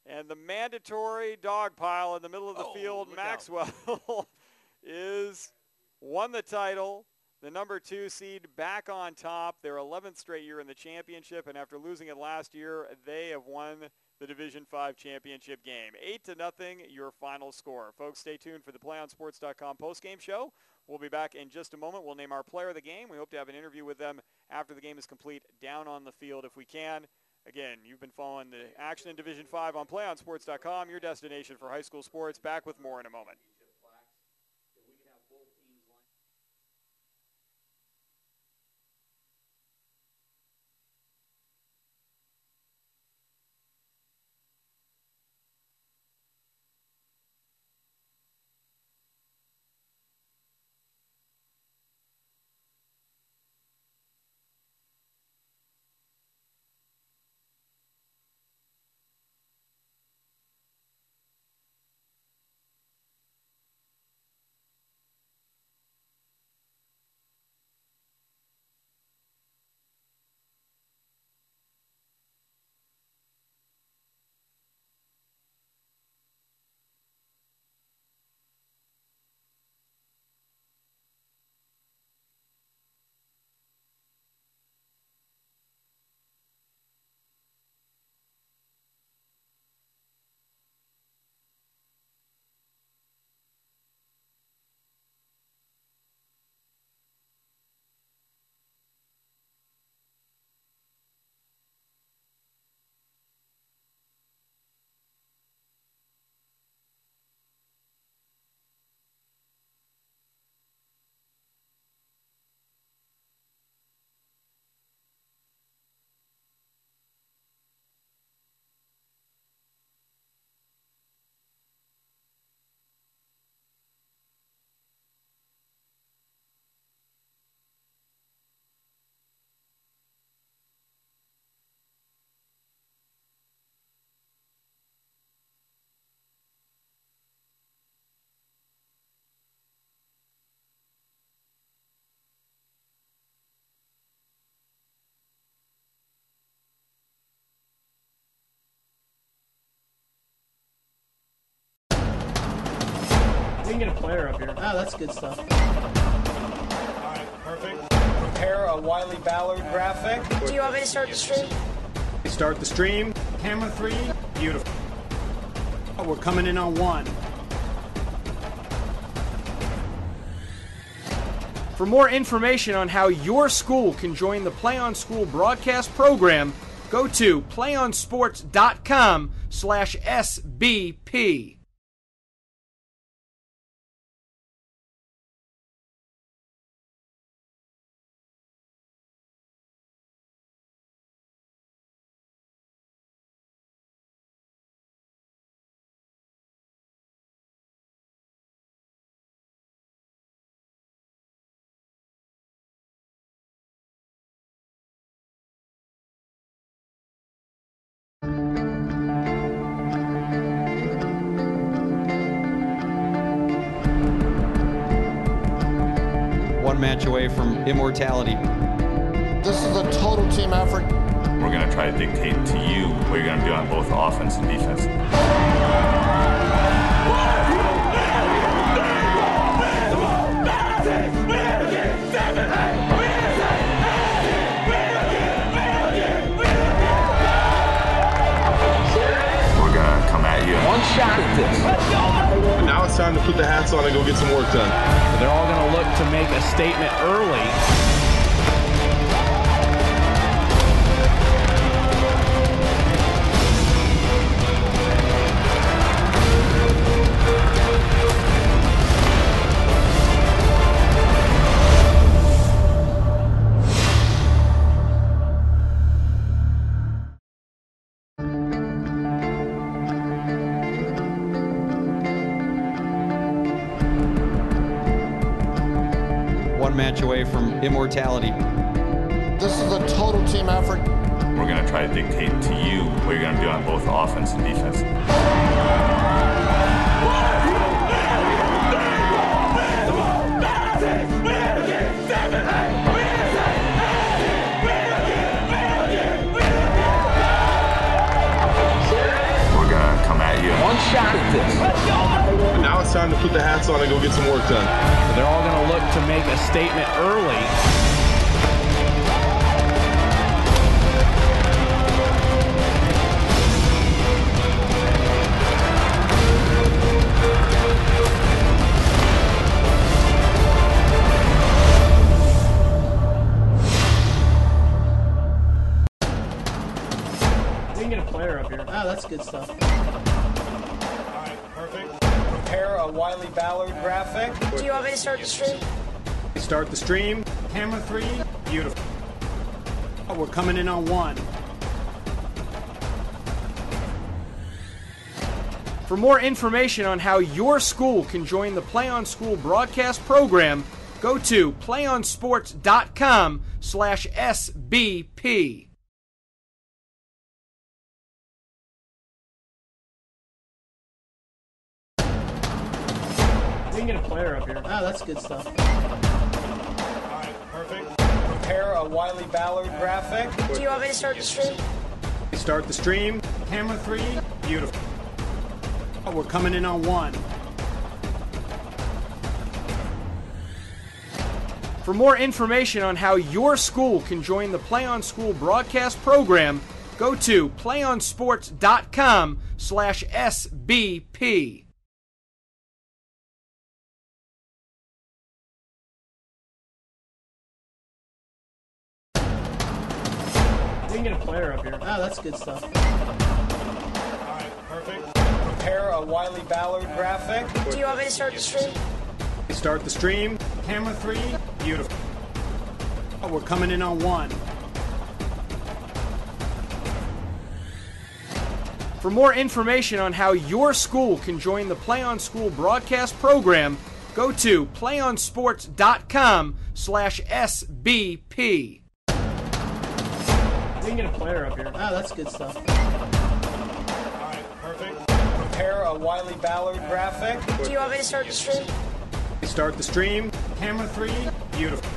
And the mandatory dog pile in the middle of the Oh, field. Maxwell, is won the title. The number two seed back on top. Their 11th straight year in the championship, and after losing it last year, they have won the Division Five championship game. Eight to nothing, your final score. Folks, stay tuned for the PlayOnSports.com postgame show. We'll be back in just a moment. We'll name our player of the game. We hope to have an interview with them after the game is complete down on the field if we can. Again, you've been following the action in Division 5 on PlayOnSports.com, your destination for high school sports. Back with more in a moment. Can get a player up here. Ah, that's good stuff. Perfect. Prepare a Wiley Ballard graphic. Do you want me to start the stream? Start the stream. Camera three. Beautiful. We're coming in on one. For more information on how your school can join the Play on School broadcast program, go to playonsports.com slash SBP. One match away from immortality. This is a total team effort. We're going to try to dictate to you what you're going to do on both offense and defense. We're going to come at you. One shot at this. Time to put the hats on and go get some work done. They're all going to look to make a statement early. Immortality. This is a total team effort. We're going to try to dictate to you what you're going to do on both offense and defense. Time to put the hats on and go get some work done. They're all going to look to make a statement early. Start the stream. Camera three. Beautiful. Oh, we're coming in on one. For more information on how your school can join the Play on School broadcast program, go to playonsports.com slash SBP. We can get a player up here. Oh, that's good stuff. Prepare a Wiley Ballard graphic. Do you want me to start the stream? Start the stream. Camera three. Beautiful. We're coming in on one. For more information on how your school can join the Play on School broadcast program, go to playonsports.com slash SBP. Get a player up here. Oh, that's good stuff. Perfect. Prepare a Wiley Ballard graphic. Do you want me to start the stream? Start the stream. Camera three. Beautiful. Oh, we're coming in on one. For more information on how your school can join the Play on School broadcast program, go to playonsports.com slash SBP. We can get a player up here. Oh, that's good stuff. Perfect. Prepare a Wiley Ballard graphic. Do you want me to start the stream? Start the stream. Camera three. Beautiful.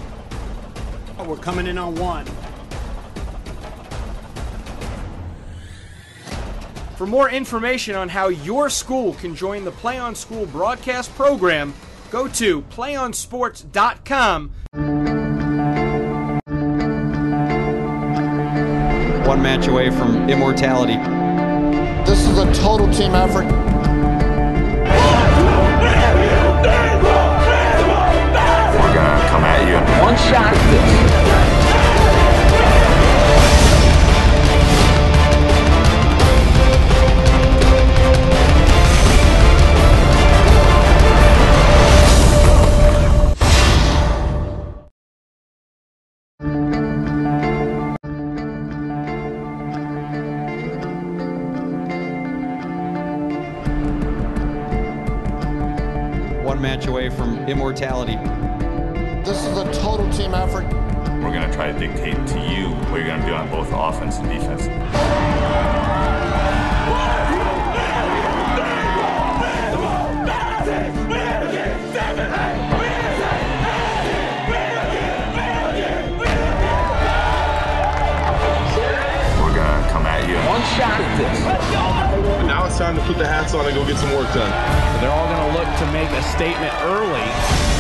Oh, we're coming in on one. For more information on how your school can join the Play on School broadcast program, go to playonsports.com. One match away from immortality. This is a total team effort. We're gonna come at you. One shot from immortality. This is a total team effort. We're gonna try to dictate to you what you're gonna do on both offense and defense. Time to put the hats on and go get some work done. They're all going to look to make a statement early.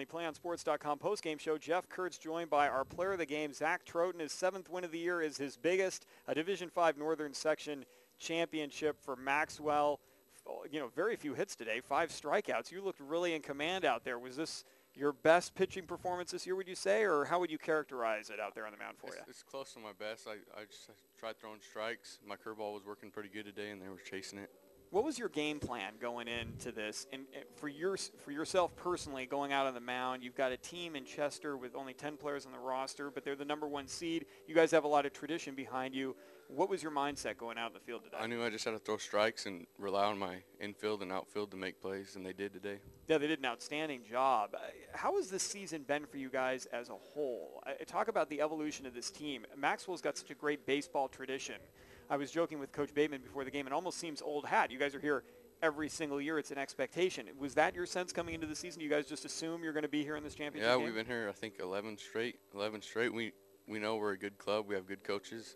The PlayOnSports.com postgame show, Jeff Kurtz joined by our player of the game, Zach Troughton. His seventh win of the year is his biggest, a Division Five Northern Section championship for Maxwell. You know, very few hits today, five strikeouts. You looked really in command out there. Was this your best pitching performance this year, would you say, or how would you characterize it out there on the mound for it's, you? It's close to my best. I, I just tried throwing strikes. My curveball was working pretty good today, and they were chasing it. What was your game plan going into this? And for your for yourself personally, going out on the mound, you've got a team in Chester with only 10 players on the roster, but they're the number one seed. You guys have a lot of tradition behind you. What was your mindset going out in the field today? I knew I just had to throw strikes and rely on my infield and outfield to make plays, and they did today. Yeah, they did an outstanding job. How has this season been for you guys as a whole? Uh, talk about the evolution of this team. Maxwell's got such a great baseball tradition. I was joking with Coach Bateman before the game. It almost seems old hat. You guys are here every single year. It's an expectation. Was that your sense coming into the season? You guys just assume you're going to be here in this championship Yeah, game? we've been here, I think, 11 straight. 11 straight. We, we know we're a good club. We have good coaches.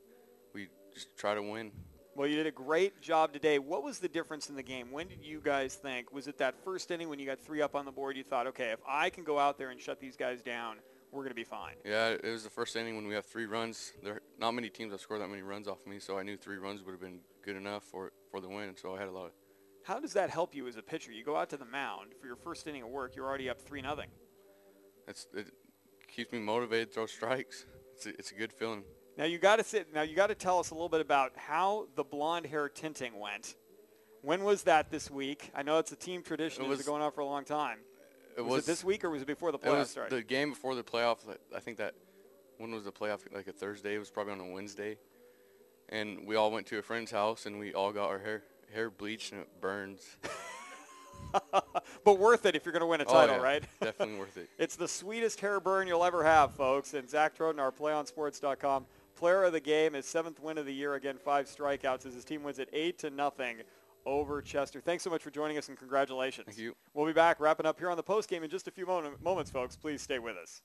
We just try to win. Well, you did a great job today. What was the difference in the game? When did you guys think? Was it that first inning when you got three up on the board? You thought, okay, if I can go out there and shut these guys down, we're going to be fine. Yeah, it was the first inning when we have three runs. There, not many teams have scored that many runs off me, so I knew three runs would have been good enough for for the win. So I had a lot of. How does that help you as a pitcher? You go out to the mound for your first inning of work. You're already up three nothing. It's, it keeps me motivated. Throw strikes. It's a, it's a good feeling. Now you got to sit. Now you got to tell us a little bit about how the blonde hair tinting went. When was that this week? I know it's a team tradition. It was was going on for a long time. It was, was it this week or was it before the It playoffs was started? the game before the playoff. I think that when was the playoff? Like a Thursday. It was probably on a Wednesday, and we all went to a friend's house and we all got our hair hair bleached and it burns. but worth it if you're going to win a Oh, title, yeah. right? Definitely worth it. It's the sweetest hair burn you'll ever have, folks. And Zach Troughton, our PlayOnSports.com player of the game, his seventh win of the year. Again, five strikeouts as his team wins it eight to nothing over Chester. Thanks so much for joining us and congratulations. Thank you. We'll be back wrapping up here on the post game in just a few moment, moments, folks. Please stay with us.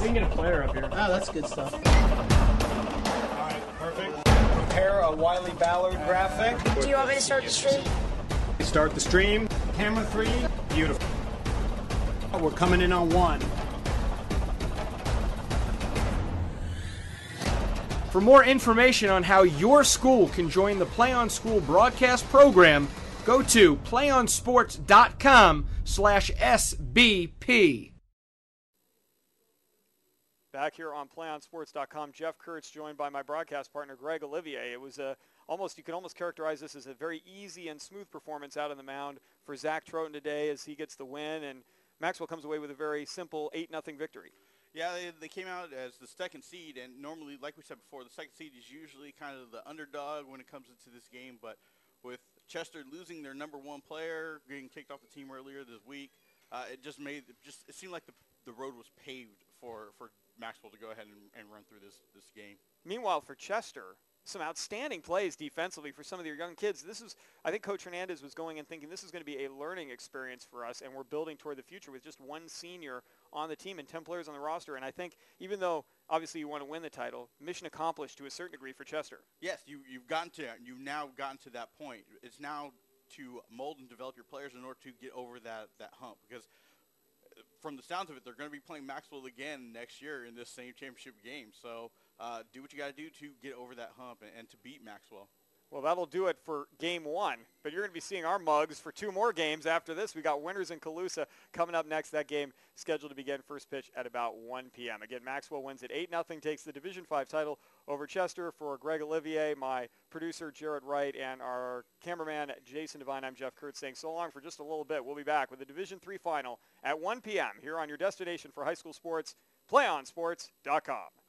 We can get a player up here. Oh, that's good stuff. All right, perfect. Prepare a Wiley Ballard graphic. Do you want me to start the stream? Start the stream. Camera three. Beautiful. We're coming in on one. For more information on how your school can join the Play on School broadcast program, go to playonsports.com slash SBP. Back here on PlayOnSports.com, Jeff Kurtz joined by my broadcast partner Greg Olivier. It was a almost you can almost characterize this as a very easy and smooth performance out on the mound for Zach Troughton today as he gets the win, and Maxwell comes away with a very simple eight nothing victory. Yeah, they, they came out as the second seed, and normally, like we said before, the second seed is usually kind of the underdog when it comes into this game. But with Chester losing their number one player, getting kicked off the team earlier this week, uh, it just made just it seemed like the the road was paved for for Maxwell to go ahead and, and run through this this game. Meanwhile, for Chester, some outstanding plays defensively for some of their young kids. This is, I think Coach Hernandez was going and thinking this is going to be a learning experience for us, and we're building toward the future with just one senior on the team and 10 players on the roster. And I think even though obviously you want to win the title, mission accomplished to a certain degree for Chester. Yes, you you've gotten to you've now gotten to that point. It's now to mold and develop your players in order to get over that that hump because from the sounds of it, they're going to be playing Maxwell again next year in this same championship game. So uh, do what you got to do to get over that hump and, and to beat Maxwell. Well, that'll do it for game one. But you're going to be seeing our mugs for two more games after this. We got Winners in Colusa coming up next. That game scheduled to begin first pitch at about 1 p.m. Again, Maxwell wins at 8 0, takes the Division 5 title over Chester. For Greg Olivier, my producer Jared Wright, and our cameraman Jason Devine, I'm Jeff Kurtz saying so long for just a little bit. We'll be back with the Division 3 final at 1 p.m. here on your destination for high school sports, playonsports.com.